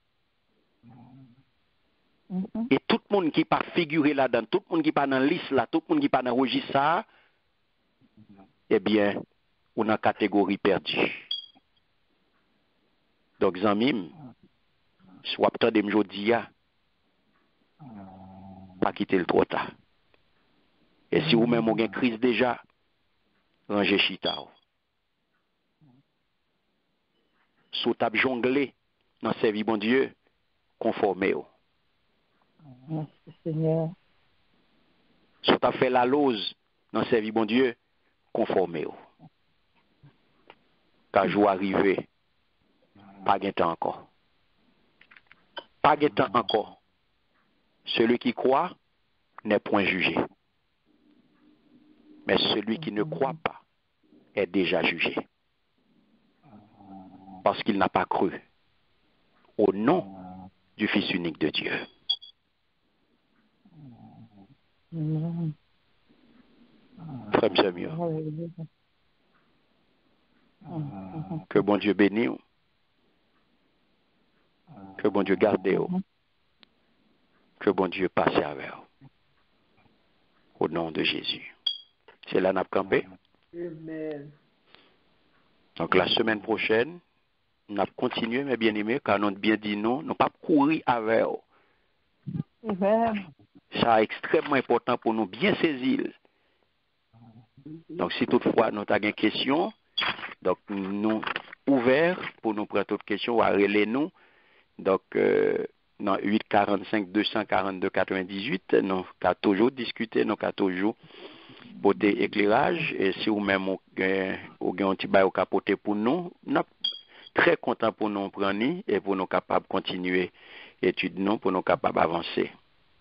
Mhm. Et tout le monde qui pas figuré là-dedans, tout le monde qui pas dans la liste là, tout le monde qui pas dans registre eh bien, on a catégorie perdue. Donc, Zamim, soit de jodi a, pas quitter le trop tard. Et si vous même avez une crise déjà, rangez chita. ou. Sous table jonglé dans servir bon Dieu, conformez-vous. Merci Seigneur. Sous table fait la lose dans servir bon Dieu, conformez-vous. Quand jour arrivé, pas de temps encore. Pas de temps encore. Celui qui croit n'est point jugé. Mais celui qui ne croit pas est déjà jugé. Parce qu'il n'a pas cru au nom du Fils unique de Dieu. Frère Samuel, Alléluia. Mhm. que bon Dieu bénisse. Que bon Dieu garde vous. Que bon Dieu passe avec vous. Au nom de Jésus. C'est là n'a campé. Amen. Donc la semaine prochaine, nous allons continuer, mes bien-aimés, car nous avons bien dit non, nous ne pas courir avec vous. Amen. Ça extrêmement important pour nous bien saisir. Donc si toutefois nous avons des questions, donc nous ouverts pour nous prendre toutes questions ou à relayer nous. Donc euh, dans 845 242 98, nous avons toujours discuté, nous avons toujours porté éclairage et si vous même vous avez un petit bail au capoter pour nous, nous sommes très contents pour nous prendre et pour nous capables de continuer nous pour nous capables d'avancer.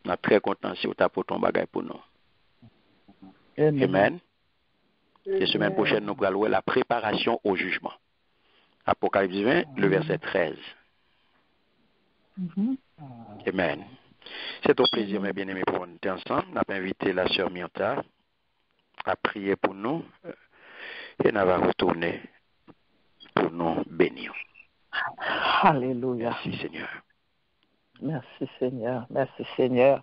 Nous très contents si vous tapez ton bagage pour nous. Amen. Et semaine prochaine, nous allons la préparation au jugement. Apocalypse 20, le verset 13. Mhm. Amen. C'est un plaisir, mes bien-aimés, pour nous ensemble. Nous avons invité la sœur Myrta à prier pour nous et nous allons retourner pour nous bénir. Alléluia. Merci, Seigneur. Merci Seigneur. Merci Seigneur.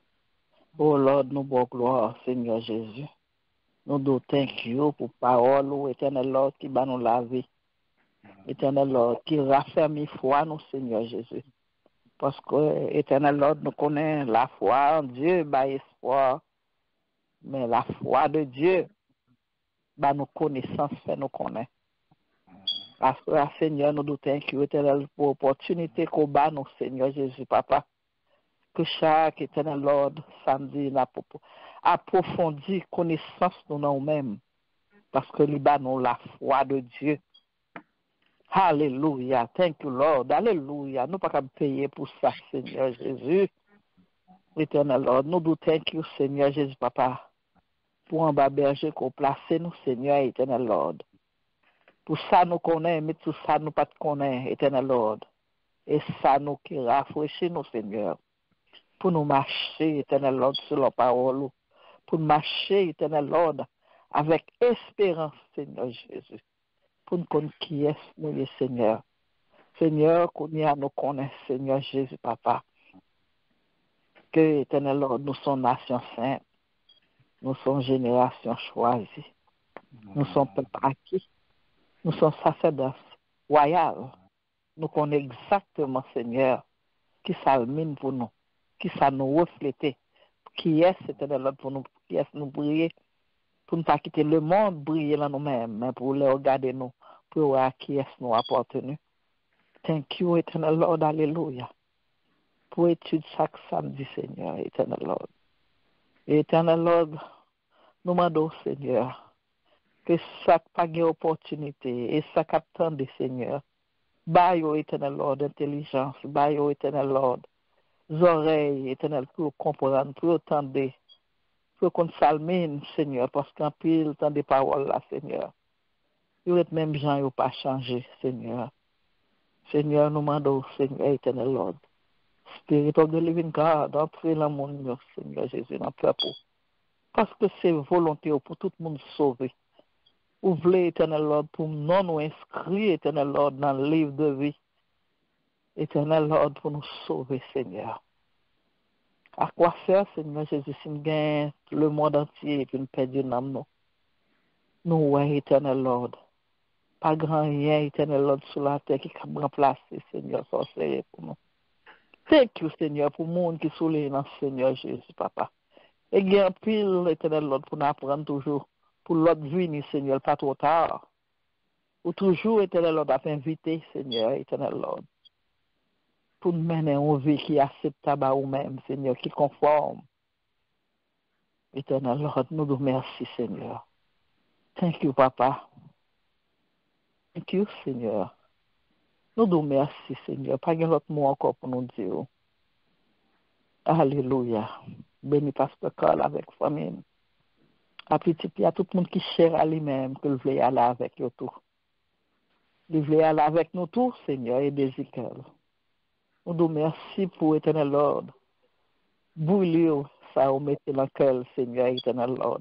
Oh Lord, nous bon gloire, Seigneur Jésus. Nous nous thank you pour parole, éternel Lord, qui va nous laver. Éternel Lord, qui raffermit foi, nous, Seigneur Jésus. Parce que, éternel Lord, nous connaissons la foi en Dieu, bah espoir. Mais la foi de Dieu, bah nous connaissance, fait nous connaît. Afra, Seigneur, nou nou tenk you etenel pou opotunite kou ba nou, Seigneur Jezu, Papa. Ke chak etenel Lord, samdi, aprofondi konesans nou nan ou men. Paske li ba nou la fwa de Diyo. Hallelujah, thank you Lord, hallelujah. Nou pa kam peye pou sa, Seigneur Jésus. Eternal Lord, nou do thank you, Seigneur Jésus, papa. Pou an ba berje ko plase nou, Seigneur Eternal Lord. Pour ça, nous connaissons, mais tout ça, nous pas connaissons, éternel Lord. Et ça, nous qui rafraîchit Seigneur. Pour nous marcher, éternel Lord, sur la parole. Pour marcher, éternel Lord, avec espérance, Seigneur Jésus. Pour nous connaître Seigneur. Seigneur, qu'on y a nous connaître, Seigneur Jésus, Papa. Que, éternel Lord, nous sommes nation sainte. Nous sommes génération choisie. Nous sommes peuple acquis. Nous sommes sacerdoce royal. Nous connaissons exactement, Seigneur, qui s'almine pour nous, qui ça nous reflète, qui est cet éternel pour nous, qui est nous briller, pour ne pas quitter le monde, briller dans nous-mêmes, mais pour le regarder nous, pour voir qui est nous appartenu. Thank you, Eternal Lord, Alléluia. Pour étude chaque samedi, Seigneur, Eternal Lord. Eternal Lord, nous demandons, Seigneur, que chaque pas de opportunité et chaque attente, Seigneur, by your éternel Lord, intelligence, by your éternel Lord, oreilles, éternel, pour comprendre, pour entendre, pour qu'on s'almine, Seigneur, parce qu'en pile, tant des paroles là, Seigneur. Êtes même gens, ils n'ont pas changé, Seigneur. Seigneur, nous demandons, Seigneur, éternel Lord. Spirit of the living God, entrez dans mon monde, Seigneur le peuple. Parce que c'est volonté pour tout le monde ou vle etenel lord pou m non ou inskri etenel lord nan liv de vi. Etenel lord pou nou sove, seigneur. A kwa fèr, seigneur Jésus, si m gen le moun dantye epi m pedi nan nou. Nou wè etenel lord. Pa gran yè etenel lord sou la te ki kab remplase, seigneur, son seye pou nou. Thank you, seigneur, pou moun ki sou le nan seigneur Jésus, papa. E gen pil etenel lord pou nou apren toujou. pou l'od vini, Seigneur, pa tro tar. Ou toujou, etenel Lord, ap invite, Seigneur, etenel Lord, pou menen ou vi ki asepta ba ou men, Seigneur, ki konform. Etenel Lord, nou dou mersi, Seigneur. Thank you, Papa. Thank you, Seigneur. Nou dou mersi, Seigneur. Pa gen lot mou anko pou nou diyo. Aleluya. Beni Pastor Carl avek famine. À petit, y a tout le monde qui cherche à lui-même, que le voulait aller avec nous tout. Il voulait aller avec nous tous, Seigneur, et des nous nous merci pour éternel Lord. Bouillure, ça vous mettez dans le Seigneur, éternel Lord.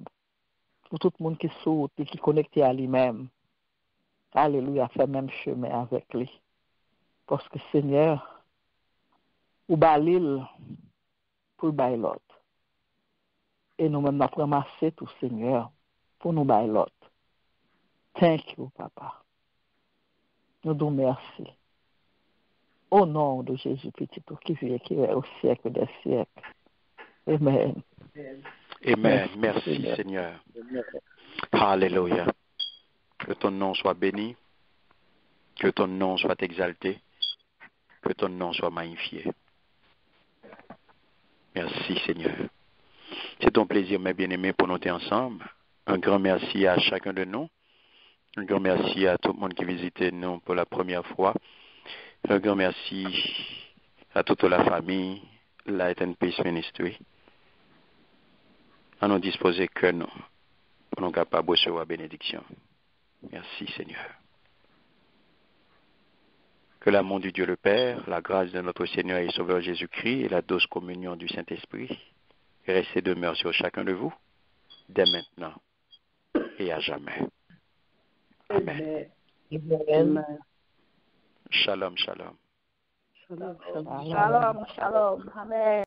Pour tout le monde qui saute et qui est connecté à lui-même. Alléluia, fait même chemin avec lui. Parce que Seigneur, ou balil pour le l'autre. Et nous-mêmes, nous avons ramassé tout, Seigneur, pour nous bailler l'autre. Thank you, Papa. Nous nous merci. Au nom de Jésus petit qui vit et qui est au siècle des siècles. Amen. Amen. Merci, Seigneur. Alléluia. Que ton nom soit béni. Que ton nom soit exalté. Que ton nom soit magnifié. Merci, Seigneur. C'est ton plaisir, mes bien-aimés, pour être ensemble. Un grand merci à chacun de nous. Un grand merci à tout le monde qui visitait nous pour la première fois. Un grand merci à toute la famille, Light and Peace Ministry. À nous disposer que nous, pour nous capables de recevoir bénédiction. Merci Seigneur. Que l'amour du Dieu le Père, la grâce de notre Seigneur et Sauveur Jésus-Christ et la douce communion du Saint-Esprit et demeure sur chacun de vous, dès maintenant et à jamais. Amen. Amen. Shalom, shalom. Shalom, shalom. Shalom, shalom. Amen.